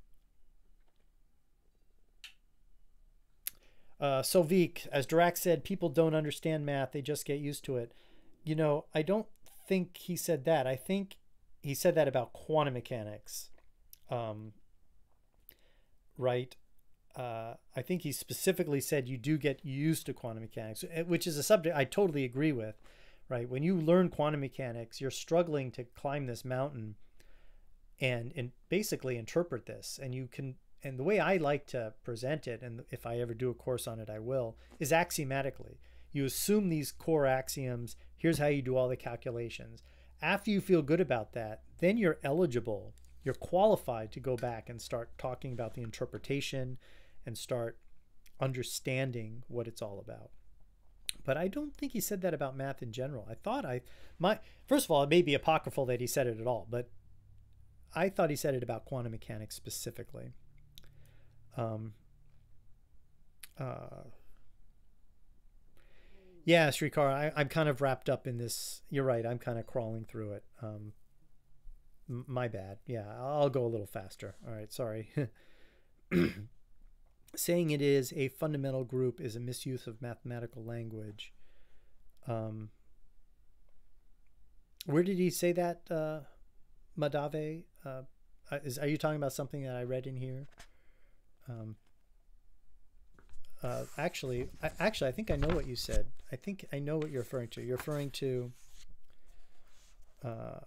uh, as Dirac said, people don't understand math, they just get used to it. You know, I don't think he said that. I think he said that about quantum mechanics. Um, right? uh, I think he specifically said you do get used to quantum mechanics, eh, which is a subject I totally agree with. Right, when you learn quantum mechanics, you're struggling to climb this mountain, and and basically interpret this, and you can. And the way I like to present it, and if I ever do a course on it, I will, is axiomatically. You assume these core axioms. Here's how you do all the calculations. After you feel good about that, then you're eligible you're qualified to go back and start talking about the interpretation and start understanding what it's all about. But I don't think he said that about math in general. I thought I my first of all, it may be apocryphal that he said it at all, but I thought he said it about quantum mechanics specifically. Um, uh, yeah, Srikar, I, I'm kind of wrapped up in this. You're right. I'm kind of crawling through it. Um, my bad. Yeah, I'll go a little faster. All right, sorry. saying it is a fundamental group is a misuse of mathematical language. Um, where did he say that, uh, Madave? Uh, uh, is are you talking about something that I read in here? Um, uh, actually, I, actually, I think I know what you said. I think I know what you're referring to. You're referring to uh,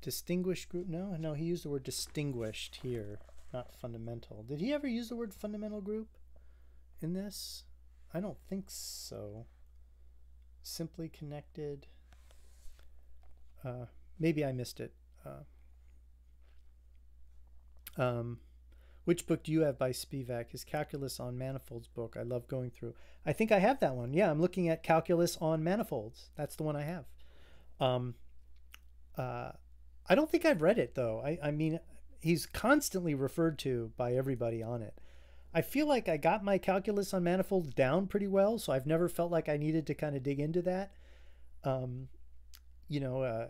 distinguished group. No, no, he used the word distinguished here not fundamental. Did he ever use the word fundamental group in this? I don't think so. Simply connected. Uh, maybe I missed it. Uh, um, which book do you have by Spivak? His Calculus on Manifolds book. I love going through. I think I have that one. Yeah, I'm looking at Calculus on Manifolds. That's the one I have. Um, uh, I don't think I've read it though. I, I mean, he's constantly referred to by everybody on it. I feel like I got my calculus on manifolds down pretty well, so I've never felt like I needed to kind of dig into that. Um, you know, uh,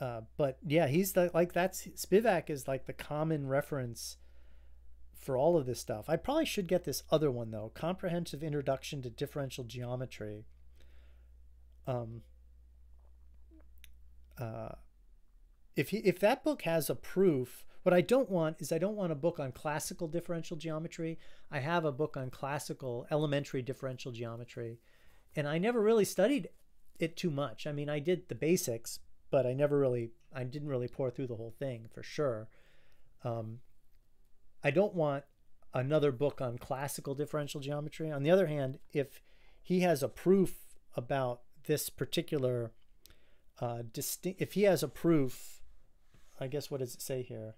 uh, but yeah, he's the, like that's Spivak is like the common reference for all of this stuff. I probably should get this other one though, Comprehensive Introduction to Differential Geometry. Um, uh, if he, if that book has a proof what I don't want is I don't want a book on classical differential geometry. I have a book on classical elementary differential geometry, and I never really studied it too much. I mean, I did the basics, but I never really, I didn't really pour through the whole thing for sure. Um, I don't want another book on classical differential geometry. On the other hand, if he has a proof about this particular uh, distinct, if he has a proof, I guess what does it say here?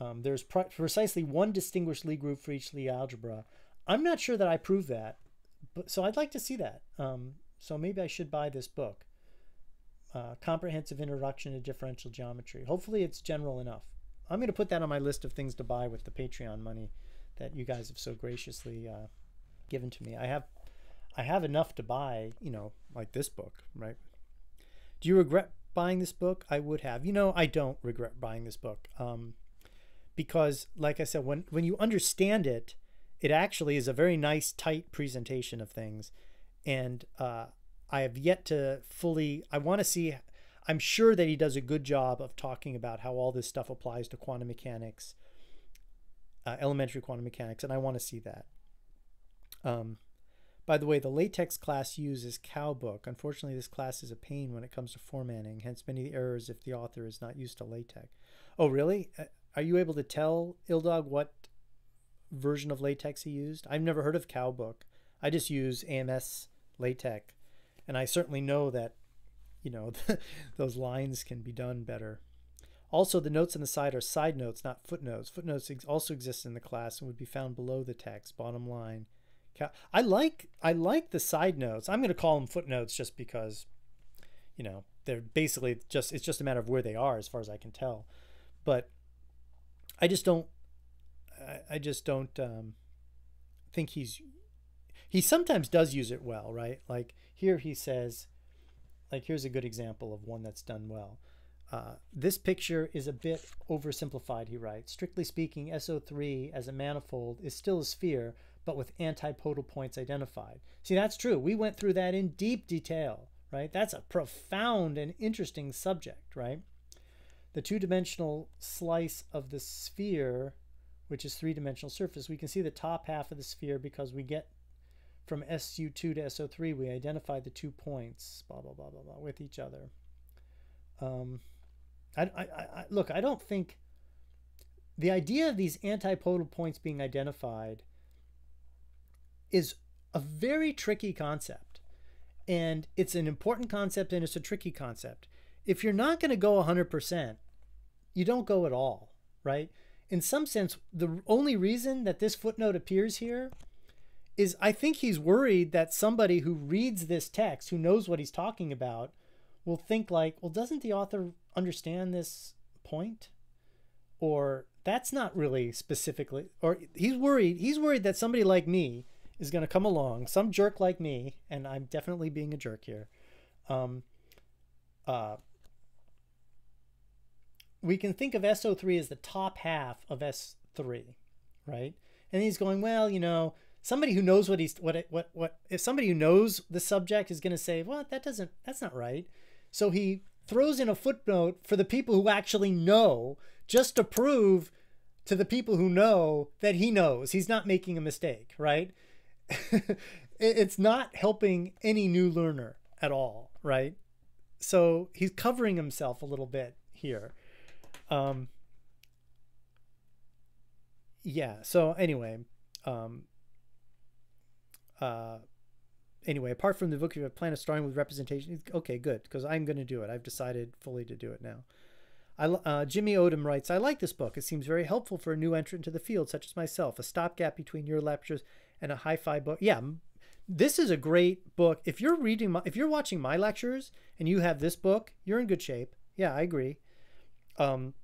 Um, there's precisely one distinguished Lie group for each Lie algebra. I'm not sure that I prove that, but so I'd like to see that. Um, so maybe I should buy this book, uh, Comprehensive Introduction to Differential Geometry. Hopefully, it's general enough. I'm going to put that on my list of things to buy with the Patreon money that you guys have so graciously uh, given to me. I have, I have enough to buy, you know, like this book, right? Do you regret buying this book? I would have. You know, I don't regret buying this book. Um, because like I said, when when you understand it, it actually is a very nice, tight presentation of things, and uh, I have yet to fully. I want to see. I'm sure that he does a good job of talking about how all this stuff applies to quantum mechanics, uh, elementary quantum mechanics, and I want to see that. Um, by the way, the LaTeX class uses kaobook. Unfortunately, this class is a pain when it comes to formatting, hence many errors if the author is not used to LaTeX. Oh, really? Uh, are you able to tell Ildog what version of LaTeX he used? I've never heard of kaobook. I just use AMS LaTeX, and I certainly know that, you know, those lines can be done better. Also, the notes on the side are side notes, not footnotes. Footnotes also exist in the class and would be found below the text, bottom line. I like I like the side notes. I'm going to call them footnotes just because, you know, they're basically just it's just a matter of where they are as far as I can tell. But I just don't. I, just don't um, think he's. He sometimes does use it well, right? Like here he says, like here's a good example of one that's done well. Uh, this picture is a bit oversimplified, he writes. Strictly speaking, SO3 as a manifold is still a sphere, but with antipodal points identified. See, that's true. We went through that in deep detail, right? That's a profound and interesting subject, right? the two-dimensional slice of the sphere, which is three-dimensional surface, we can see the top half of the sphere because we get from SU2 to SO3, we identify the two points, blah, blah, blah, blah, blah, with each other. Um, I, I, I, look, I don't think the idea of these antipodal points being identified is a very tricky concept. And it's an important concept and it's a tricky concept if you're not going to go 100%, you don't go at all, right? In some sense, the only reason that this footnote appears here is I think he's worried that somebody who reads this text, who knows what he's talking about, will think like, well, doesn't the author understand this point? Or that's not really specifically, or he's worried, he's worried that somebody like me is going to come along, some jerk like me, and I'm definitely being a jerk here, um, uh, we can think of SO3 as the top half of S3, right? And he's going, well, you know, somebody who knows what he's what what what if somebody who knows the subject is going to say, well, that doesn't that's not right. So he throws in a footnote for the people who actually know, just to prove to the people who know that he knows he's not making a mistake, right? It's not helping any new learner at all, right? So he's covering himself a little bit here. Um, yeah. So anyway, um, uh, anyway, apart from the book, you have plan of starting with representation. Okay, good, because I'm going to do it. I've decided fully to do it now. I, uh, Jimmy Odom writes, I like this book. It seems very helpful for a new entrant into the field, such as myself. A stopgap between your lectures and a hi-fi book. Yeah, this is a great book. If you're reading, my, if you're watching my lectures and you have this book, you're in good shape. Yeah, I agree um,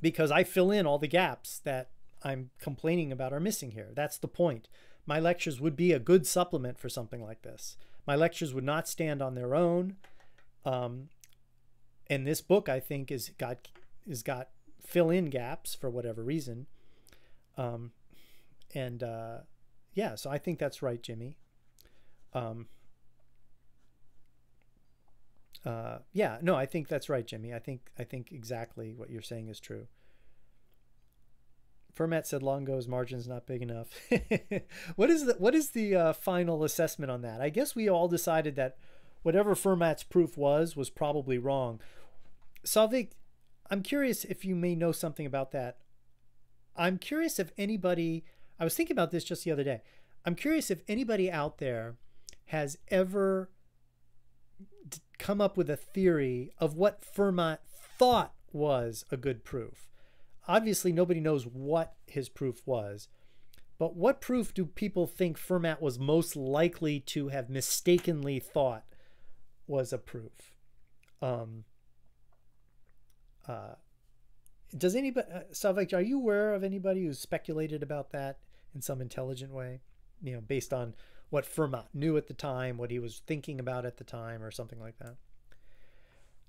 because I fill in all the gaps that I'm complaining about are missing here. That's the point. My lectures would be a good supplement for something like this. My lectures would not stand on their own. Um, and this book, I think, is got is got fill in gaps for whatever reason. Um, and uh, yeah, so I think that's right, Jimmy. Um, uh, yeah, no, I think that's right, Jimmy. I think I think exactly what you're saying is true. Fermat said Longo's margin's not big enough. what is the what is the uh, final assessment on that? I guess we all decided that whatever Fermat's proof was was probably wrong. Salvik, I'm curious if you may know something about that. I'm curious if anybody, I was thinking about this just the other day. I'm curious if anybody out there has ever come up with a theory of what Fermat thought was a good proof. Obviously, nobody knows what his proof was, but what proof do people think Fermat was most likely to have mistakenly thought was a proof? Um, uh, does anybody, uh, Savik, are you aware of anybody who's speculated about that in some intelligent way? You know, based on what Fermat knew at the time, what he was thinking about at the time, or something like that.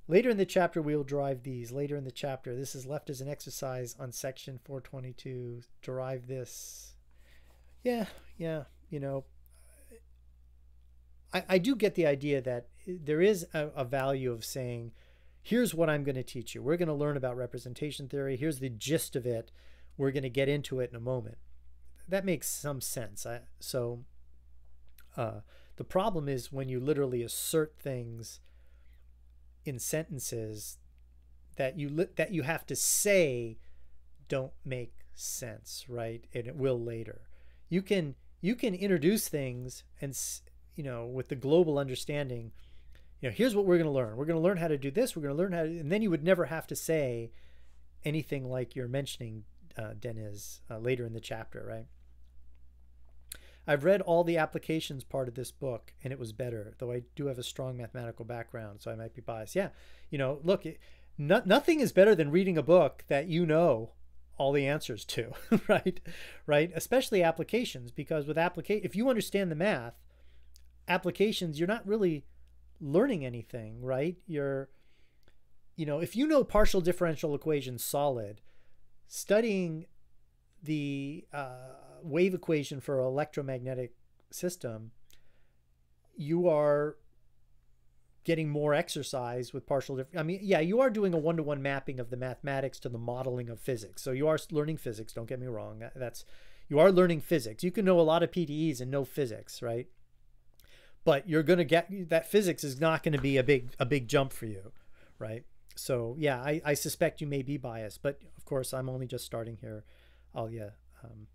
Later in the chapter, we'll derive these. Later in the chapter, this is left as an exercise on section 422. Derive this. Yeah, yeah, you know, I, I do get the idea that there is a, a value of saying, here's what I'm going to teach you. We're going to learn about representation theory. Here's the gist of it. We're going to get into it in a moment. That makes some sense. I, so uh, the problem is when you literally assert things in sentences that you li- that you have to say don't make sense, right? And it will later. You can you can introduce things and you know with the global understanding. You know, here's what we're going to learn. We're going to learn how to do this. We're going to learn how to, and then you would never have to say anything like you're mentioning, uh, Deniz, uh, later in the chapter, right? I've read all the applications part of this book and it was better, though I do have a strong mathematical background, so I might be biased. Yeah, you know, look, it, no, nothing is better than reading a book that you know all the answers to, right? Right? Especially applications, because with application, if you understand the math, applications, you're not really learning anything, right? You're, you know, if you know partial differential equations solid, studying the uh, wave equation for an electromagnetic system, you are getting more exercise with partial. I mean, yeah, you are doing a one-to-one mapping of the mathematics to the modeling of physics. So you are learning physics. Don't get me wrong. That's you are learning physics. You can know a lot of PDEs and know physics, right? But you're going to get that physics is not going to be a big a big jump for you, right? So yeah, I, I suspect you may be biased, but of course I'm only just starting here. I'll yeah, um,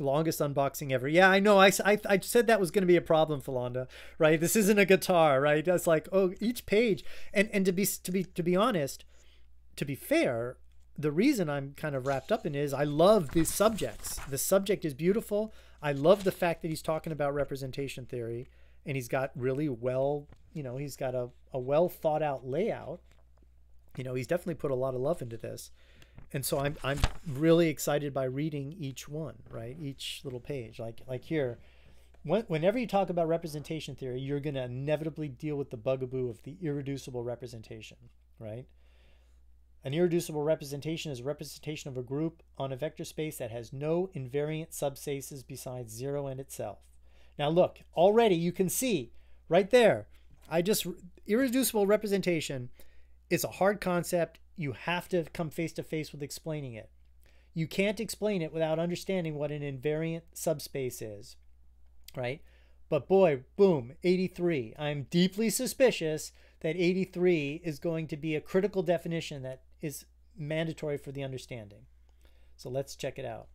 longest unboxing ever. Yeah, I know. I, I, I said that was going to be a problem, Philonda. Right? This isn't a guitar, right? It's like oh, each page, and and to be to be to be honest, to be fair, the reason I'm kind of wrapped up in is I love these subjects. The subject is beautiful. I love the fact that he's talking about representation theory, and he's got really well, you know, he's got a, a well thought out layout. You know, he's definitely put a lot of love into this and so I'm I'm really excited by reading each one, right? Each little page, like like here. When, whenever you talk about representation theory, you're going to inevitably deal with the bugaboo of the irreducible representation, right? An irreducible representation is a representation of a group on a vector space that has no invariant subspaces besides zero and itself. Now look, already you can see right there. I just irreducible representation is a hard concept you have to come face to face with explaining it. You can't explain it without understanding what an invariant subspace is, right? But boy, boom, 83. I'm deeply suspicious that 83 is going to be a critical definition that is mandatory for the understanding. So let's check it out.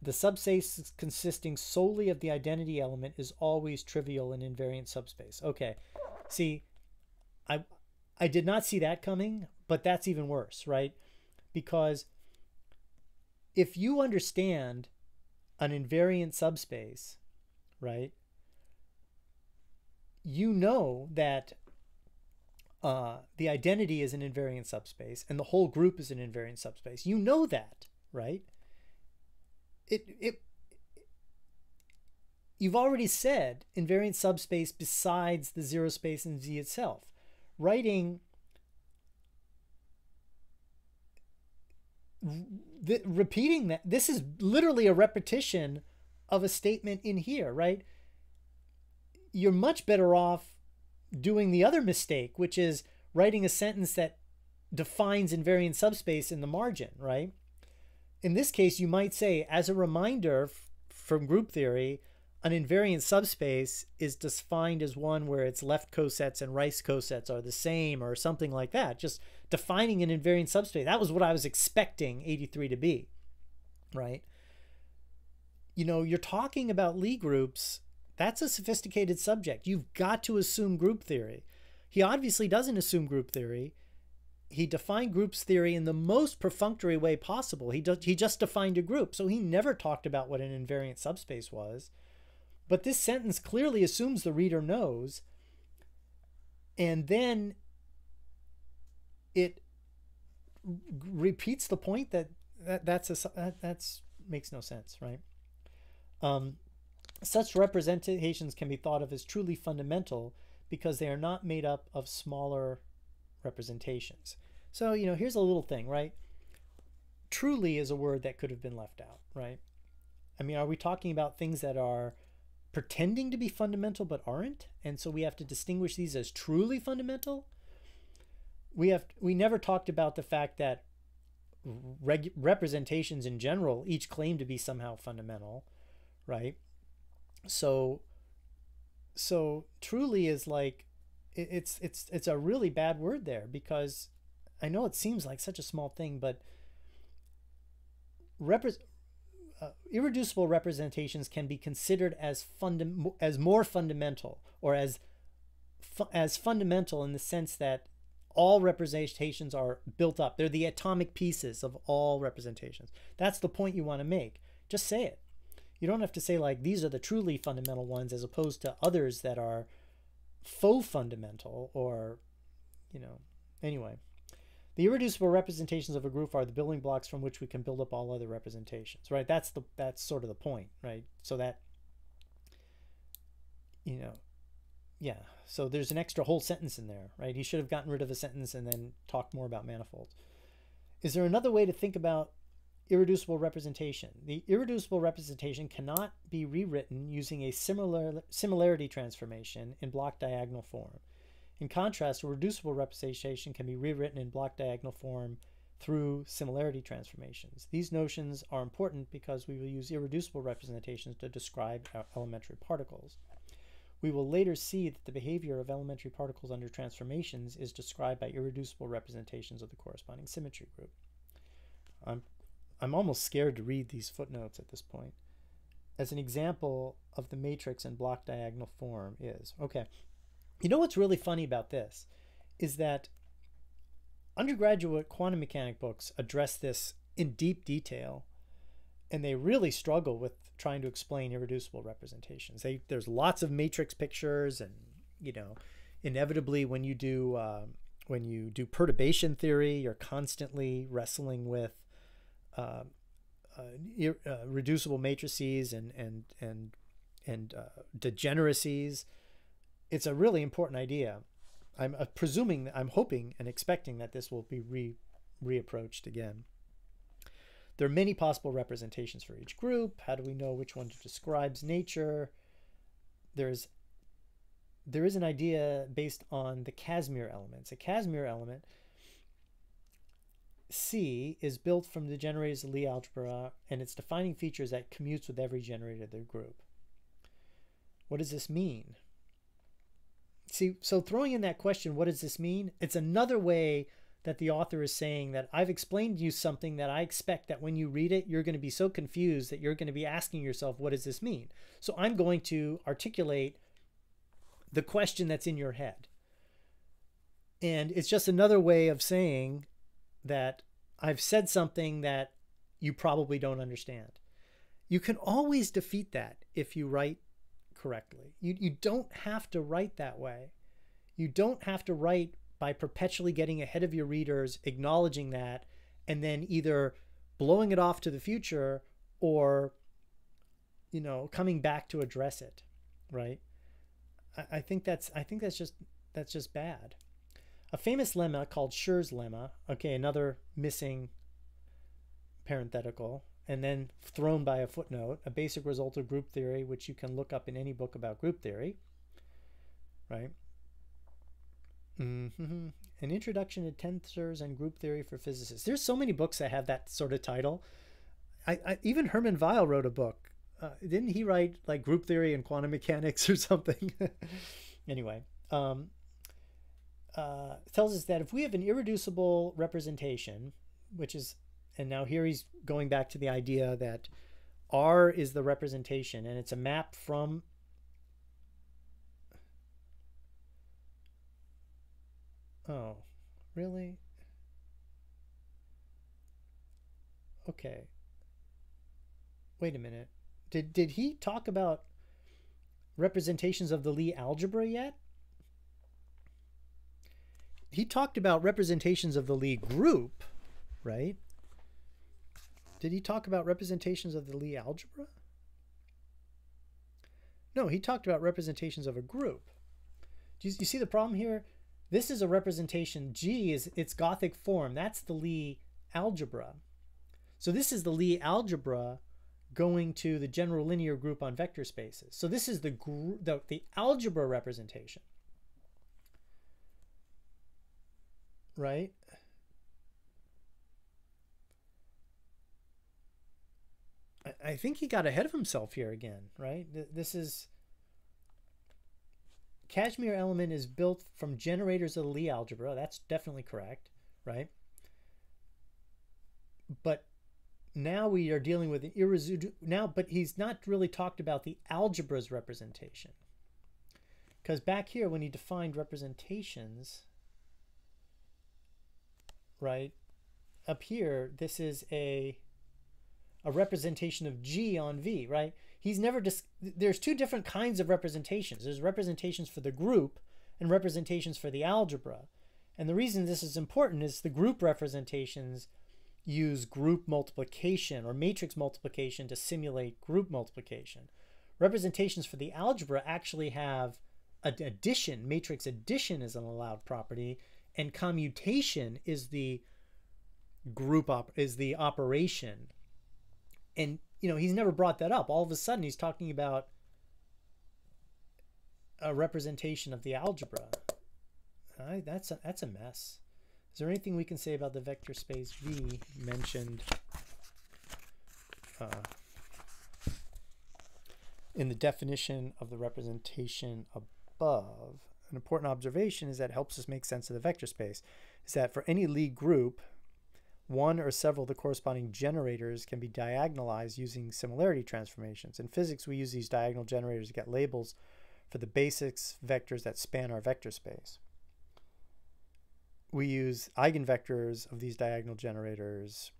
The subspace consisting solely of the identity element is always trivial and invariant subspace. Okay, see, I, I did not see that coming, but that's even worse, right? Because if you understand an invariant subspace, right, you know that uh, the identity is an invariant subspace and the whole group is an invariant subspace. You know that, right? It, it, you've already said invariant subspace besides the zero space in Z itself writing the, repeating that this is literally a repetition of a statement in here right? You're much better off doing the other mistake which is writing a sentence that defines invariant subspace in the margin right? In this case you might say as a reminder from group theory an invariant subspace is defined as one where its left cosets and right cosets are the same or something like that. Just defining an invariant subspace. That was what I was expecting 83 to be, right? You know, you're talking about Lie groups. That's a sophisticated subject. You've got to assume group theory. He obviously doesn't assume group theory. He defined groups theory in the most perfunctory way possible. He, he just defined a group. So he never talked about what an invariant subspace was. But this sentence clearly assumes the reader knows. And then it repeats the point that, that that's a that that's makes no sense, right? Um, such representations can be thought of as truly fundamental because they are not made up of smaller representations. So, you know, here's a little thing, right? Truly is a word that could have been left out, right? I mean, are we talking about things that are pretending to be fundamental but aren't and so we have to distinguish these as truly fundamental. We have we never talked about the fact that representations in general each claim to be somehow fundamental right? So so truly is like it, it's it's it's a really bad word there because i know it seems like such a small thing but repre- uh, irreducible representations can be considered as funda- as more fundamental or as fu- as fundamental in the sense that all representations are built up. They're the atomic pieces of all representations. That's the point you want to make. Just say it. You don't have to say like these are the truly fundamental ones as opposed to others that are faux fundamental or you know anyway the irreducible representations of a group are the building blocks from which we can build up all other representations, right? That's the that's sort of the point, right? So that you know, yeah. So there's an extra whole sentence in there, right? He should have gotten rid of a sentence and then talked more about manifolds. Is there another way to think about irreducible representation? The irreducible representation cannot be rewritten using a similar similarity transformation in block diagonal form. In contrast, a reducible representation can be rewritten in block diagonal form through similarity transformations. These notions are important because we will use irreducible representations to describe elementary particles. We will later see that the behavior of elementary particles under transformations is described by irreducible representations of the corresponding symmetry group. I'm, I'm almost scared to read these footnotes at this point. As an example of the matrix in block diagonal form is, okay, you know what's really funny about this is that undergraduate quantum mechanic books address this in deep detail and they really struggle with trying to explain irreducible representations. They, there's lots of matrix pictures and you know inevitably when you do uh, when you do perturbation theory you're constantly wrestling with uh, uh, uh reducible matrices and and and and uh, degeneracies it's a really important idea. I'm uh, presuming, I'm hoping and expecting that this will be re reapproached again. There are many possible representations for each group. How do we know which one describes nature? There's there is an idea based on the Casimir elements. A Casimir element C is built from the generators of Lie algebra and its defining features that commutes with every generator of their group. What does this mean? See, so throwing in that question, what does this mean? It's another way that the author is saying that I've explained you something that I expect that when you read it, you're going to be so confused that you're going to be asking yourself, what does this mean? So I'm going to articulate the question that's in your head. And it's just another way of saying that I've said something that you probably don't understand. You can always defeat that if you write correctly. You, you don't have to write that way. You don't have to write by perpetually getting ahead of your readers, acknowledging that, and then either blowing it off to the future or, you know, coming back to address it, right? I, I think that's I think that's just that's just bad. A famous lemma called Schur's lemma, okay, another missing parenthetical, and then thrown by a footnote, a basic result of group theory, which you can look up in any book about group theory, right? Mm-hmm. An introduction to tensors and group theory for physicists. There's so many books that have that sort of title. I, I even Hermann Weyl wrote a book uh, didn't he write like group theory and quantum mechanics or something? anyway, um, uh, tells us that if we have an irreducible representation, which is, and now here he's going back to the idea that R is the representation and it's a map from Oh, really? Okay. Wait a minute. Did did he talk about representations of the Lie algebra yet? He talked about representations of the Lie group, right? Did he talk about representations of the Lie algebra? No, he talked about representations of a group. Do you, you see the problem here? This is a representation. G is its Gothic form. That's the Lie algebra. So this is the Lie algebra going to the general linear group on vector spaces. So this is the, the, the algebra representation. Right? I, think he got ahead of himself here again, right? This is Casimir element is built from generators of the Lie algebra. That's definitely correct, right? But now we are dealing with an irreducible now, but he's not really talked about the algebra's representation. Because back here, when he defined representations, right, up here, this is a a representation of G on V, right? he's never dis- there's two different kinds of representations. There's representations for the group and representations for the algebra. And the reason this is important is the group representations use group multiplication or matrix multiplication to simulate group multiplication. Representations for the algebra actually have addition matrix addition is an allowed property and commutation is the group op is the operation and you know, he's never brought that up. All of a sudden, he's talking about a representation of the algebra. Right, that's a, that's a mess. Is there anything we can say about the vector space V mentioned uh, in the definition of the representation above? An important observation is that helps us make sense of the vector space. Is that for any Lie group, one or several of the corresponding generators can be diagonalized using similarity transformations. In physics, we use these diagonal generators to get labels for the basics vectors that span our vector space. We use eigenvectors of these diagonal generators.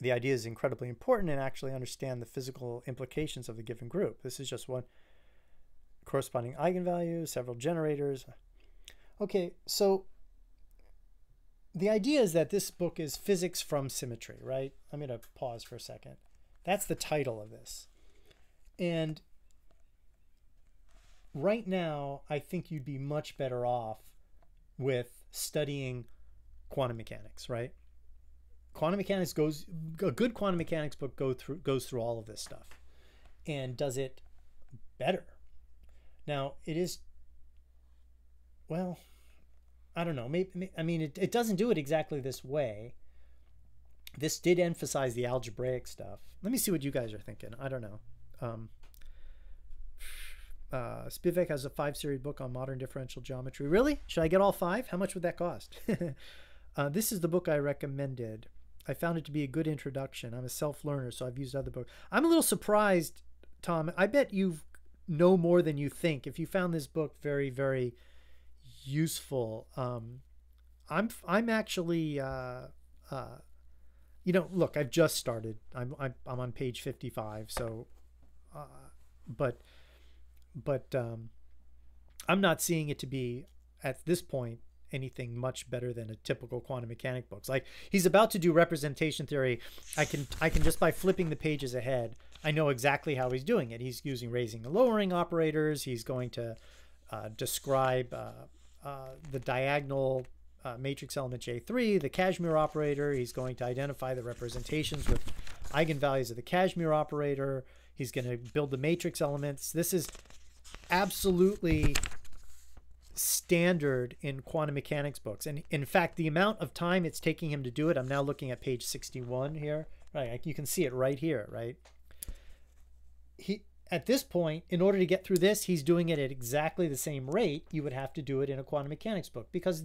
The idea is incredibly important and actually understand the physical implications of the given group. This is just one corresponding eigenvalue, several generators. Okay, so the idea is that this book is physics from symmetry, right? I'm going to pause for a second. That's the title of this. And right now, I think you'd be much better off with studying quantum mechanics, right? Quantum mechanics goes a good quantum mechanics book go through goes through all of this stuff and does it better. Now, it is well, I don't know. Maybe, I mean, it, it doesn't do it exactly this way. This did emphasize the algebraic stuff. Let me see what you guys are thinking. I don't know. Um, uh, Spivak has a five series book on modern differential geometry. Really? Should I get all five? How much would that cost? uh, this is the book I recommended. I found it to be a good introduction. I'm a self learner, so I've used other books. I'm a little surprised, Tom. I bet you know more than you think. If you found this book very, very useful. Um, I'm I'm actually uh, uh, you know look I've just started. I'm I'm, I'm on page 55. So, uh, but but um, I'm not seeing it to be at this point anything much better than a typical quantum mechanic books. Like he's about to do representation theory. I can I can just by flipping the pages ahead, I know exactly how he's doing it. He's using raising and lowering operators. He's going to uh, describe uh, uh, the diagonal uh, matrix element J3, the Casimir operator. He's going to identify the representations with eigenvalues of the Casimir operator. He's going to build the matrix elements. This is absolutely standard in quantum mechanics books. And in fact, the amount of time it's taking him to do it, I'm now looking at page 61 here. Right, you can see it right here, right? he at this point, in order to get through this, he's doing it at exactly the same rate you would have to do it in a quantum mechanics book because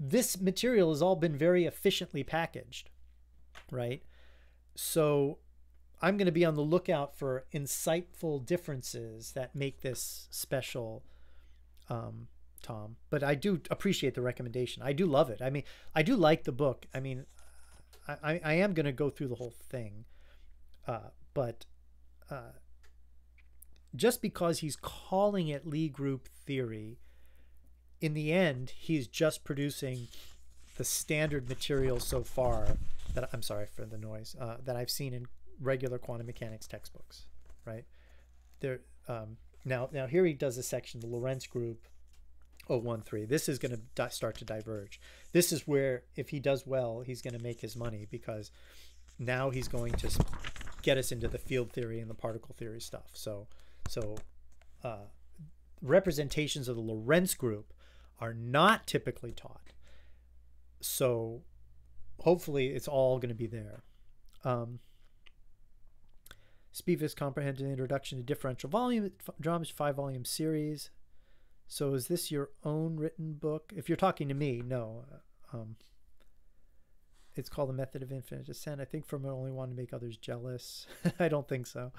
this material has all been very efficiently packaged, right? So I'm going to be on the lookout for insightful differences that make this special, um, Tom. But I do appreciate the recommendation. I do love it. I mean, I do like the book. I mean, I, I am going to go through the whole thing, uh, but uh, just because he's calling it Lie group theory, in the end, he's just producing the standard material so far that I'm sorry for the noise uh, that I've seen in regular quantum mechanics textbooks, right? There um, now now here he does a section the Lorentz group 013. This is going to start to diverge. This is where if he does well, he's going to make his money because now he's going to get us into the field theory and the particle theory stuff. So so uh, representations of the Lorentz group are not typically taught. So hopefully it's all going to be there. Um, Spivak's comprehensive introduction to differential volume drums, five volume series. So is this your own written book? If you're talking to me, no. Um, it's called the method of infinite descent. I think from only want to make others jealous. I don't think so.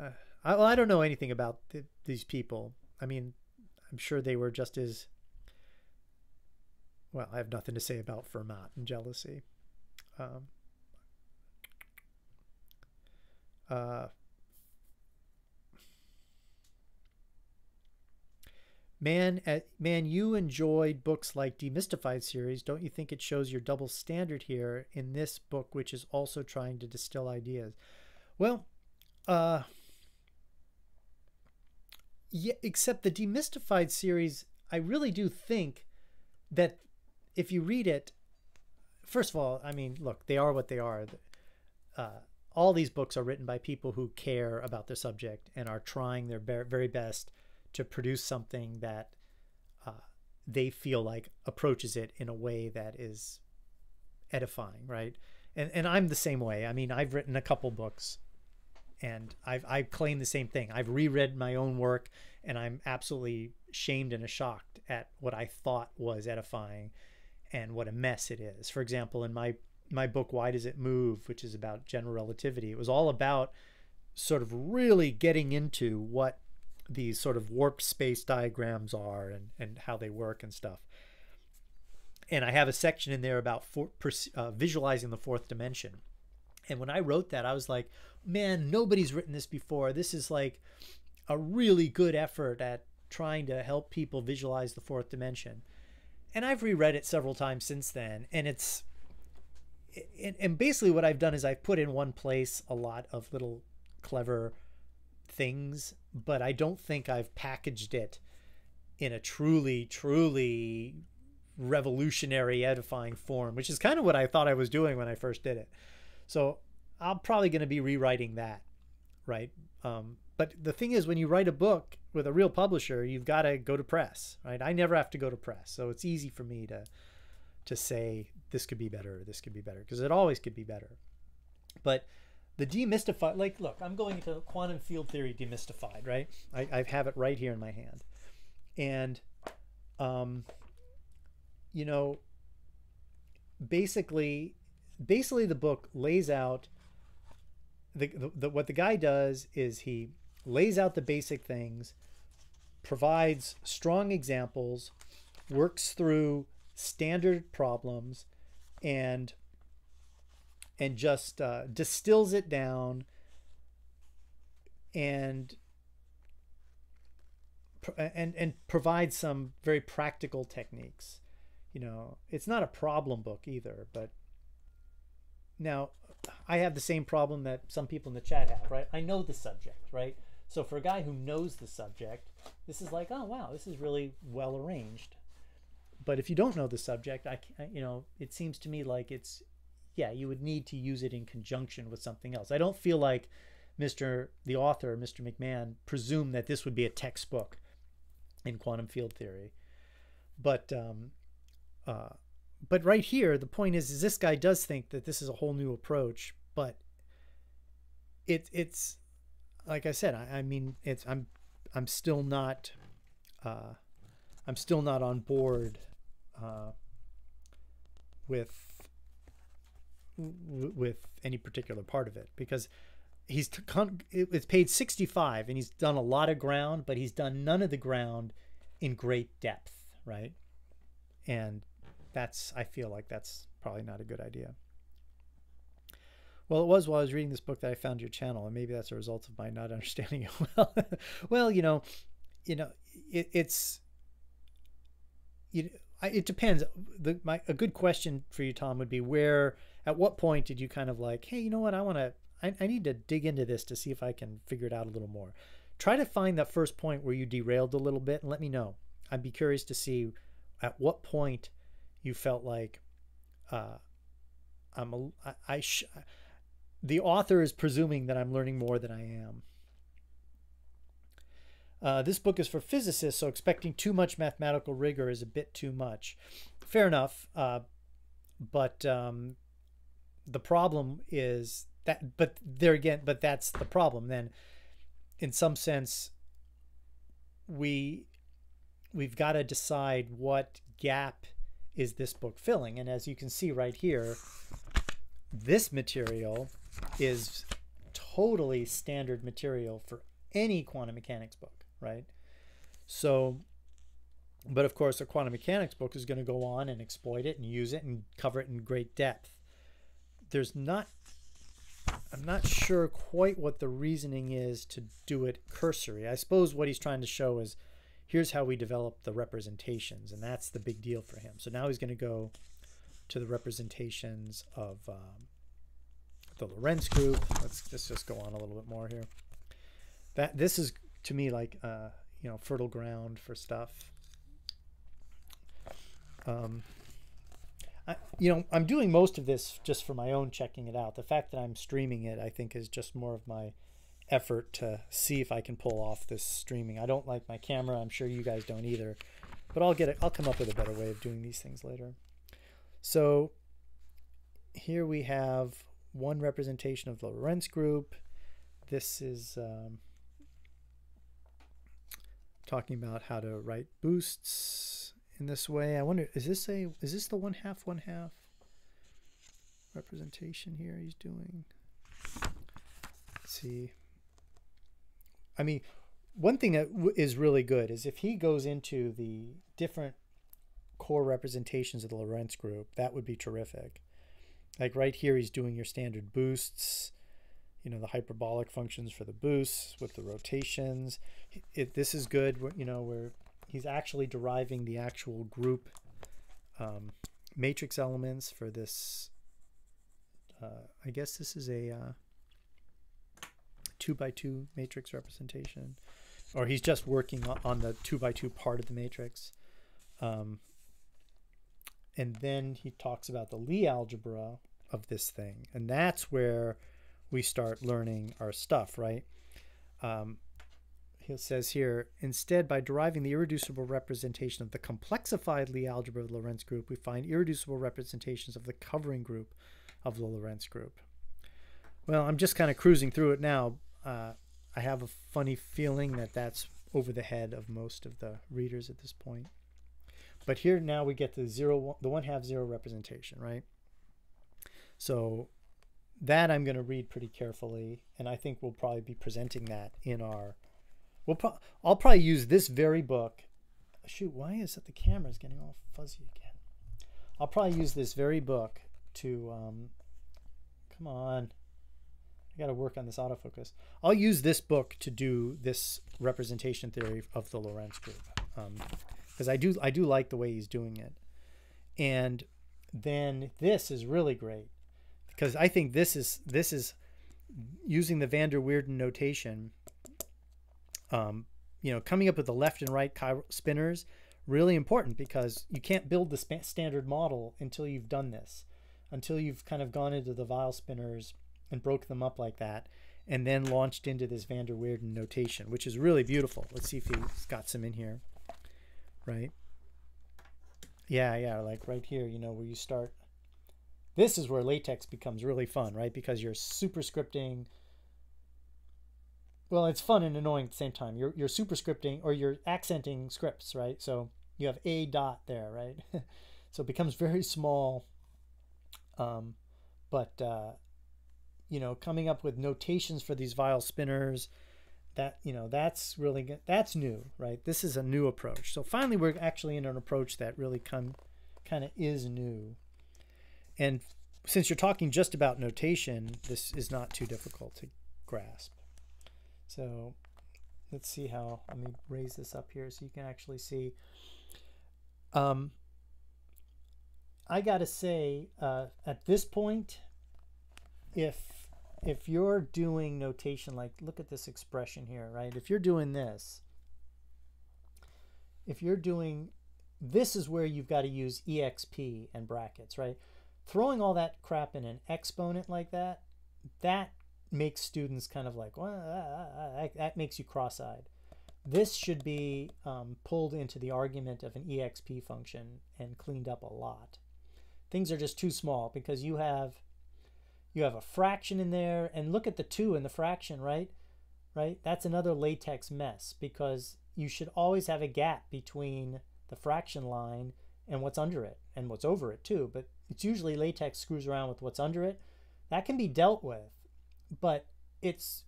Uh, I, well, I don't know anything about the, these people. I mean, I'm sure they were just as well. I have nothing to say about Fermat and jealousy. Um, uh, man, uh, man, you enjoyed books like Demystified series. Don't you think it shows your double standard here in this book, which is also trying to distill ideas? Well, uh, yeah, except the Demystified series, I really do think that if you read it, first of all, I mean, look, they are what they are. Uh, all these books are written by people who care about the subject and are trying their very best to produce something that uh, they feel like approaches it in a way that is edifying, right? And and I'm the same way. I mean, I've written a couple books and I've I claim the same thing. I've reread my own work, and I'm absolutely shamed and shocked at what I thought was edifying, and what a mess it is. For example, in my my book "Why Does It Move," which is about general relativity, it was all about sort of really getting into what these sort of warp space diagrams are and and how they work and stuff. And I have a section in there about for, uh, visualizing the fourth dimension. And when I wrote that, I was like, man, nobody's written this before. This is like a really good effort at trying to help people visualize the fourth dimension. And I've reread it several times since then, and it's and basically what I've done is I've put in one place a lot of little clever things, but I don't think I've packaged it in a truly, truly revolutionary, edifying form, which is kind of what I thought I was doing when I first did it. So I'm probably going to be rewriting that, right? Um, but the thing is, when you write a book with a real publisher, you've got to go to press, right? I never have to go to press, so it's easy for me to to say this could be better, this could be better, because it always could be better. But the demystified, like, look, I'm going into quantum field theory demystified, right? I, I have it right here in my hand, and um, you know, basically, basically the book lays out the, the, the, what the guy does is he lays out the basic things, provides strong examples, works through standard problems, and and just uh, distills it down and and and provides some very practical techniques. You know, it's not a problem book either, but now I have the same problem that some people in the chat have, right? I know the subject, right? So for a guy who knows the subject, this is like, oh wow, this is really well arranged. But if you don't know the subject, I, you know, it seems to me like it's, yeah, you would need to use it in conjunction with something else. I don't feel like Mr. the author, Mr. McMahon, presumed that this would be a textbook in quantum field theory. But um, uh, but right here, the point is, is this guy does think that this is a whole new approach, but it it's like I said, I, I mean, it's I'm I'm still not uh, I'm still not on board uh, with with any particular part of it because he's it's paid 65 and he's done a lot of ground but he's done none of the ground in great depth right? And that's i feel like that's probably not a good idea. Well it was while i was reading this book that i found your channel and maybe that's a result of my not understanding it well. Well you know you know it, it's you it depends. The my a good question for you tom would be where at what point did you kind of like hey you know what? I want to I, I need to dig into this to see if i can figure it out a little more. Try to find that first point where you derailed a little bit and let me know. I'd be curious to see at what point you felt like uh, i'm a i, I sh- the author is presuming that i'm learning more than i am uh, this book is for physicists, so expecting too much mathematical rigor is a bit too much. Fair enough, uh, but um, the problem is that, but there again, but that's the problem. Then, in some sense, we we've got to decide what gap is this book filling, and as you can see right here, this material is totally standard material for any quantum mechanics book right? So, but of course, a quantum mechanics book is going to go on and exploit it and use it and cover it in great depth. There's not, I'm not sure quite what the reasoning is to do it cursory. I suppose what he's trying to show is here's how we develop the representations, and that's the big deal for him. So now he's going to go to the representations of um, the Lorentz group. Let's, let's just go on a little bit more here. That this is to me like uh, you know fertile ground for stuff. Um, I, you know, I'm doing most of this just for my own checking it out. The fact that I'm streaming it, I think, is just more of my effort to see if I can pull off this streaming. I don't like my camera. I'm sure you guys don't either, but I'll get it. I'll come up with a better way of doing these things later. So here we have one representation of the Lorentz group. This is um, talking about how to write boosts in this way. I wonder, is this a is this the one half one half representation here he's doing? Let's see. I mean, one thing that is really good is if he goes into the different core representations of the Lorentz group, that would be terrific. Like right here, he's doing your standard boosts you know the hyperbolic functions for the boosts with the rotations it, this is good you know where he's actually deriving the actual group um, matrix elements for this uh, I guess this is a uh, two by two matrix representation or he's just working on the two by two part of the matrix um, and then he talks about the Lie algebra of this thing and that's where we start learning our stuff, right? Um, he says here, instead, by deriving the irreducible representation of the complexified Lie algebra of the Lorentz group, we find irreducible representations of the covering group of the Lorentz group. Well, I'm just kind of cruising through it now. Uh, I have a funny feeling that that's over the head of most of the readers at this point. But here now we get the zero, the one half zero representation, right? So that I'm going to read pretty carefully, and I think we'll probably be presenting that in our. We'll pro- I'll probably use this very book. Shoot, why is it the camera's getting all fuzzy again? I'll probably use this very book to. Um, come on, I got to work on this autofocus. I'll use this book to do this representation theory of the Lorentz group because um, I do I do like the way he's doing it, and then this is really great because I think this is this is using the van der Waerden notation. Um, you know, coming up with the left and right spinors really important because you can't build the standard model until you've done this, until you've kind of gone into the Weyl spinors and broke them up like that, and then launched into this van der Waerden notation, which is really beautiful. Let's see if he's got some in here, right? Yeah, yeah, like right here, you know, where you start this is where latex becomes really fun, right? Because you're superscripting well, it's fun and annoying at the same time. You're you're superscripting or you're accenting scripts, right? So you have a dot there, right? so it becomes very small. Um, but uh, you know, coming up with notations for these Weyl spinors, that you know, that's really good. That's new, right? This is a new approach. So finally, we're actually in an approach that really come kind of is new. And since you're talking just about notation, this is not too difficult to grasp. So let's see how, let me raise this up here so you can actually see. Um, I got to say, uh, at this point, if if you're doing notation, like look at this expression here, right? If you're doing this, if you're doing, this is where you've got to use EXP and brackets, right? Throwing all that crap in an exponent like that, that makes students kind of like, well, uh, that makes you cross-eyed. This should be um, pulled into the argument of an EXP function and cleaned up a lot. Things are just too small because you have you have a fraction in there and look at the two in the fraction, right? Right? That's another latex mess because you should always have a gap between the fraction line and what's under it and what's over it too. But it's usually latex screws around with what's under it. That can be dealt with but it's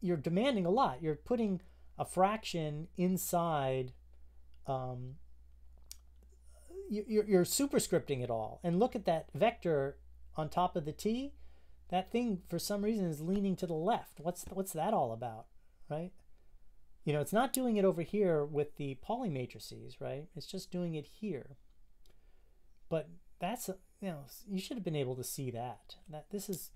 you're demanding a lot. You're putting a fraction inside. Um, you're superscripting it all, and look at that vector on top of the t. That thing, for some reason, is leaning to the left. What's what's that all about, right? You know, it's not doing it over here with the Pauli matrices, right? It's just doing it here. But that's you know you should have been able to see that. That this is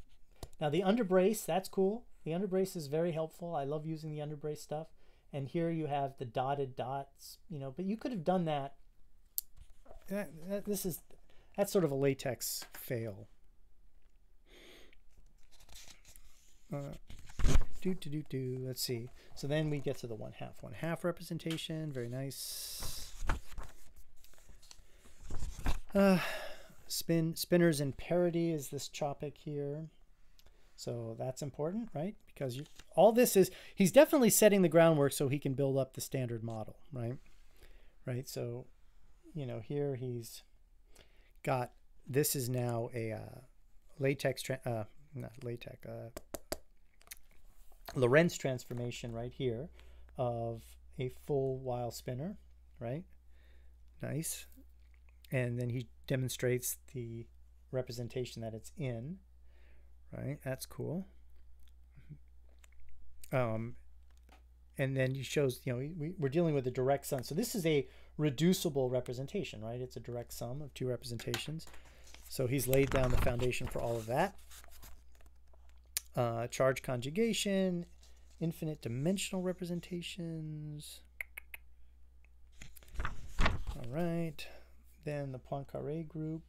now the underbrace, that's cool. The underbrace is very helpful. I love using the underbrace stuff. And here you have the dotted dots, you know, but you could have done that. This is, that's sort of a latex fail. Do, do, do, do. Let's see. So then we get to the one half, one half representation. Very nice. Uh, spin spinors and parity is this topic here. So that's important, right? Because you, all this is, he's definitely setting the groundwork so he can build up the standard model, right? Right. So, you know, here he's got, this is now a uh, latex, uh, not latex, uh, Lorentz transformation right here of a full Weyl spinor, right? Nice. And then he demonstrates the representation that it's in right? That's cool. Um, and then he shows, you know, we, we're dealing with a direct sum. So this is a reducible representation, right? It's a direct sum of two representations. So he's laid down the foundation for all of that. Uh, charge conjugation, infinite dimensional representations. All right. Then the Poincare group.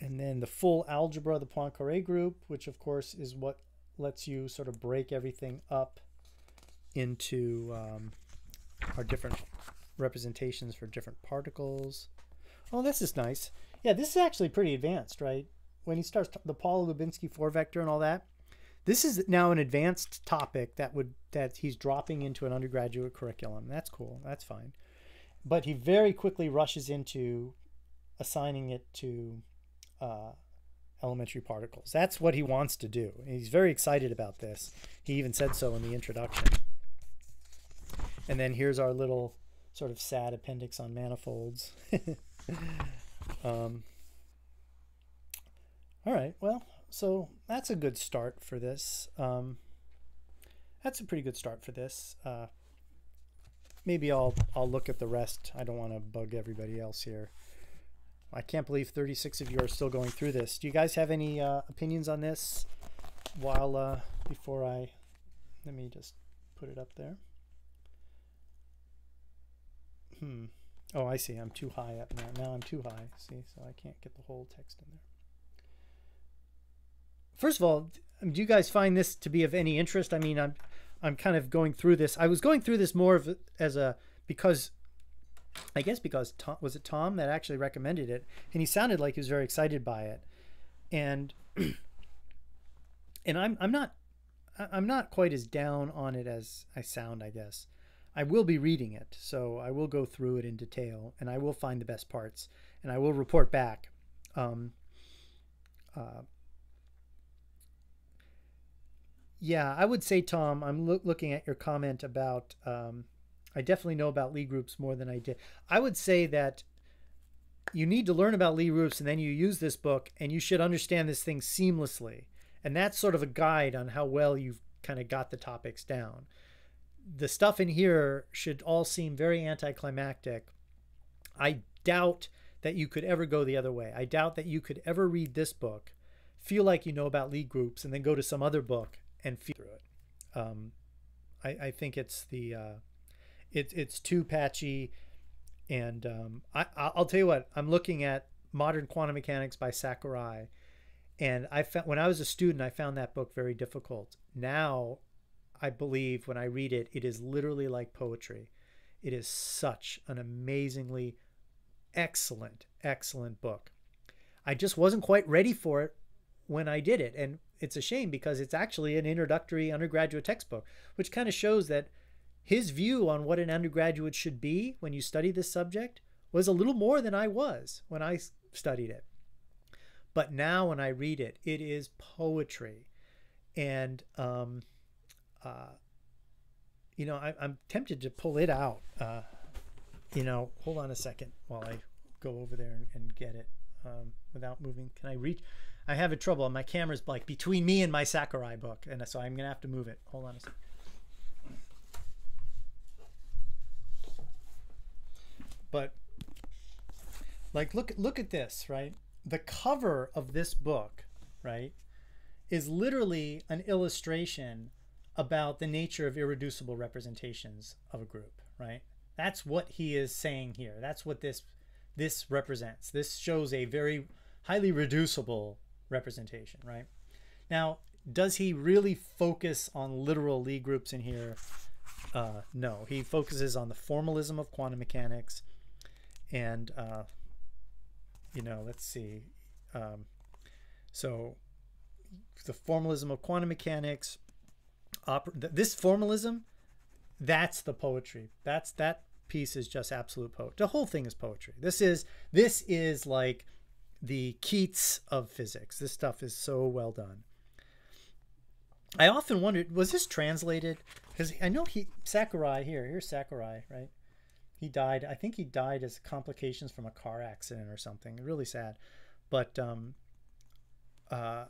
and then the full algebra, of the Poincare group, which of course is what lets you sort of break everything up into um, our different representations for different particles. Oh, this is nice. Yeah, this is actually pretty advanced, right? When he starts the Pauli-Lubanski four vector and all that, this is now an advanced topic that would that he's dropping into an undergraduate curriculum. That's cool. That's fine. But he very quickly rushes into assigning it to uh, elementary particles. That's what he wants to do. he's very excited about this. He even said so in the introduction. And then here's our little sort of sad appendix on manifolds. um, all right, well, so that's a good start for this. Um, that's a pretty good start for this. Uh, maybe I'll I'll look at the rest. I don't want to bug everybody else here. I can't believe 36 of you are still going through this. Do you guys have any uh, opinions on this? While uh, before I, let me just put it up there. Hmm. Oh, I see. I'm too high up now. Now I'm too high. See, so I can't get the whole text in there. First of all, do you guys find this to be of any interest? I mean, I'm, I'm kind of going through this. I was going through this more of as a because I guess because Tom, was it Tom that actually recommended it, and he sounded like he was very excited by it, and and I'm I'm not I'm not quite as down on it as I sound, I guess. I will be reading it, so I will go through it in detail, and I will find the best parts, and I will report back. Um, uh, yeah, I would say, Tom, I'm lo- looking at your comment about. Um, I definitely know about Lie groups more than I did. I would say that you need to learn about Lie groups, and then you use this book, and you should understand this thing seamlessly. And that's sort of a guide on how well you've kind of got the topics down the stuff in here should all seem very anticlimactic. I doubt that you could ever go the other way. I doubt that you could ever read this book, feel like you know about Lie groups, and then go to some other book and feel through it. Um, I, I, think it's the uh, it, it's too patchy, and um, I, I'll tell you what. I'm looking at Modern Quantum Mechanics by Sakurai, and I found when I was a student, I found that book very difficult. Now I believe when I read it, it is literally like poetry. It is such an amazingly excellent, excellent book. I just wasn't quite ready for it when I did it. And it's a shame because it's actually an introductory undergraduate textbook, which kind of shows that his view on what an undergraduate should be when you study this subject was a little more than I was when I studied it. But now when I read it, it is poetry. And um, uh, you know, I, am tempted to pull it out. Uh, you know, hold on a second while I go over there and, and get it um, without moving. Can I reach? I have a trouble. My camera's like between me and my Sakurai book, and so I'm gonna have to move it. Hold on a second. But like, look look at this, right? The cover of this book, right, is literally an illustration about the nature of irreducible representations of a group, right? That's what he is saying here. That's what this this represents. This shows a very highly reducible representation, right? Now, does he really focus on literal Lie groups in here? Uh, no, he focuses on the formalism of quantum mechanics, and uh, you know, let's see. Um, so, the formalism of quantum mechanics, oper- this formalism, that's the poetry. That's that piece is just absolute poetry. The whole thing is poetry. This is this is like the Keats of physics. This stuff is so well done. I often wondered, was this translated? Because I know he Sakurai here. Here's Sakurai, right? He died. I think he died as complications from a car accident or something. Really sad. But um, uh,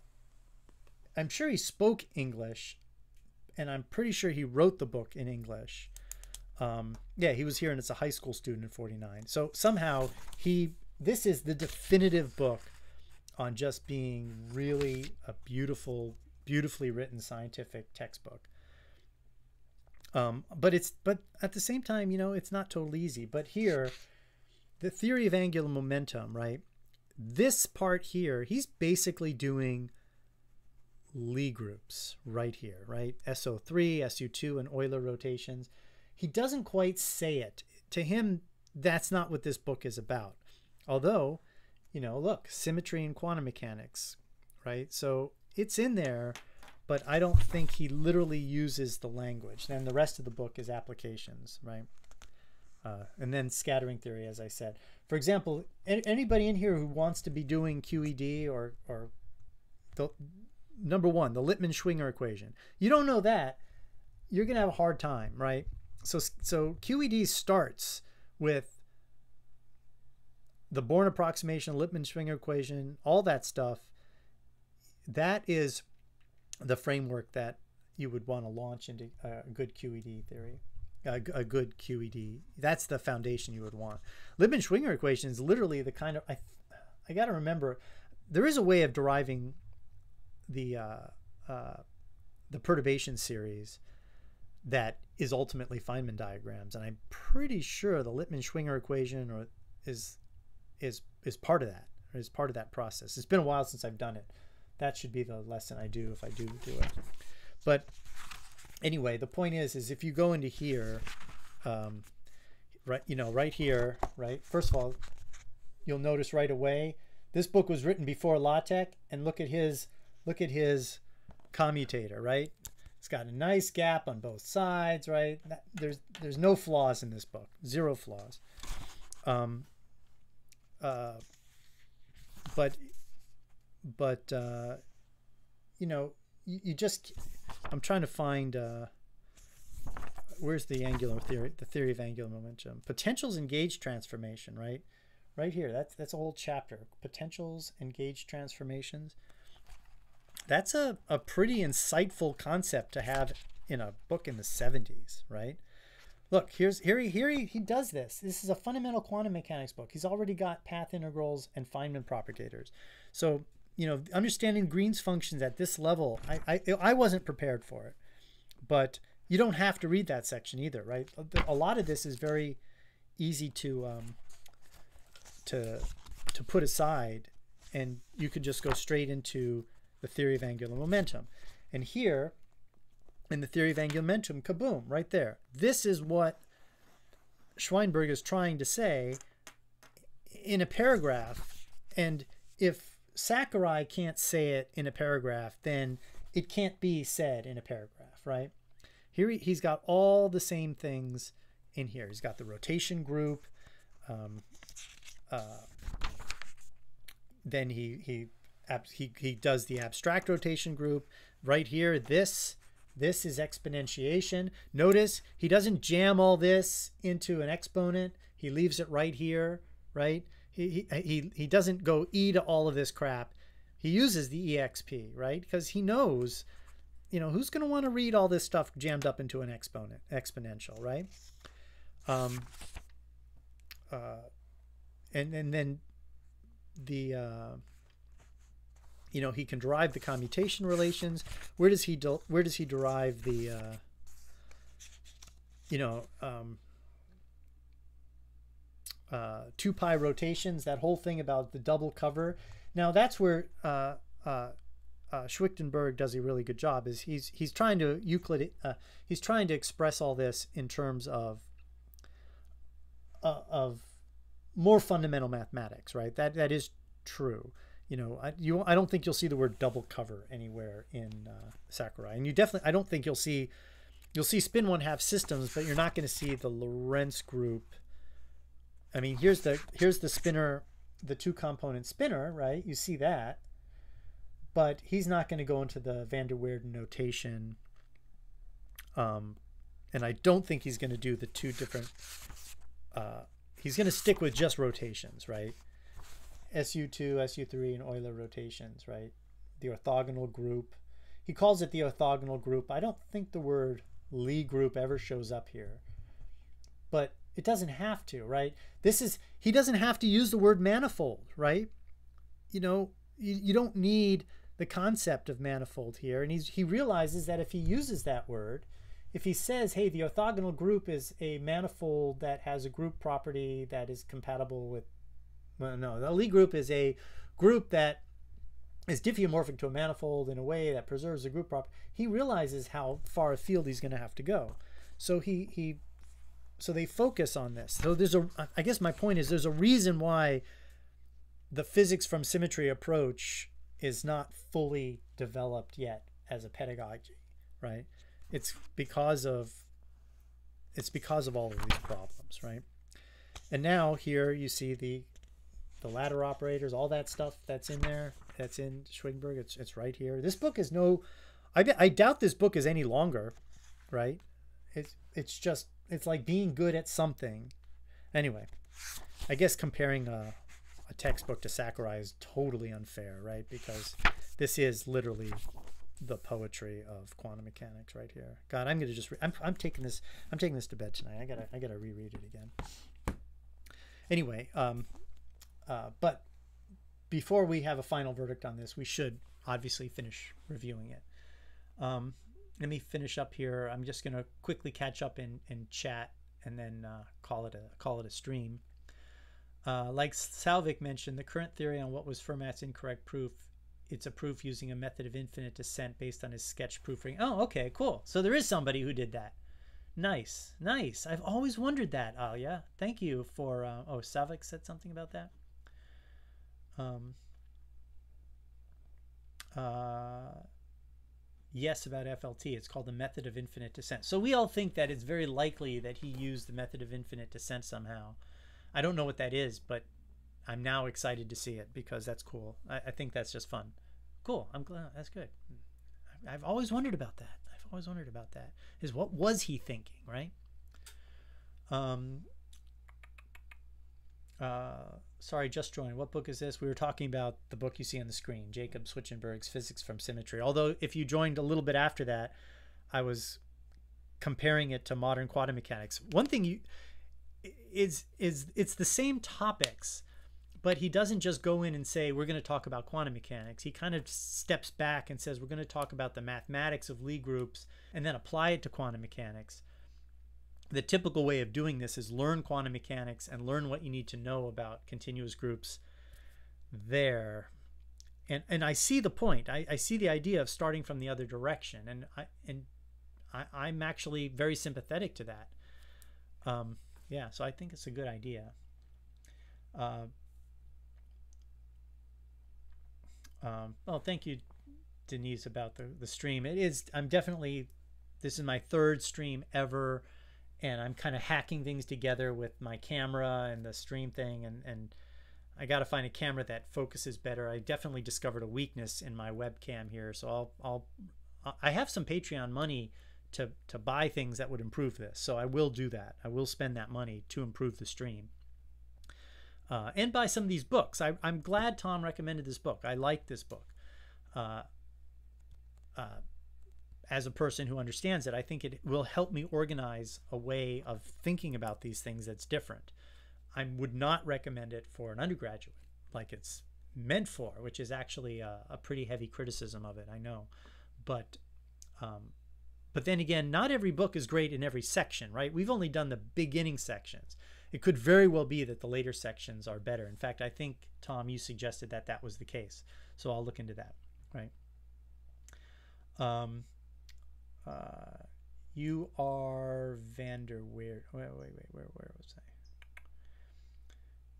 I'm sure he spoke English and I'm pretty sure he wrote the book in English. Um, yeah, he was here, and it's a high school student in '49. So somehow he, this is the definitive book on just being really a beautiful, beautifully written scientific textbook. Um, but it's but at the same time, you know, it's not totally easy. But here, the theory of angular momentum, right? This part here, he's basically doing Lie groups right here, right? SO3, SU2, and Euler rotations. He doesn't quite say it. To him, that's not what this book is about. Although, you know, look, symmetry and quantum mechanics, right? So it's in there, but I don't think he literally uses the language. Then the rest of the book is applications, right? Uh, and then scattering theory, as I said. For example, anybody in here who wants to be doing QED or, or the, number one, the Lippmann Schwinger equation. You don't know that, you're going to have a hard time, right? So, so QED starts with the Born approximation, Lippmann Schwinger equation, all that stuff. That is the framework that you would want to launch into a good QED theory, a, a good QED. That's the foundation you would want. Lippmann Schwinger equation is literally the kind of I, I got to remember. There is a way of deriving the uh, uh, the perturbation series that is ultimately Feynman diagrams, and I'm pretty sure the Lippmann Schwinger equation or is is is part of that is part of that process. It's been a while since I've done it. That should be the lesson I do if I do do it. But anyway, the point is, is if you go into here, um, right, you know, right here, right. First of all, you'll notice right away this book was written before LaTeX, and look at his look at his commutator, right? It's got a nice gap on both sides, right? That, there's there's no flaws in this book, zero flaws. Um, uh, but but uh, you know, you, you just I'm trying to find uh, where's the angular theory, the theory of angular momentum. Potentials and gauge transformation, right? Right here. That's that's a whole chapter. Potentials and gauge transformations. That's a, a pretty insightful concept to have in a book in the 70s, right? Look, here's here he here he, he does this. This is a fundamental quantum mechanics book. He's already got path integrals and Feynman propagators. So, you know, understanding Green's functions at this level, I I, I wasn't prepared for it. But you don't have to read that section either, right? A lot of this is very easy to um, to to put aside, and you could just go straight into the theory of angular momentum. And here, in the theory of angular momentum, kaboom, right there. This is what Schwichtenberg is trying to say in a paragraph. And if Sakurai can't say it in a paragraph, then it can't be said in a paragraph, right? Here he, has got all the same things in here. He's got the rotation group. Um, uh, then he he he he does the abstract rotation group right here. This this is exponentiation. Notice he doesn't jam all this into an exponent. He leaves it right here, right? He he he, doesn't go e to all of this crap. He uses the exp, right? Because he knows you know, who's going to want to read all this stuff jammed up into an exponent, exponential, right? Um, uh, and and then the uh, you know he can derive the commutation relations. Where does he where does he derive the uh, you know um, uh, two pi rotations? That whole thing about the double cover. Now that's where uh, uh, uh, Schwichtenberg does a really good job is he's he's trying to Euclid uh, he's trying to express all this in terms of of more fundamental mathematics, right? That that is true. You know, I, you I don't think you'll see the word double cover anywhere in uh, Sakurai, and you definitely I don't think you'll see you'll see spin one half systems, but you're not going to see the Lorentz group. I mean, here's the here's the spinor, the two component spinor, right? You see that but he's not going to go into the van der Waerden notation. Um, and I don't think he's going to do the two different. Uh, he's going to stick with just rotations, right? SU2, SU3, and Euler rotations, right? The orthogonal group. He calls it the orthogonal group. I don't think the word Lie group ever shows up here, but it doesn't have to, right? This is he doesn't have to use the word manifold, right? You know, you, you don't need the concept of manifold here. And he's, he realizes that if he uses that word, if he says, hey, the orthogonal group is a manifold that has a group property that is compatible with, well, no, the Lie group is a group that is diffeomorphic to a manifold in a way that preserves the group property. He realizes how far afield he's going to have to go. So he, he, so they focus on this. So there's a, I guess my point is there's a reason why the physics from symmetry approach is not fully developed yet as a pedagogy, right? It's because of it's because of all of these problems, right? And now here you see the the ladder operators, all that stuff that's in there, that's in Schwichtenberg. It's it's right here. This book is no, I I doubt this book is any longer, right? It's it's just it's like being good at something. Anyway, I guess comparing a a textbook to Sakurai is totally unfair, right? Because this is literally the poetry of quantum mechanics right here. God, I'm gonna just I'm I'm taking this I'm taking this to bed tonight. I gotta I gotta reread it again. Anyway, um, uh, but before we have a final verdict on this, we should obviously finish reviewing it. Um, let me finish up here. I'm just gonna quickly catch up in in chat and then uh, call it a call it a stream. Uh, like Salvik mentioned, the current theory on what was Fermat's incorrect proof, it's a proof using a method of infinite descent based on his sketch proofing. Oh, okay, cool. So there is somebody who did that. Nice, nice. I've always wondered that, Alia. Thank you for. Uh, oh, Savik said something about that. Um, uh, yes about FLT. It's called the method of infinite descent. So we all think that it's very likely that he used the method of infinite descent somehow. I don't know what that is, but I'm now excited to see it because that's cool. I, I think that's just fun. Cool. I'm glad. That's good. I've always wondered about that. I've always wondered about that. Is what was he thinking, right? Um, uh, sorry, just joined. What book is this? We were talking about the book you see on the screen, Jakob Schwichtenberg's Physics from Symmetry. Although, if you joined a little bit after that, I was comparing it to modern quantum mechanics. One thing you is is it's the same topics, but he doesn't just go in and say we're going to talk about quantum mechanics. He kind of steps back and says we're going to talk about the mathematics of Lie groups and then apply it to quantum mechanics the typical way of doing this is learn quantum mechanics and learn what you need to know about continuous groups there. And and I see the point. I, I see the idea of starting from the other direction. And I and I, I'm actually very sympathetic to that. Um, yeah so I think it's a good idea. Uh, um, well thank you Denise about the, the stream. It is I'm definitely this is my third stream ever and I'm kind of hacking things together with my camera and the stream thing and and I got to find a camera that focuses better. I definitely discovered a weakness in my webcam here, so I'll I'll I have some Patreon money to to buy things that would improve this. So I will do that. I will spend that money to improve the stream. Uh, and buy some of these books. I, am glad Tom recommended this book. I like this book. Uh, uh, as a person who understands it, I think it will help me organize a way of thinking about these things that's different. I would not recommend it for an undergraduate like it's meant for, which is actually a, a pretty heavy criticism of it, I know. But um, but then again, not every book is great in every section, right? We've only done the beginning sections. It could very well be that the later sections are better. In fact, I think Tom, you suggested that that was the case, so I'll look into that, right? Um, uh, you are Vanderweerd. Wait, wait, wait. Where, where was I?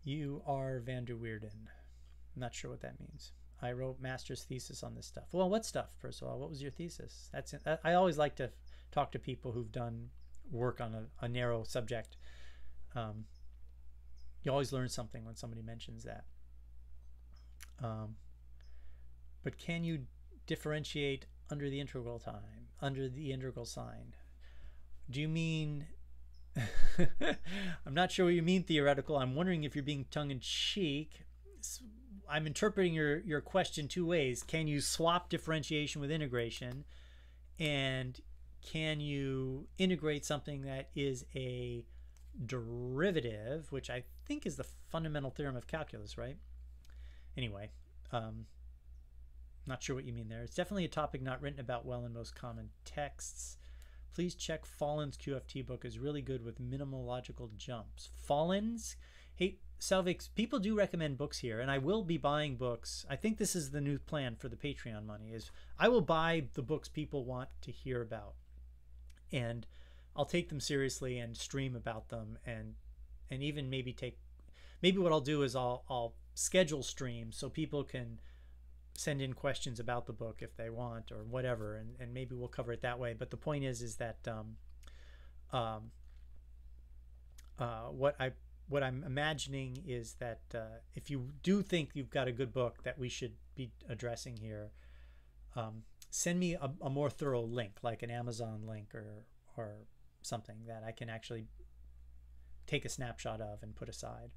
You are Vanderweerden. I'm not sure what that means. I wrote master's thesis on this stuff. Well, what stuff? First of all, what was your thesis? That's I always like to talk to people who've done work on a, a narrow subject. Um, you always learn something when somebody mentions that. Um, but can you differentiate under the integral time? Under the integral sign. Do you mean I'm not sure what you mean theoretical. I'm wondering if you're being tongue in cheek. I'm interpreting your your question two ways. Can you swap differentiation with integration? And can you integrate something that is a derivative, which I think is the fundamental theorem of calculus, right? Anyway, um, not sure what you mean there. It's definitely a topic not written about well in most common texts. Please check Folland's QFT book is really good with minimal logical jumps. Folland's, hey, Salvix, people do recommend books here, and I will be buying books. I think this is the new plan for the Patreon money is I will buy the books people want to hear about. And I'll take them seriously and stream about them and and even maybe take maybe what I'll do is I'll I'll schedule streams so people can send in questions about the book if they want or whatever and, and maybe we'll cover it that way. But the point is is that um, um, uh, what I what I'm imagining is that uh, if you do think you've got a good book that we should be addressing here um, send me a, a, more thorough link like an Amazon link or or something that I can actually take a snapshot of and put aside.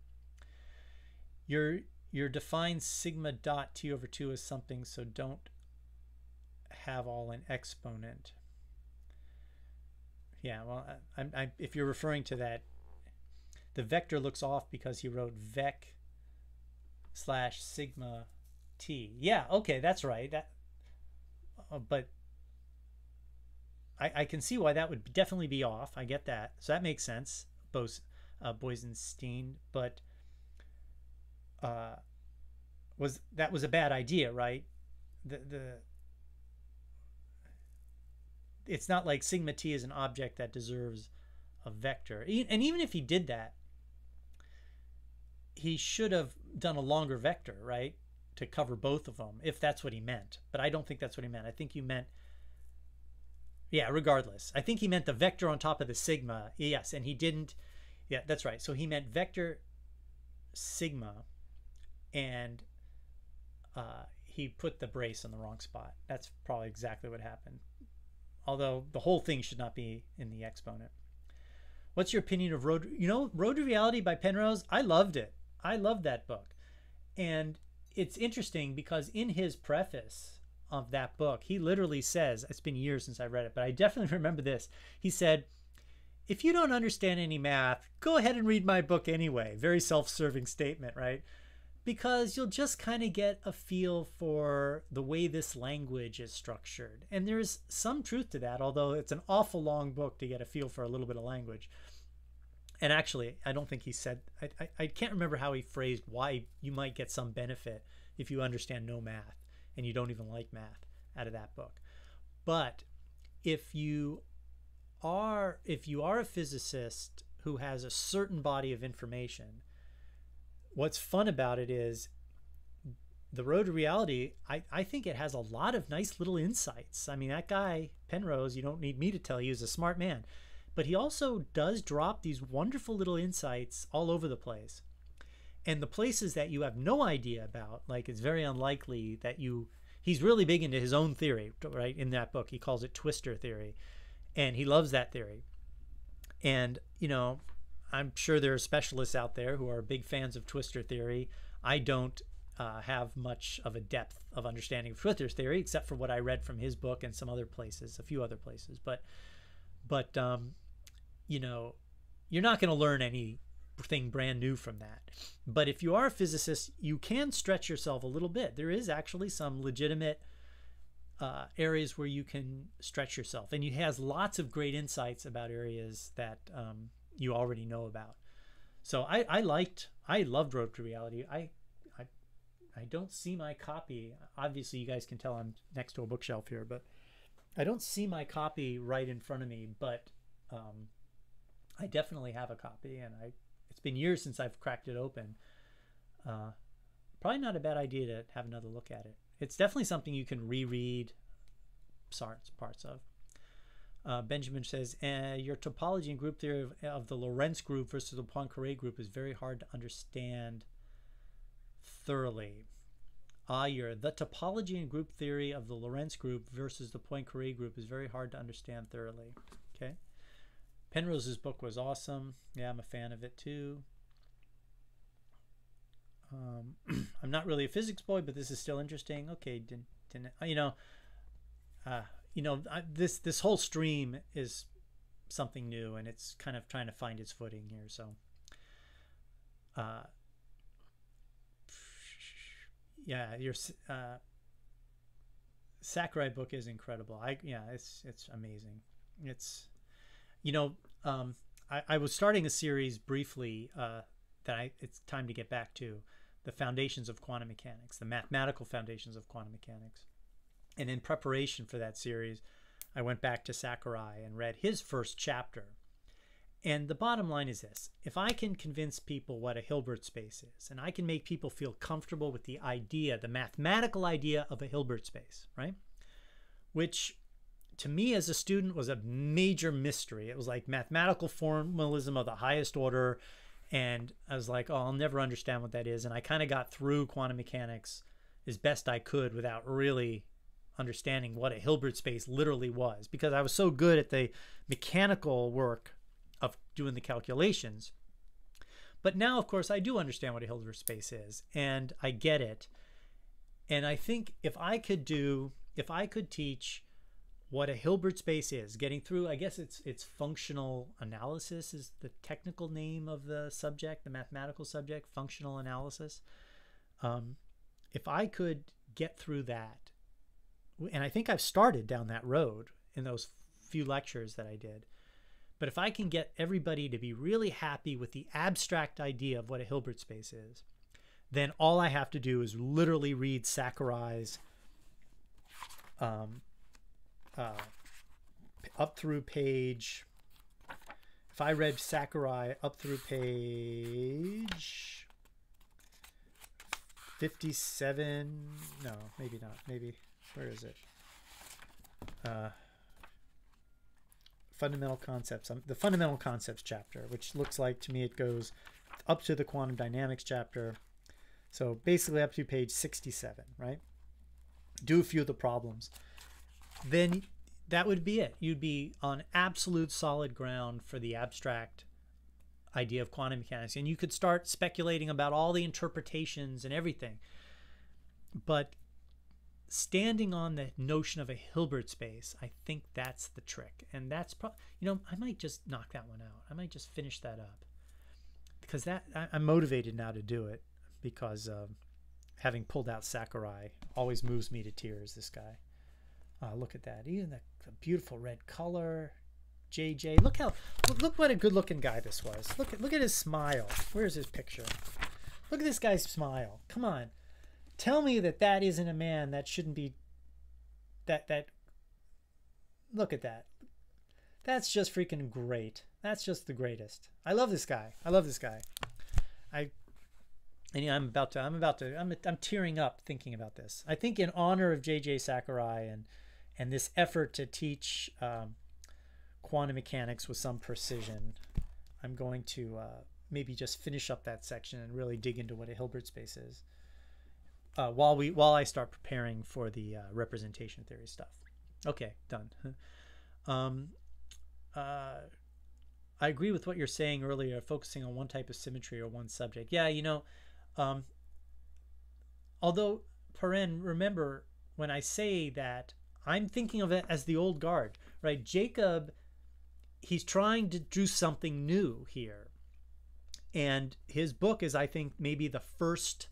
Your your defined sigma dot t over 2 as something, so don't have all an exponent. Yeah, well, I, I, if you're referring to that, the vector looks off because he wrote vec slash sigma t. Yeah, okay, that's right. That, uh, but I, I can see why that would definitely be off. I get that, so that makes sense. Bose, uh, Boysenstein, but uh, was that was a bad idea, right? The the it's not like sigma t is an object that deserves a vector. And even if he did that, he should have done a longer vector, right? To cover both of them, if that's what he meant. But I don't think that's what he meant. I think you meant Yeah, regardless. I think he meant the vector on top of the sigma. Yes, and he didn't. Yeah, that's right. So he meant vector sigma, and uh, he put the brace in the wrong spot. That's probably exactly what happened. Although the whole thing should not be in the exponent. What's your opinion of Road? You know, Road to Reality by Penrose. I loved it. I loved that book, and it's interesting because in his preface of that book, he literally says, "It's been years since I read it, but I definitely remember this." He said, "If you don't understand any math, go ahead and read my book anyway." Very self-serving statement, right? Because you'll just kind of get a feel for the way this language is structured. And there's some truth to that, although it's an awful long book to get a feel for a little bit of language. And actually, I don't think he said, I, I, I can't remember how he phrased why you might get some benefit if you understand no math and you don't even like math out of that book. But if you are if you are a physicist who has a certain body of information what's fun about it is the road to reality I, I think it has a lot of nice little insights. I mean that guy penrose you don't need me to tell you is a smart man but he also does drop these wonderful little insights all over the place. And the places that you have no idea about like it's very unlikely that you he's really big into his own theory right in that book. He calls it twistor theory and he loves that theory. And you know I'm sure there are specialists out there who are big fans of twistor theory. I don't uh, have much of a depth of understanding of twistor's theory, except for what I read from his book and some other places, a few other places. But, but um, you know, you're not going to learn anything brand new from that. But if you are a physicist, you can stretch yourself a little bit. There is actually some legitimate uh, areas where you can stretch yourself, and he has lots of great insights about areas that. Um, you already know about. So I, I liked, I loved Road to Reality. I, I, I don't see my copy. Obviously, you guys can tell I'm next to a bookshelf here, but I don't see my copy right in front of me. But um, I definitely have a copy, and I. It's been years since I've cracked it open. Uh, probably not a bad idea to have another look at it. It's definitely something you can reread parts parts of. Uh, Benjamin says, uh, Your topology and group theory of, of, the Lorentz group versus the Poincare group is very hard to understand thoroughly. Ah, your the topology and group theory of the Lorentz group versus the Poincare group is very hard to understand thoroughly. Okay. Penrose's book was awesome. Yeah, I'm a fan of it too. Um, I'm not really a physics boy, but this is still interesting. Okay, didn't, didn't you know? Uh, you know, I, this this whole stream is something new, and it's kind of trying to find its footing here. So, uh, yeah, your uh, Sakurai book is incredible. I yeah, it's it's amazing. It's you know, um, I, I was starting a series briefly uh, that I it's time to get back to the foundations of quantum mechanics, the mathematical foundations of quantum mechanics. And in preparation for that series, I went back to Sakurai and read his first chapter. And the bottom line is this if I can convince people what a Hilbert space is, and I can make people feel comfortable with the idea, the mathematical idea of a Hilbert space, right? Which to me as a student was a major mystery. It was like mathematical formalism of the highest order. And I was like, oh, I'll never understand what that is. And I kind of got through quantum mechanics as best I could without really understanding what a Hilbert space literally was because I was so good at the mechanical work of doing the calculations. But now, of course, I do understand what a Hilbert space is and I get it. And I think if I could do, if I could teach what a Hilbert space is, getting through, I guess it's it's functional analysis is the technical name of the subject, the mathematical subject, functional analysis. Um, if I could get through that and I think I've started down that road in those few lectures that I did. But if I can get everybody to be really happy with the abstract idea of what a Hilbert space is, then all I have to do is literally read Sakurai's um, uh, up through page. If I read Sakurai up through page 57, no, maybe not, maybe where is it? Uh, fundamental concepts, um, the fundamental concepts chapter, which looks like to me it goes up to the quantum dynamics chapter. So basically up to page 67, right? Do a few of the problems. Then that would be it. You'd be on absolute solid ground for the abstract idea of quantum mechanics. And you could start speculating about all the interpretations and everything. But standing on the notion of a Hilbert space, I think that's the trick. And that's probably, you know, I might just knock that one out. I might just finish that up because that I, am motivated now to do it because having pulled out Sakurai always moves me to tears. This guy, uh, look at that, even the, the beautiful red color. JJ, look how look what a good looking guy this was. Look at look at his smile. Where's his picture? Look at this guy's smile. Come on, tell me that that isn't a man that shouldn't be. That that. Look at that. That's just freaking great. That's just the greatest. I love this guy. I love this guy. I and I'm about to I'm about to I'm I'm tearing up thinking about this. I think in honor of JJ Sakurai and and this effort to teach um, quantum mechanics with some precision, I'm going to uh, maybe just finish up that section and really dig into what a Hilbert space is. Uh, while we while I start preparing for the uh, representation theory stuff. Okay, done. um, uh, I agree with what you're saying earlier, focusing on one type of symmetry or one subject. Yeah, you know, um, although, Paren, remember when I say that, I'm thinking of it as the old guard, right? Jakob, he's trying to do something new here. And his book is, I think, maybe the first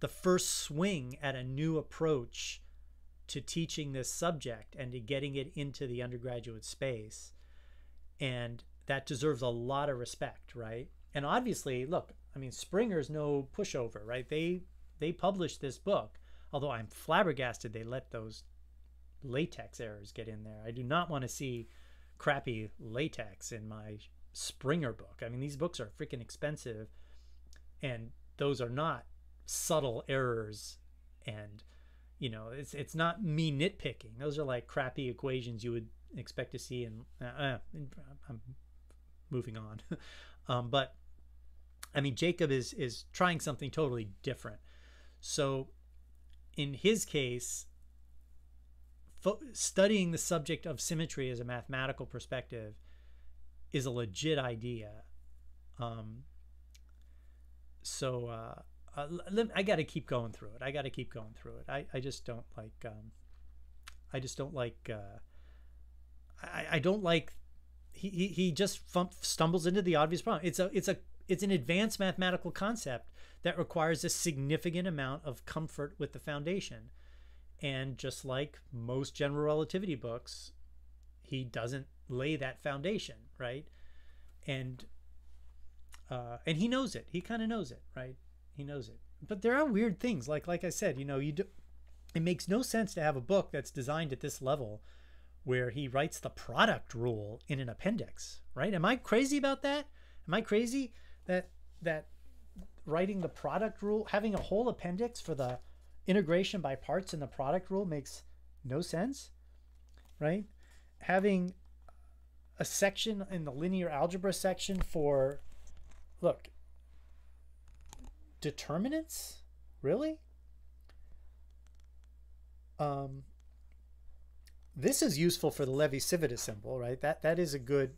the first swing at a new approach to teaching this subject and to getting it into the undergraduate space. And that deserves a lot of respect, right? And obviously, look, I mean, Springer's no pushover, right? They they published this book, although I'm flabbergasted they let those LaTeX errors get in there. I do not want to see crappy LaTeX in my Springer book. I mean, these books are freaking expensive, and those are not subtle errors and you know it's it's not me nitpicking those are like crappy equations you would expect to see and uh, uh i'm moving on. um, but I mean, Jakob is is trying something totally different. So, in his case, studying the subject of symmetry as a mathematical perspective is a legit idea. Um, so uh, uh, I got to keep going through it. I got to keep going through it. I, I just don't like. Um, I just don't like. Uh, I, I don't like he, he he just stumbles into the obvious problem. It's a it's a it's an advanced mathematical concept that requires a significant amount of comfort with the foundation. And just like most general relativity books, he doesn't lay that foundation, right? And uh, and he knows it. He kind of knows it, right? He knows it. But there are weird things, like like I said, you know, you do, it makes no sense to have a book that's designed at this level where he writes the product rule in an appendix, right? Am I crazy about that? Am I crazy that that writing the product rule, having a whole appendix for the integration by parts in the product rule makes no sense, right? Having a section in the linear algebra section for look determinants really um this is useful for the Levi-Civita symbol, right? That that is a good,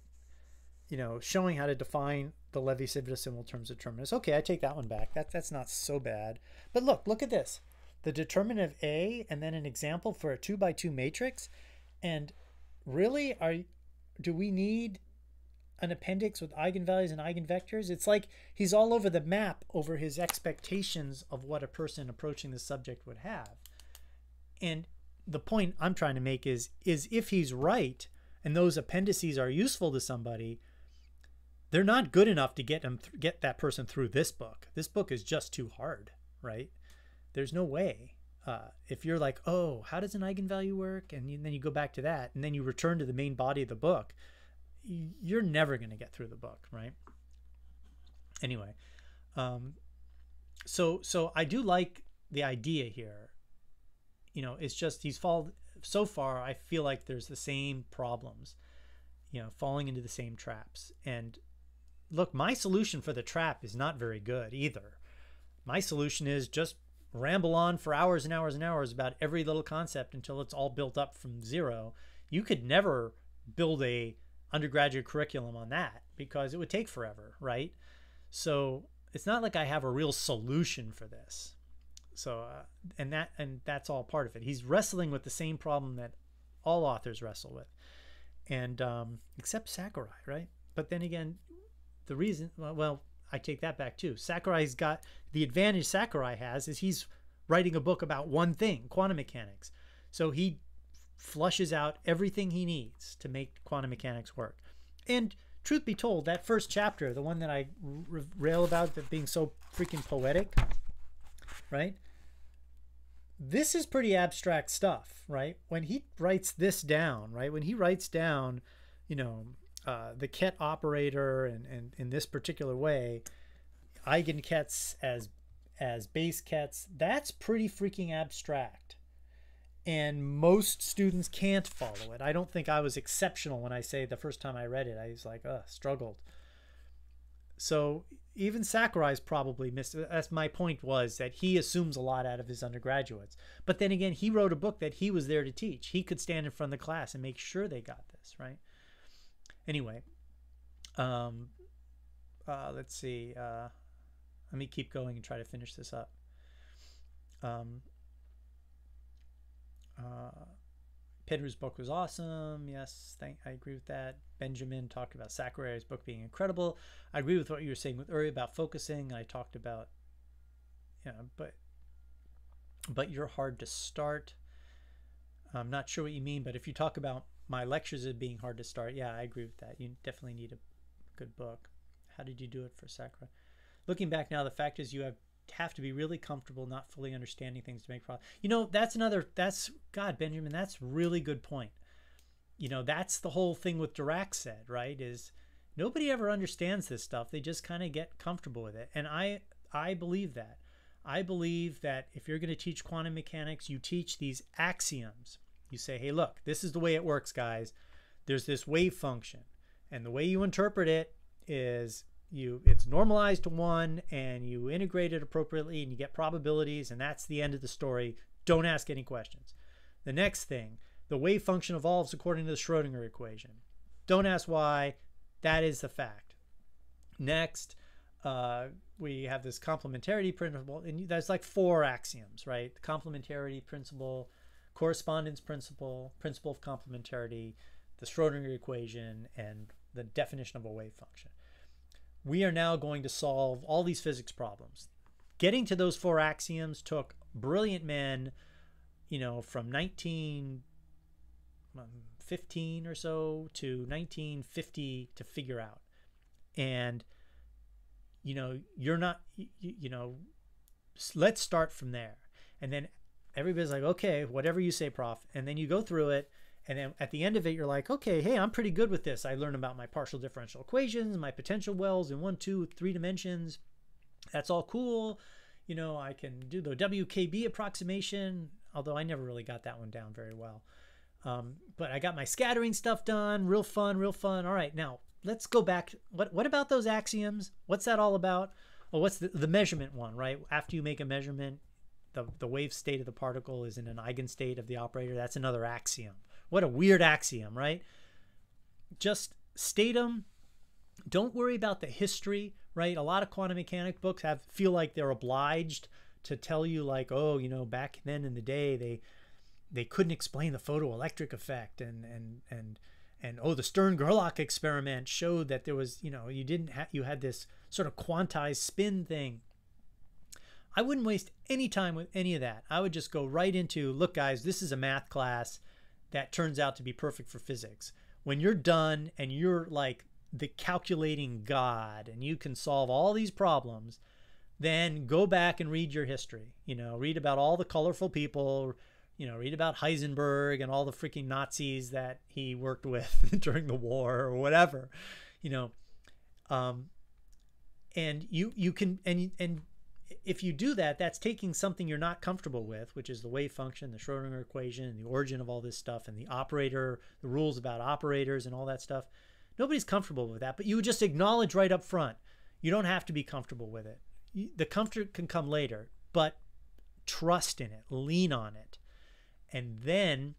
you know, showing how to define the Levi-Civita symbol terms of determinants. Okay, I take that one back. That that's not so bad. But look, look at this. The determinant of A and then an example for a two by two matrix. And really, are do we need an appendix with eigenvalues and eigenvectors? It's like he's all over the map over his expectations of what a person approaching the subject would have. And the point I'm trying to make is is if he's right and those appendices are useful to somebody, they're not good enough to get them th- get that person through this book. This book is just too hard, right? There's no way. Uh, if you're like, oh, how does an eigenvalue work, and, you, and then you go back to that, and then you return to the main body of the book, you're never going to get through the book, right? Anyway, um, so so I do like the idea here you know, it's just he's fallen so far. I feel like there's the same problems. you know, falling into the same traps. And look, my solution for the trap is not very good either. My solution is just ramble on for hours and hours and hours about every little concept until it's all built up from zero. You could never build a undergraduate curriculum on that because it would take forever, right? So it's not like I have a real solution for this. So uh, and that and that's all part of it. He's wrestling with the same problem that all authors wrestle with, and um, except Sakurai, right? But then again, the reason well, I take that back too. Sakurai's got the advantage Sakurai has is he's writing a book about one thing, quantum mechanics. So he flushes out everything he needs to make quantum mechanics work. And truth be told, that first chapter, the one that I rail about that being so freaking poetic, right? This is pretty abstract stuff, right? When he writes this down, right? When he writes down, you know, uh, the Ket operator and, and in this particular way, eigenkets as as base kets, that's pretty freaking abstract. And most students can't follow it. I don't think I was exceptional when I say the first time I read it, I was like, uh, struggled. So even Sakurai's probably missed. That's my point was that he assumes a lot out of his undergraduates. But then again, he wrote a book that he was there to teach. He could stand in front of the class and make sure they got this right. Anyway, um, uh, let's see. Uh, let me keep going and try to finish this up. Um, uh, Penrose's book was awesome. Yes, thank, I agree with that. Benjamin talked about Sakurai's book being incredible. I agree with what you were saying with Uri about focusing. I talked about, yeah, but but you're hard to start. I'm not sure what you mean, but if you talk about my lectures as being hard to start, yeah, I agree with that. You definitely need a good book. How did you do it for Sakurai? Looking back now, the fact is you have have to be really comfortable not fully understanding things to make progress. You know, that's another that's God, Benjamin, that's really good point. You know, that's the whole thing with Dirac said, right? Is nobody ever understands this stuff. They just kind of get comfortable with it. And I I believe that. I believe that if you're going to teach quantum mechanics, you teach these axioms. You say, "Hey, look, this is the way it works, guys. There's this wave function, and the way you interpret it is you it's normalized to one and you integrate it appropriately and you get probabilities and that's the end of the story. Don't ask any questions. The next thing the wave function evolves according to the schrodinger equation. Don't ask why. That is the fact. Next uh, we have this complementarity principle and there's like four axioms right? The complementarity principle correspondence principle principle of complementarity the schrodinger equation and the definition of a wave function we are now going to solve all these physics problems. Getting to those four axioms took brilliant men, you know, from 1915 um, or so to 1950 to figure out. And, you know, you're not, you, you know, let's start from there. And then everybody's like, okay, whatever you say, prof. And then you go through it and then at the end of it, you're like, okay, hey, I'm pretty good with this. I learned about my partial differential equations, my potential wells in one, two, three dimensions. That's all cool. You know, I can do the WKB approximation, although I never really got that one down very well. Um, but I got my scattering stuff done. Real fun, real fun. All right, now let's go back. What what about those axioms? What's that all about? Well, what's the, the measurement one, right? After you make a measurement, the, the wave state of the particle is in an eigenstate of the operator. That's another axiom. What a weird axiom, right? Just state them. Don't worry about the history, right? A lot of quantum mechanic books have feel like they're obliged to tell you like, oh, you know, back then in the day they they couldn't explain the photoelectric effect and and and and oh the Stern Gerlach experiment showed that there was you know you didn't have you had this sort of quantized spin thing I wouldn't waste any time with any of that I would just go right into look guys this is a math class that turns out to be perfect for physics. When you're done and you're like the calculating God and you can solve all these problems, then go back and read your history. You know, read about all the colorful people, you know, read about Heisenberg and all the freaking Nazis that he worked with during the war or whatever, you know. Um, and you you can and and if you do that, that's taking something you're not comfortable with, which is the wave function, the Schrodinger equation, and the origin of all this stuff, and the operator, the rules about operators, and all that stuff. Nobody's comfortable with that, but you would just acknowledge right up front. You don't have to be comfortable with it. The comfort can come later, but trust in it, lean on it, and then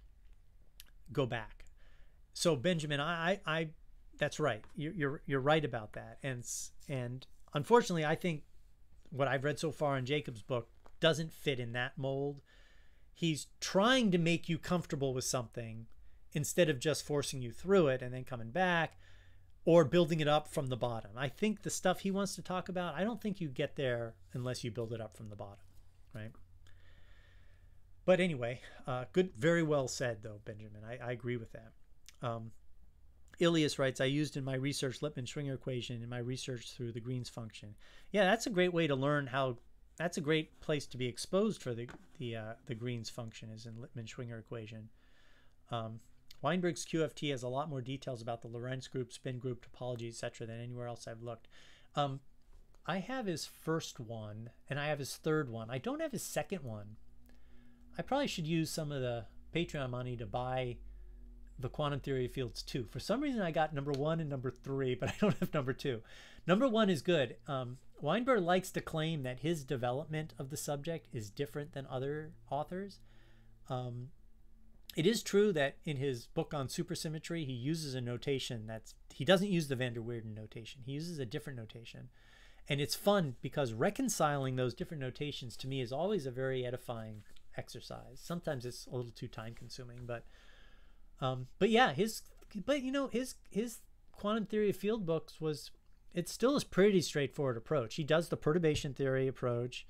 go back. So Benjamin, I, I, that's right. You're, you're, you're right about that. And, and unfortunately, I think what I've read so far in Jakob's book doesn't fit in that mold. He's trying to make you comfortable with something instead of just forcing you through it and then coming back or building it up from the bottom. I think the stuff he wants to talk about, I don't think you get there unless you build it up from the bottom, right? But anyway, uh, good, very well said though, Benjamin. I, I agree with that. Um, Ilias writes, I used in my research Lippmann-Schwinger equation in my research through the Green's function. Yeah, that's a great way to learn how. That's a great place to be exposed for the the uh, the Green's function is in Lippmann-Schwinger equation. Um, Weinberg's QFT has a lot more details about the Lorentz group, spin group, topology, etc. than anywhere else I've looked. Um, I have his first one, and I have his third one. I don't have his second one. I probably should use some of the Patreon money to buy the quantum theory of fields 2. For some reason, I got number one and number three, but I don't have number two. Number one is good. Um, Weinberg likes to claim that his development of the subject is different than other authors. Um, it is true that in his book on supersymmetry, he uses a notation that's, he doesn't use the van der Waerden notation. He uses a different notation. And it's fun because reconciling those different notations to me is always a very edifying exercise. Sometimes it's a little too time consuming, but um, but yeah, his but you know his his quantum theory of field books was it still is pretty straightforward approach. He does the perturbation theory approach.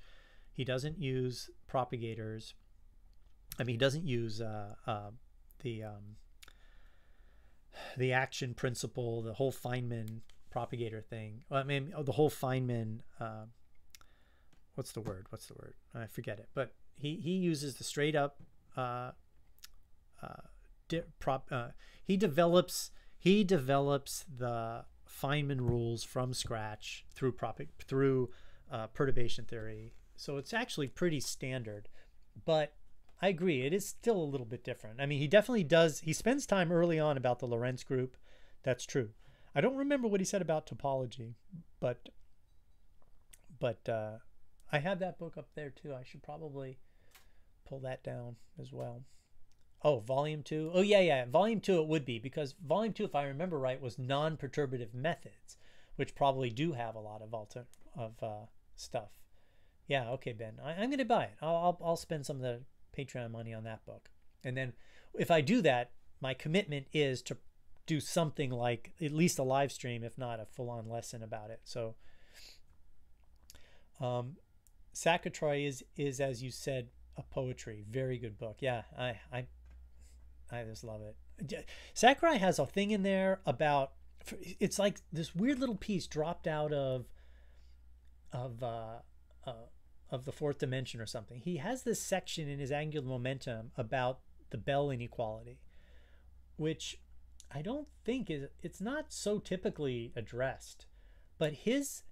He doesn't use propagators. I mean, he doesn't use uh, uh, the um, the action principle, the whole Feynman propagator thing. I mean, the whole Feynman. Uh, what's the word? What's the word? I forget it. But he he uses the straight up uh, prop, uh, he develops he develops the Feynman rules from scratch through prop, through uh, perturbation theory. So it's actually pretty standard, but I agree it is still a little bit different. I mean, he definitely does. He spends time early on about the Lorentz group. That's true. I don't remember what he said about topology, but but uh, I have that book up there too. I should probably pull that down as well. Oh, volume two. Oh, yeah, yeah. Volume two it would be because volume two, if I remember right, was non-perturbative methods, which probably do have a lot of alter of uh, stuff. Yeah, okay, Ben. I, am going to buy it. I'll, I'll, I'll spend some of the Patreon money on that book. And then if I do that, my commitment is to do something like at least a live stream, if not a full-on lesson about it. So, um, Sakurai is is as you said a poetry, very good book. Yeah, I I I just love it. Sakurai has a thing in there about it's like this weird little piece dropped out of of uh, uh, of the fourth dimension or something. He has this section in his angular momentum about the Bell inequality, which I don't think is it's not so typically addressed, but his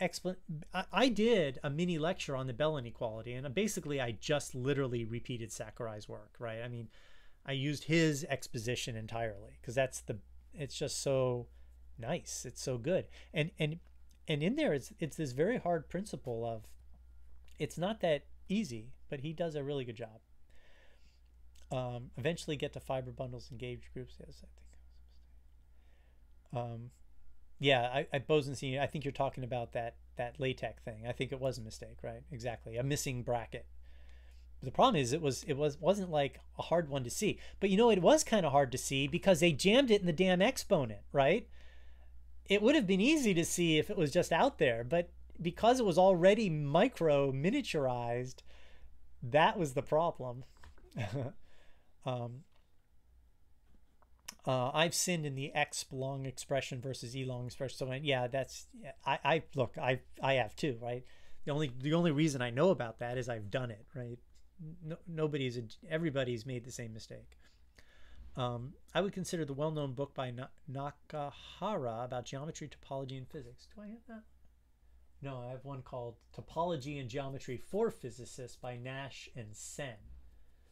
explan I, I did a mini lecture on the Bell inequality, and basically I just literally repeated Sakurai's work, right? I mean, I used his exposition entirely because that's the it's just so nice. It's so good. And and and in there it's it's this very hard principle of it's not that easy, but he does a really good job. Um, eventually get to fiber bundles and gauge groups. Yes, I think. Um, yeah, I, I Bosenstein, I think you're talking about that that LaTeX thing. I think it was a mistake, right? Exactly, a missing bracket the problem is it was it was wasn't like a hard one to see but you know it was kind of hard to see because they jammed it in the damn exponent right it would have been easy to see if it was just out there but because it was already micro miniaturized that was the problem um, uh, I've sinned in the X long expression versus E long expression. So yeah, that's I, I look I I have too, right? The only the only reason I know about that is I've done it, right? No, nobody's everybody's made the same mistake. Um, I would consider the well-known book by Na- Nakahara about geometry, topology, and physics. Do I have that? No, I have one called Topology and Geometry for Physicists by Nash and Sen.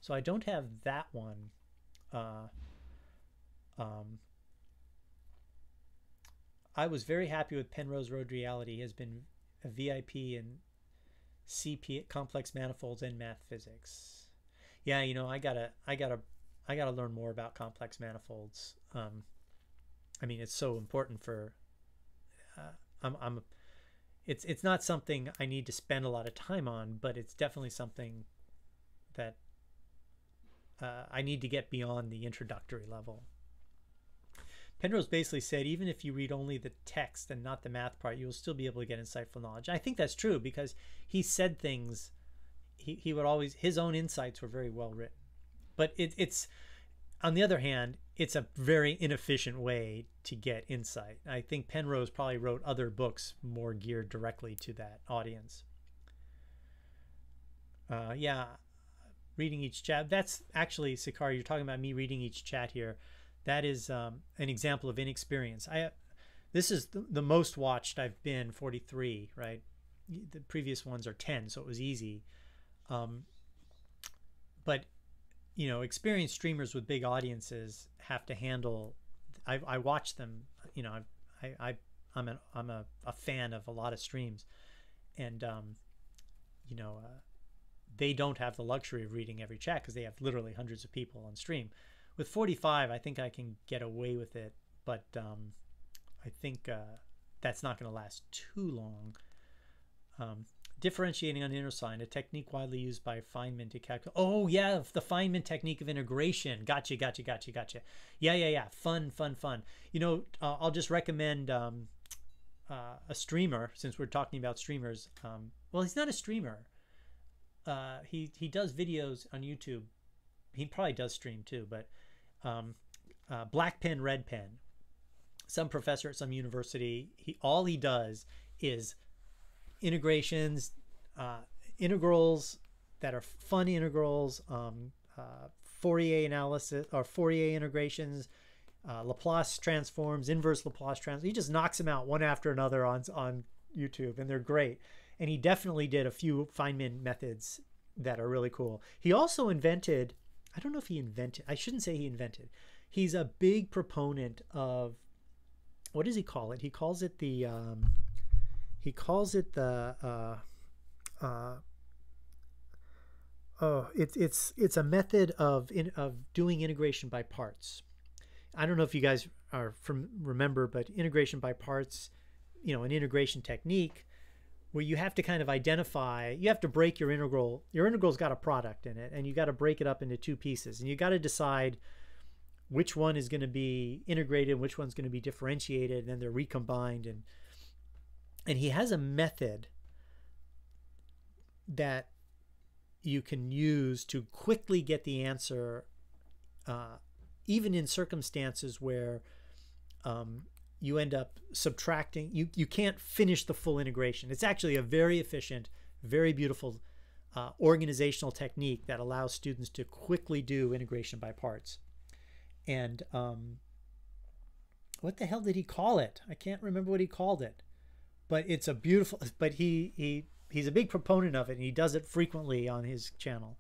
So I don't have that one. Uh, um, I was very happy with Penrose Road Reality. He has been a VIP in CP complex manifolds and math physics. Yeah, you know, I gotta, I gotta, I gotta learn more about complex manifolds. Um, I mean, it's so important for. Uh, I'm, I'm. It's it's not something I need to spend a lot of time on, but it's definitely something that uh, I need to get beyond the introductory level. Penrose basically said even if you read only the text and not the math part, you will still be able to get insightful knowledge. I think that's true because he said things. He, he would always his own insights were very well written, but it, it's on the other hand, it's a very inefficient way to get insight. I think Penrose probably wrote other books more geared directly to that audience. Uh, yeah, reading each chat. That's actually Sakari. You're talking about me reading each chat here that is um, an example of inexperience. I this is the, the, most watched I've been 43, right? The previous ones are 10, so it was easy. Um, but you know, experienced streamers with big audiences have to handle. I, I watch them. You know, I I I'm a I'm a, a fan of a lot of streams, and um, you know, uh, they don't have the luxury of reading every chat because they have literally hundreds of people on stream with 45 i think i can get away with it but um, i think uh, that's not going to last too long. Um, differentiating on inner sign a technique widely used by feynman to calculate oh yeah the feynman technique of integration. Gotcha gotcha gotcha gotcha. Yeah yeah yeah. Fun fun fun. You know uh, i'll just recommend um, uh, a streamer since we're talking about streamers um, well he's not a streamer. Uh, he he does videos on youtube. He probably does stream too but um, uh, black pen, red pen. Some professor at some university, he all he does is integrations, uh, integrals that are fun integrals, um, uh, Fourier analysis or Fourier integrations, uh, Laplace transforms, inverse Laplace transforms. He just knocks them out one after another on on YouTube, and they're great. And he definitely did a few Feynman methods that are really cool. He also invented I don't know if he invented, I shouldn't say he invented. He's a big proponent of, what does he call it? He calls it the, um, he calls it the, uh, uh, oh, it's, it's, it's a method of, in, of doing integration by parts. I don't know if you guys are from remember, but integration by parts, you know, an integration technique where you have to kind of identify you have to break your integral your integral's got a product in it and you got to break it up into two pieces and you got to decide which one is going to be integrated which one's going to be differentiated and then they're recombined and and he has a method that you can use to quickly get the answer uh, even in circumstances where um, you end up subtracting you you can't finish the full integration. It's actually a very efficient very beautiful uh, organizational technique that allows students to quickly do integration by parts. And um, what the hell did he call it? I can't remember what he called it but it's a beautiful but he he he's a big proponent of it and he does it frequently on his channel.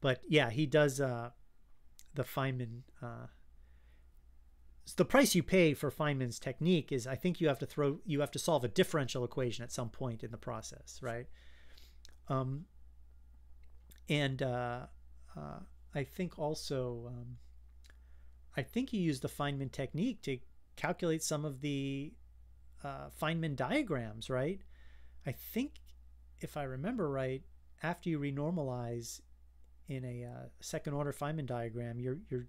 But yeah he does uh, the feynman uh, the price you pay for Feynman's technique is I think you have to throw you have to solve a differential equation at some point in the process, right? Um, and uh, uh, I think also um, I think you use the Feynman technique to calculate some of the uh, Feynman diagrams, right? I think if I remember right, after you renormalize in a uh, second order Feynman diagram, you're you're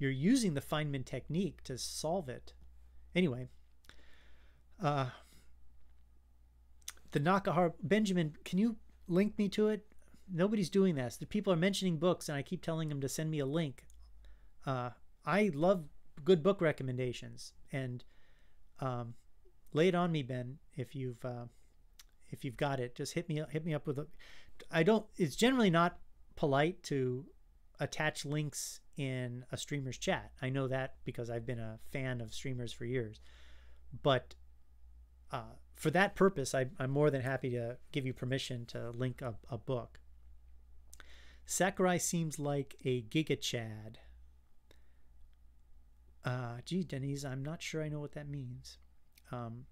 you're using the Feynman technique to solve it. Anyway, uh, the Nakahara Benjamin, can you link me to it? Nobody's doing this. The people are mentioning books, and I keep telling them to send me a link. Uh, I love good book recommendations, and um, lay it on me, Ben. If you've uh, if you've got it, just hit me hit me up with a. I don't. It's generally not polite to attach links in a streamer's chat. I know that because I've been a fan of streamers for years. But uh, for that purpose, I, am more than happy to give you permission to link a, a book. Sakurai seems like a Giga Chad. Uh, gee, Denise, I'm not sure I know what that means. Um,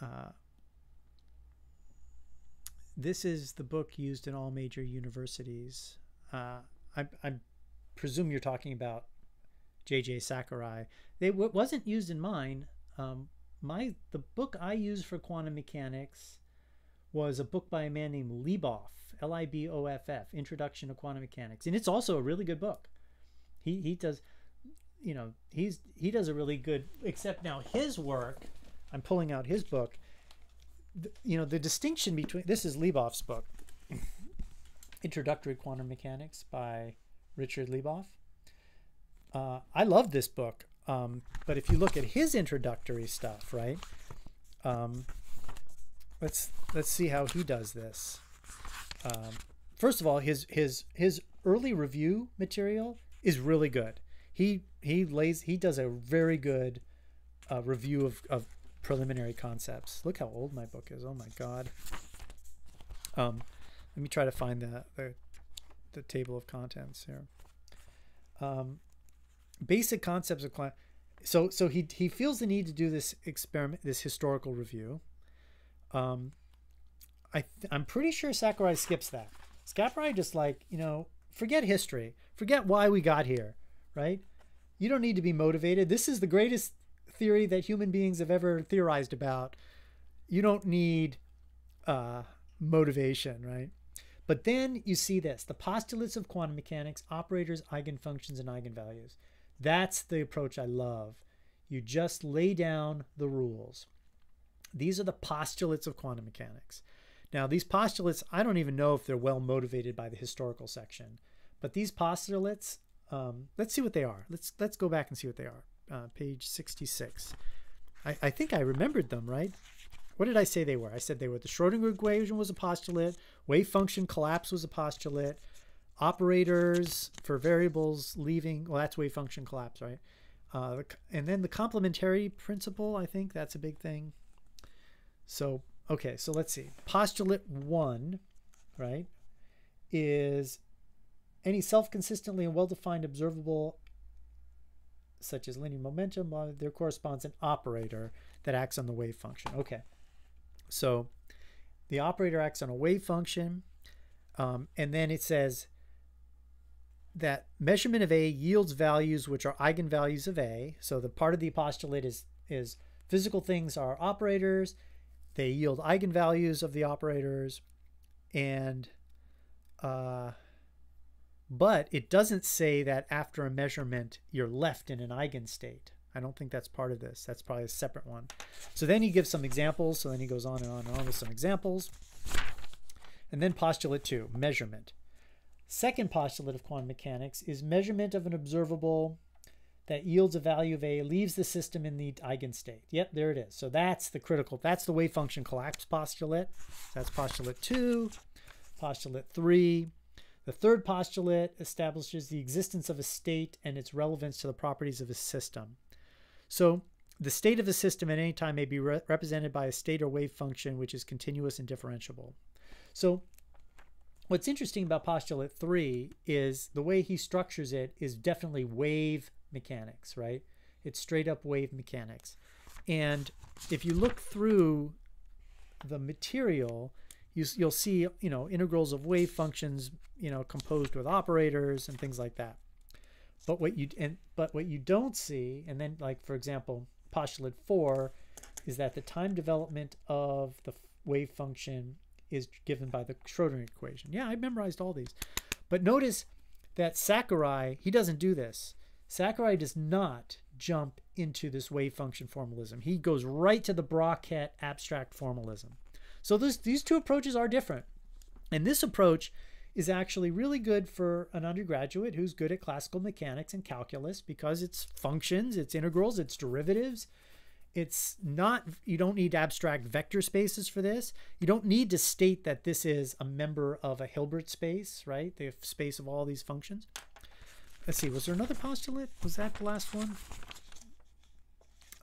uh, this is the book used in all major universities. Uh, I, I presume you're talking about J.J. Sakurai. It wasn't used in mine. Um, my the book I used for quantum mechanics was a book by a man named Liboff, L-I-B-O-F-F, Introduction to Quantum Mechanics, and it's also a really good book. He he does, you know, he's he does a really good. Except now his work, I'm pulling out his book. The, you know, the distinction between this is Liboff's book, Introductory Quantum Mechanics by Richard Liboff. Uh, I love this book. Um, but if you look at his introductory stuff, right? Um, let's let's see how he does this. Um, first of all, his his his early review material is really good. He he lays he does a very good uh, review of, of preliminary concepts. Look how old my book is. Oh my god. Um, let me try to find the the, the table of contents here. Um, basic concepts of quantum. So so he he feels the need to do this experiment, this historical review. Um, I I'm pretty sure Sakurai skips that. Sakurai just like you know forget history, forget why we got here, right? You don't need to be motivated. This is the greatest theory that human beings have ever theorized about. You don't need uh, motivation, right? But then you see this the postulates of quantum mechanics, operators, eigenfunctions, and eigenvalues. That's the approach I love. You just lay down the rules. These are the postulates of quantum mechanics. Now, these postulates, I don't even know if they're well motivated by the historical section, but these postulates, um, let's see what they are. Let's let's go back and see what they are. Uh, page 66. I, I think I remembered them, right? What did I say they were? I said they were the Schrodinger equation was a postulate, wave function collapse was a postulate, operators for variables leaving well that's wave function collapse right? Uh, and then the complementarity principle i think that's a big thing. So okay so let's see. Postulate one right is any self-consistently and well-defined observable such as linear momentum there corresponds an operator that acts on the wave function. Okay so the operator acts on a wave function um, and then it says that measurement of A yields values which are eigenvalues of A. So the part of the postulate is, is physical things are operators. They yield eigenvalues of the operators. And, uh, but it doesn't say that after a measurement, you're left in an eigenstate. I don't think that's part of this. That's probably a separate one. So then he gives some examples. So then he goes on and on and on with some examples. And then postulate two, measurement. Second postulate of quantum mechanics is measurement of an observable that yields a value of A leaves the system in the eigenstate. Yep, there it is. So that's the critical, that's the wave function collapse postulate. That's postulate two. Postulate three. The third postulate establishes the existence of a state and its relevance to the properties of a system. So the state of a system at any time may be re represented by a state or wave function which is continuous and differentiable. So What's interesting about postulate three is the way he structures it is definitely wave mechanics, right? It's straight up wave mechanics. And if you look through the material, you, you'll see, you know, integrals of wave functions, you know, composed with operators and things like that. But what you and but what you don't see, and then like for example, postulate four, is that the time development of the wave function is given by the Schrodinger equation. Yeah, I memorized all these. But notice that Sakurai, he doesn't do this. Sakurai does not jump into this wave function formalism. He goes right to the bra-ket abstract formalism. So this, these two approaches are different. And this approach is actually really good for an undergraduate who's good at classical mechanics and calculus because it's functions, it's integrals, it's derivatives, it's not, you don't need abstract vector spaces for this. You don't need to state that this is a member of a Hilbert space, right? The space of all these functions. Let's see, was there another postulate? Was that the last one?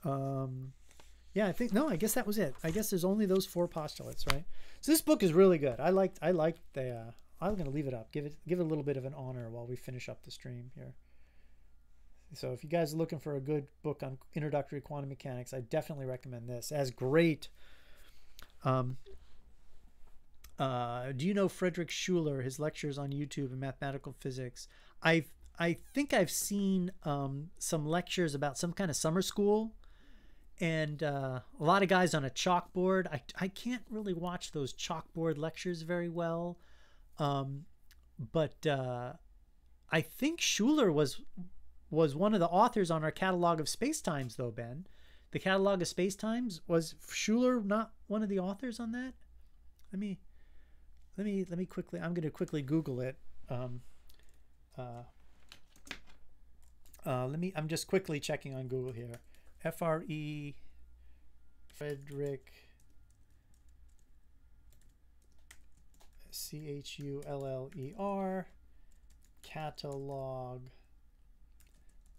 Um, yeah, I think no. I guess that was it. I guess there's only those four postulates, right? So this book is really good. I liked. I liked the. Uh, I'm gonna leave it up. Give it. Give it a little bit of an honor while we finish up the stream here. So if you guys are looking for a good book on introductory quantum mechanics, I definitely recommend this. as great. Um, uh, do you know Frederick Schuller? His lectures on YouTube in mathematical physics. I I think I've seen um, some lectures about some kind of summer school, and uh, a lot of guys on a chalkboard. I I can't really watch those chalkboard lectures very well, um, but uh, I think Schuller was was one of the authors on our catalog of space times, though Ben. The catalog of space times was Schuller not one of the authors on that? Let me let me let me quickly. I'm going to quickly Google it. Um, uh, uh, let me. I'm just quickly checking on Google here. F R E Frederick C H U L L E R catalog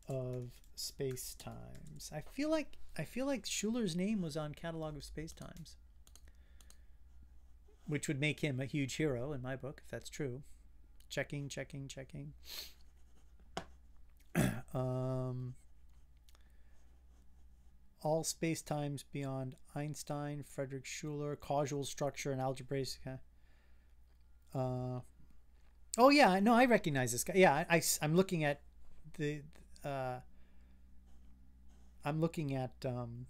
of space times. I feel like I feel like Schuller's name was on catalog of space times which would make him a huge hero in my book, if that's true. Checking, checking, checking. um, all space times beyond Einstein, Frederick Schuler, causal structure and algebraic. Uh, oh yeah, no, I recognize this guy. Yeah, I, am looking at the. Uh, I'm looking at um,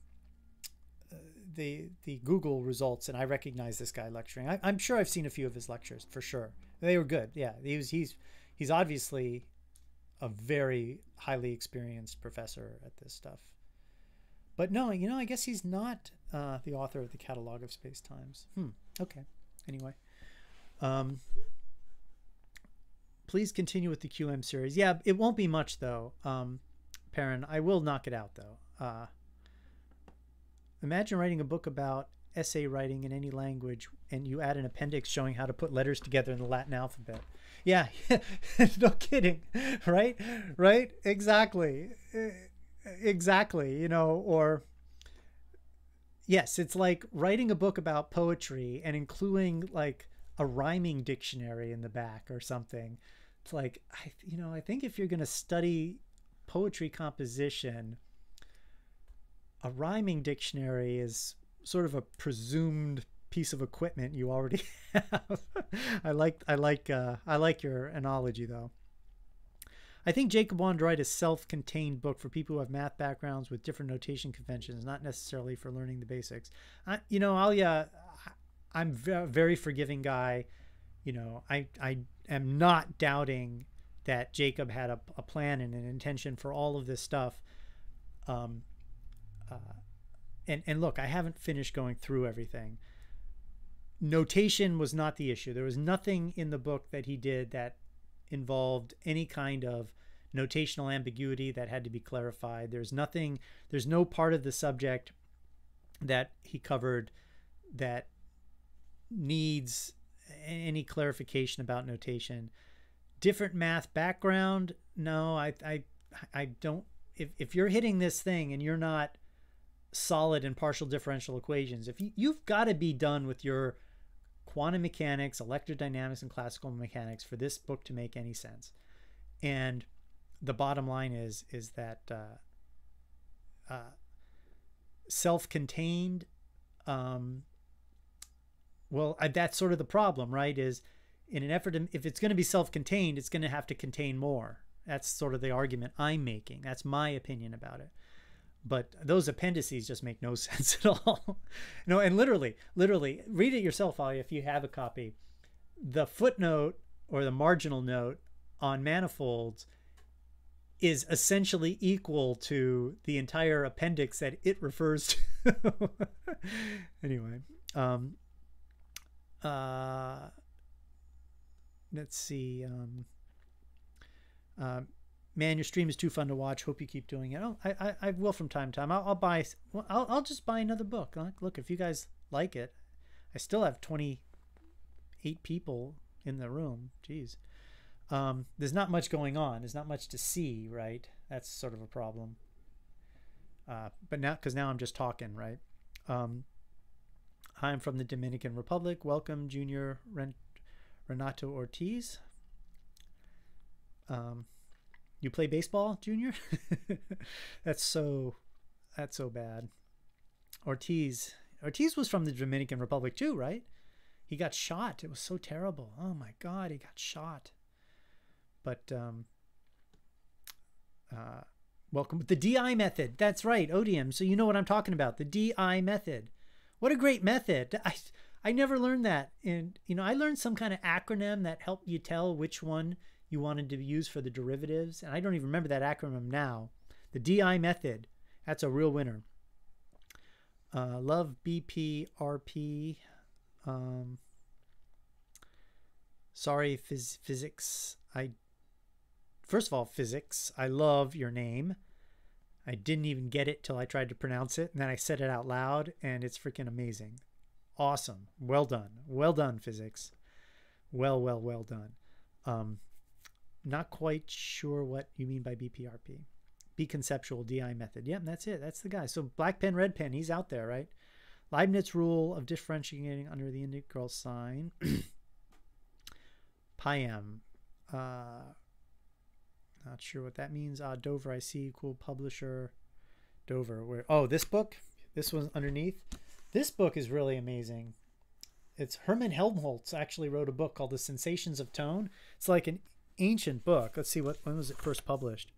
the the Google results, and I recognize this guy lecturing. I, am sure I've seen a few of his lectures for sure. They were good. Yeah, he was he's he's obviously a very highly experienced professor at this stuff. But no, you know, I guess he's not uh, the author of the Catalog of Space Times. Hmm. Okay. Anyway, um, please continue with the QM series. Yeah, it won't be much though, um, Perrin. I will knock it out though. Uh, Imagine writing a book about essay writing in any language and you add an appendix showing how to put letters together in the Latin alphabet. Yeah, no kidding, right? Right? Exactly. Exactly, you know, or yes, it's like writing a book about poetry and including like a rhyming dictionary in the back or something. It's like, I, you know, I think if you're going to study poetry composition, a rhyming dictionary is sort of a presumed piece of equipment you already have. I like I like uh, I like your analogy though. I think Jakob wanted to write a self-contained book for people who have math backgrounds with different notation conventions, not necessarily for learning the basics. I, you know, yeah, I'm a very forgiving guy. You know, I I am not doubting that Jakob had a, a plan and an intention for all of this stuff. Um, uh, and and look, I haven't finished going through everything. Notation was not the issue. There was nothing in the book that he did that involved any kind of notational ambiguity that had to be clarified. There's nothing. There's no part of the subject that he covered that needs any clarification about notation. Different math background? No, I I I don't. If if you're hitting this thing and you're not solid and partial differential equations, if you, you've got to be done with your quantum mechanics, electrodynamics, and classical mechanics for this book to make any sense. And the bottom line is is that uh, uh, self-contained. Um, well, I, that's sort of the problem, right? Is in an effort to, if it's going to be self-contained, it's going to have to contain more. That's sort of the argument I'm making. That's my opinion about it but those appendices just make no sense at all. no, and literally, literally, read it yourself, if you have a copy. The footnote or the marginal note on manifolds is essentially equal to the entire appendix that it refers to. anyway, um, uh, let's see. Um, uh, man, your stream is too fun to watch. Hope you keep doing it. Oh, I, I, I will from time to time. I'll, I'll buy, well, I'll, I'll just buy another book. Look, if you guys like it, I still have 28 people in the room. Jeez. Um, there's not much going on. There's not much to see, right? That's sort of a problem. Uh, but now, because now I'm just talking, right? Um, I'm from the Dominican Republic. Welcome, Junior Ren- Renato Ortiz. Um, you play baseball, Junior? that's so that's so bad. Ortiz. Ortiz was from the Dominican Republic too, right? He got shot. It was so terrible. Oh my god, he got shot. But um uh welcome the DI method. That's right, Odium. So you know what I'm talking about. The DI method. What a great method. I I never learned that. And you know, I learned some kind of acronym that helped you tell which one you wanted to use for the derivatives. And I don't even remember that acronym now. The DI method. That's a real winner. Uh, love BPRP. Um, sorry, phys- physics. I first of all, physics. I love your name. I didn't even get it till I tried to pronounce it, and then I said it out loud, and it's freaking amazing. Awesome. Well done. Well done, physics. Well, well, well done. Um, not quite sure what you mean by BPRP. Be conceptual DI method. Yep, that's it. That's the guy. So black pen, red pen, he's out there, right? Leibniz rule of differentiating under the integral sign. Piam. Uh, not sure what that means. Uh, Dover, I see. Cool publisher. Dover. Where? Oh, this book. This one's underneath. This book is really amazing. It's Hermann Helmholtz actually wrote a book called The Sensations of Tone. It's like an ancient book. Let's see what when was it first published.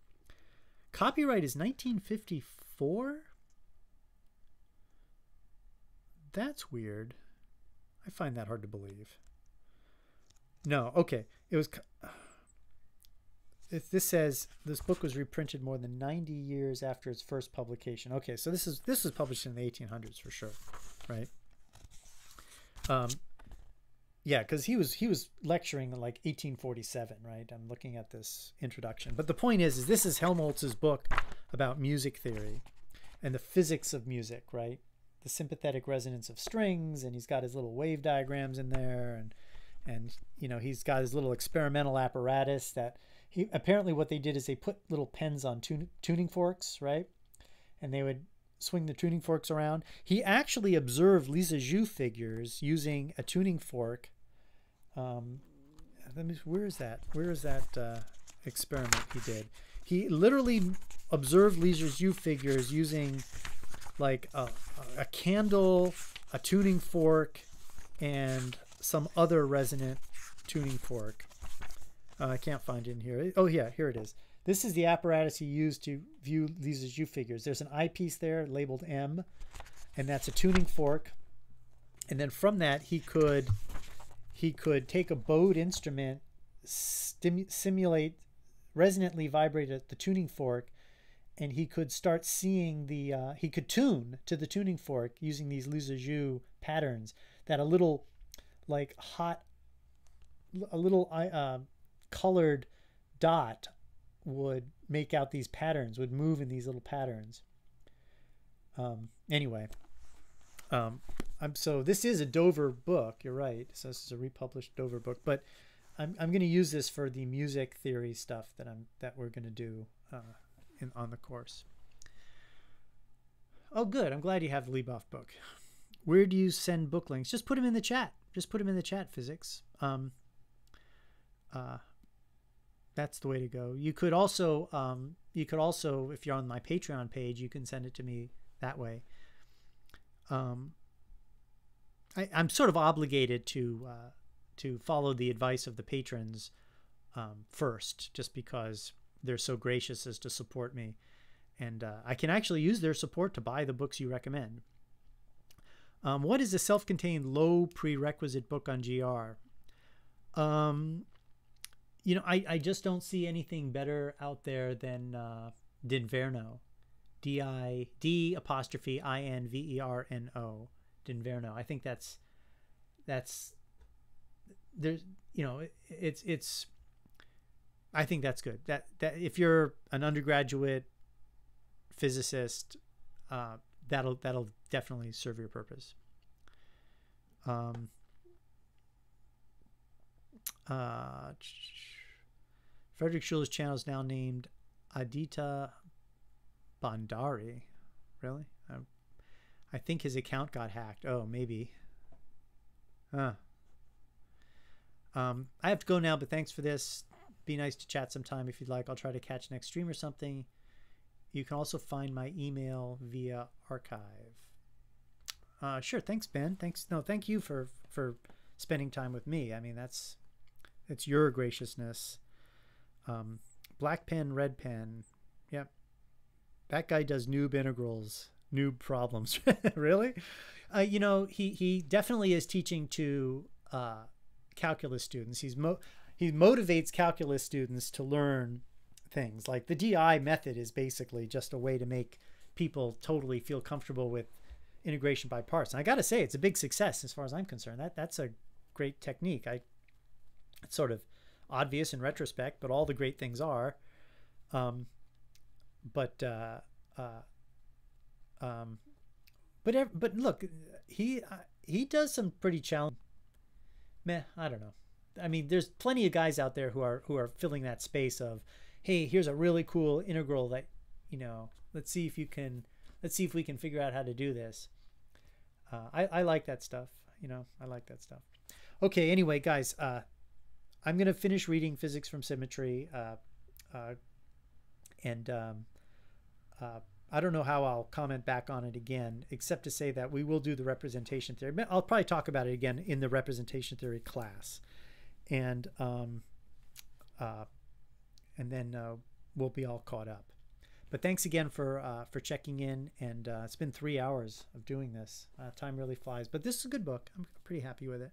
Copyright is 1954. That's weird. I find that hard to believe. No, okay. It was this says this book was reprinted more than 90 years after its first publication. Okay, so this is this was published in the 1800s for sure, right? Um, yeah, because he was he was lecturing in like 1847, right? I'm looking at this introduction, but the point is, is this is Helmholtz's book about music theory and the physics of music, right? The sympathetic resonance of strings, and he's got his little wave diagrams in there, and and you know he's got his little experimental apparatus that he apparently what they did is they put little pens on tun- tuning forks, right? And they would swing the tuning forks around. He actually observed Lisa Lissajous figures using a tuning fork. Um, let me, where is that? Where is that uh, experiment he did? He literally observed Lisa Lissajous figures using like a, a candle, a tuning fork, and some other resonant tuning fork. Uh, I can't find it in here. Oh, yeah, here it is. This is the apparatus he used to view Lissajous figures. There's an eyepiece there labeled M, and that's a tuning fork. And then from that, he could he could take a bowed instrument, simulate, resonantly vibrate at the tuning fork, and he could start seeing the uh, he could tune to the tuning fork using these Lissajous patterns that a little like hot a little uh, colored dot would make out these patterns, would move in these little patterns. Um, anyway, um, I'm so this is a Dover book. You're right. So this is a republished Dover book, but I'm I'm going to use this for the music theory stuff that I'm that we're going to do uh, in on the course. Oh, good. I'm glad you have the Liboff book. Where do you send book links? Just put them in the chat. Just put them in the chat. Physics. Um, uh, that's the way to go. You could also, um, you could also, if you're on my Patreon page, you can send it to me that way. Um, I, am sort of obligated to uh, to follow the advice of the patrons um, first, just because they're so gracious as to support me, and uh, I can actually use their support to buy the books you recommend. Um, what is a self-contained low prerequisite book on GR? You know, I, I just don't see anything better out there than uh, D'Inverno, D I D apostrophe I N V E R N O, D'Inverno. I think that's that's there's you know it, it's it's I think that's good. That that if you're an undergraduate physicist, uh, that'll that'll definitely serve your purpose. Um, uh, Frederick Schuller's channel is now named Adita Bandari. Really? I, I think his account got hacked. Oh, maybe. Huh. Um, I have to go now, but thanks for this. Be nice to chat sometime if you'd like. I'll try to catch next stream or something. You can also find my email via arXiv. Uh, sure. Thanks, Ben. Thanks. No, thank you for for spending time with me. I mean, that's it's your graciousness. Um, black pen, red pen. Yep. That guy does noob integrals, noob problems. really? Uh, you know, he he definitely is teaching to uh, calculus students. He's mo he motivates calculus students to learn things. Like the DI method is basically just a way to make people totally feel comfortable with integration by parts. And I got to say, it's a big success as far as I'm concerned. That that's a great technique. I it's sort of obvious in retrospect, but all the great things are. Um, but uh, uh, um, but but look, he uh, he does some pretty challenging. Meh, I don't know. I mean, there's plenty of guys out there who are who are filling that space of, hey, here's a really cool integral that, you know, let's see if you can, let's see if we can figure out how to do this. Uh, I I like that stuff. You know, I like that stuff. Okay. Anyway, guys, uh, I'm gonna finish reading Physics from Symmetry, uh, uh, and um, uh, I don't know how I'll comment back on it again, except to say that we will do the representation theory. I'll probably talk about it again in the representation theory class, and um, uh, and then uh, we'll be all caught up. But thanks again for uh, for checking in, and it's been three hours of doing this. Time really flies, but this is a good book. I'm pretty happy with it.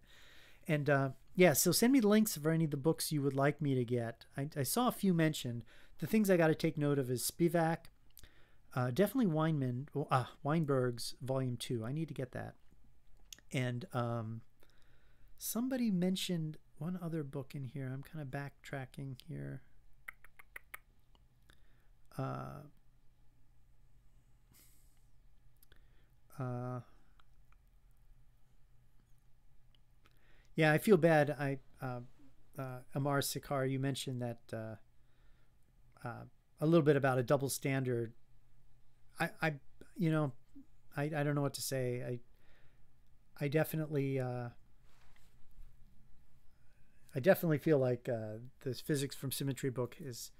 And yeah, so send me the links for any of the books you would like me to get. I, I saw a few mentioned. The things I got to take note of is Spivak uh, definitely Weinman, uh, Weinberg's Volume Two. I need to get that. And um, somebody mentioned one other book in here. I'm kind of backtracking here. Uh, uh, yeah, I feel bad. I uh, uh, Amar Sikar, you mentioned that uh, uh, a little bit about a double standard I, I you know, I, I don't know what to say. I, I definitely, uh, I definitely feel like uh, this physics from symmetry book is,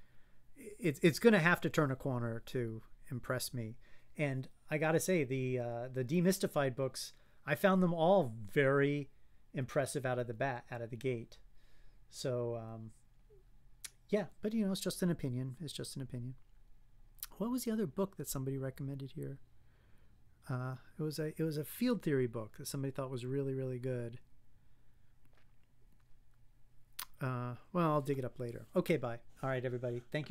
it's it's going to have to turn a corner to impress me. And I got to say, the uh, the demystified books, I found them all very impressive out of the bat, out of the gate. So, um, yeah, but you know, it's just an opinion. It's just an opinion what was the other book that somebody recommended here? Uh, it was a it was a field theory book that somebody thought was really really good. Uh, well, I'll dig it up later. Okay, bye. All right, everybody. Thank you.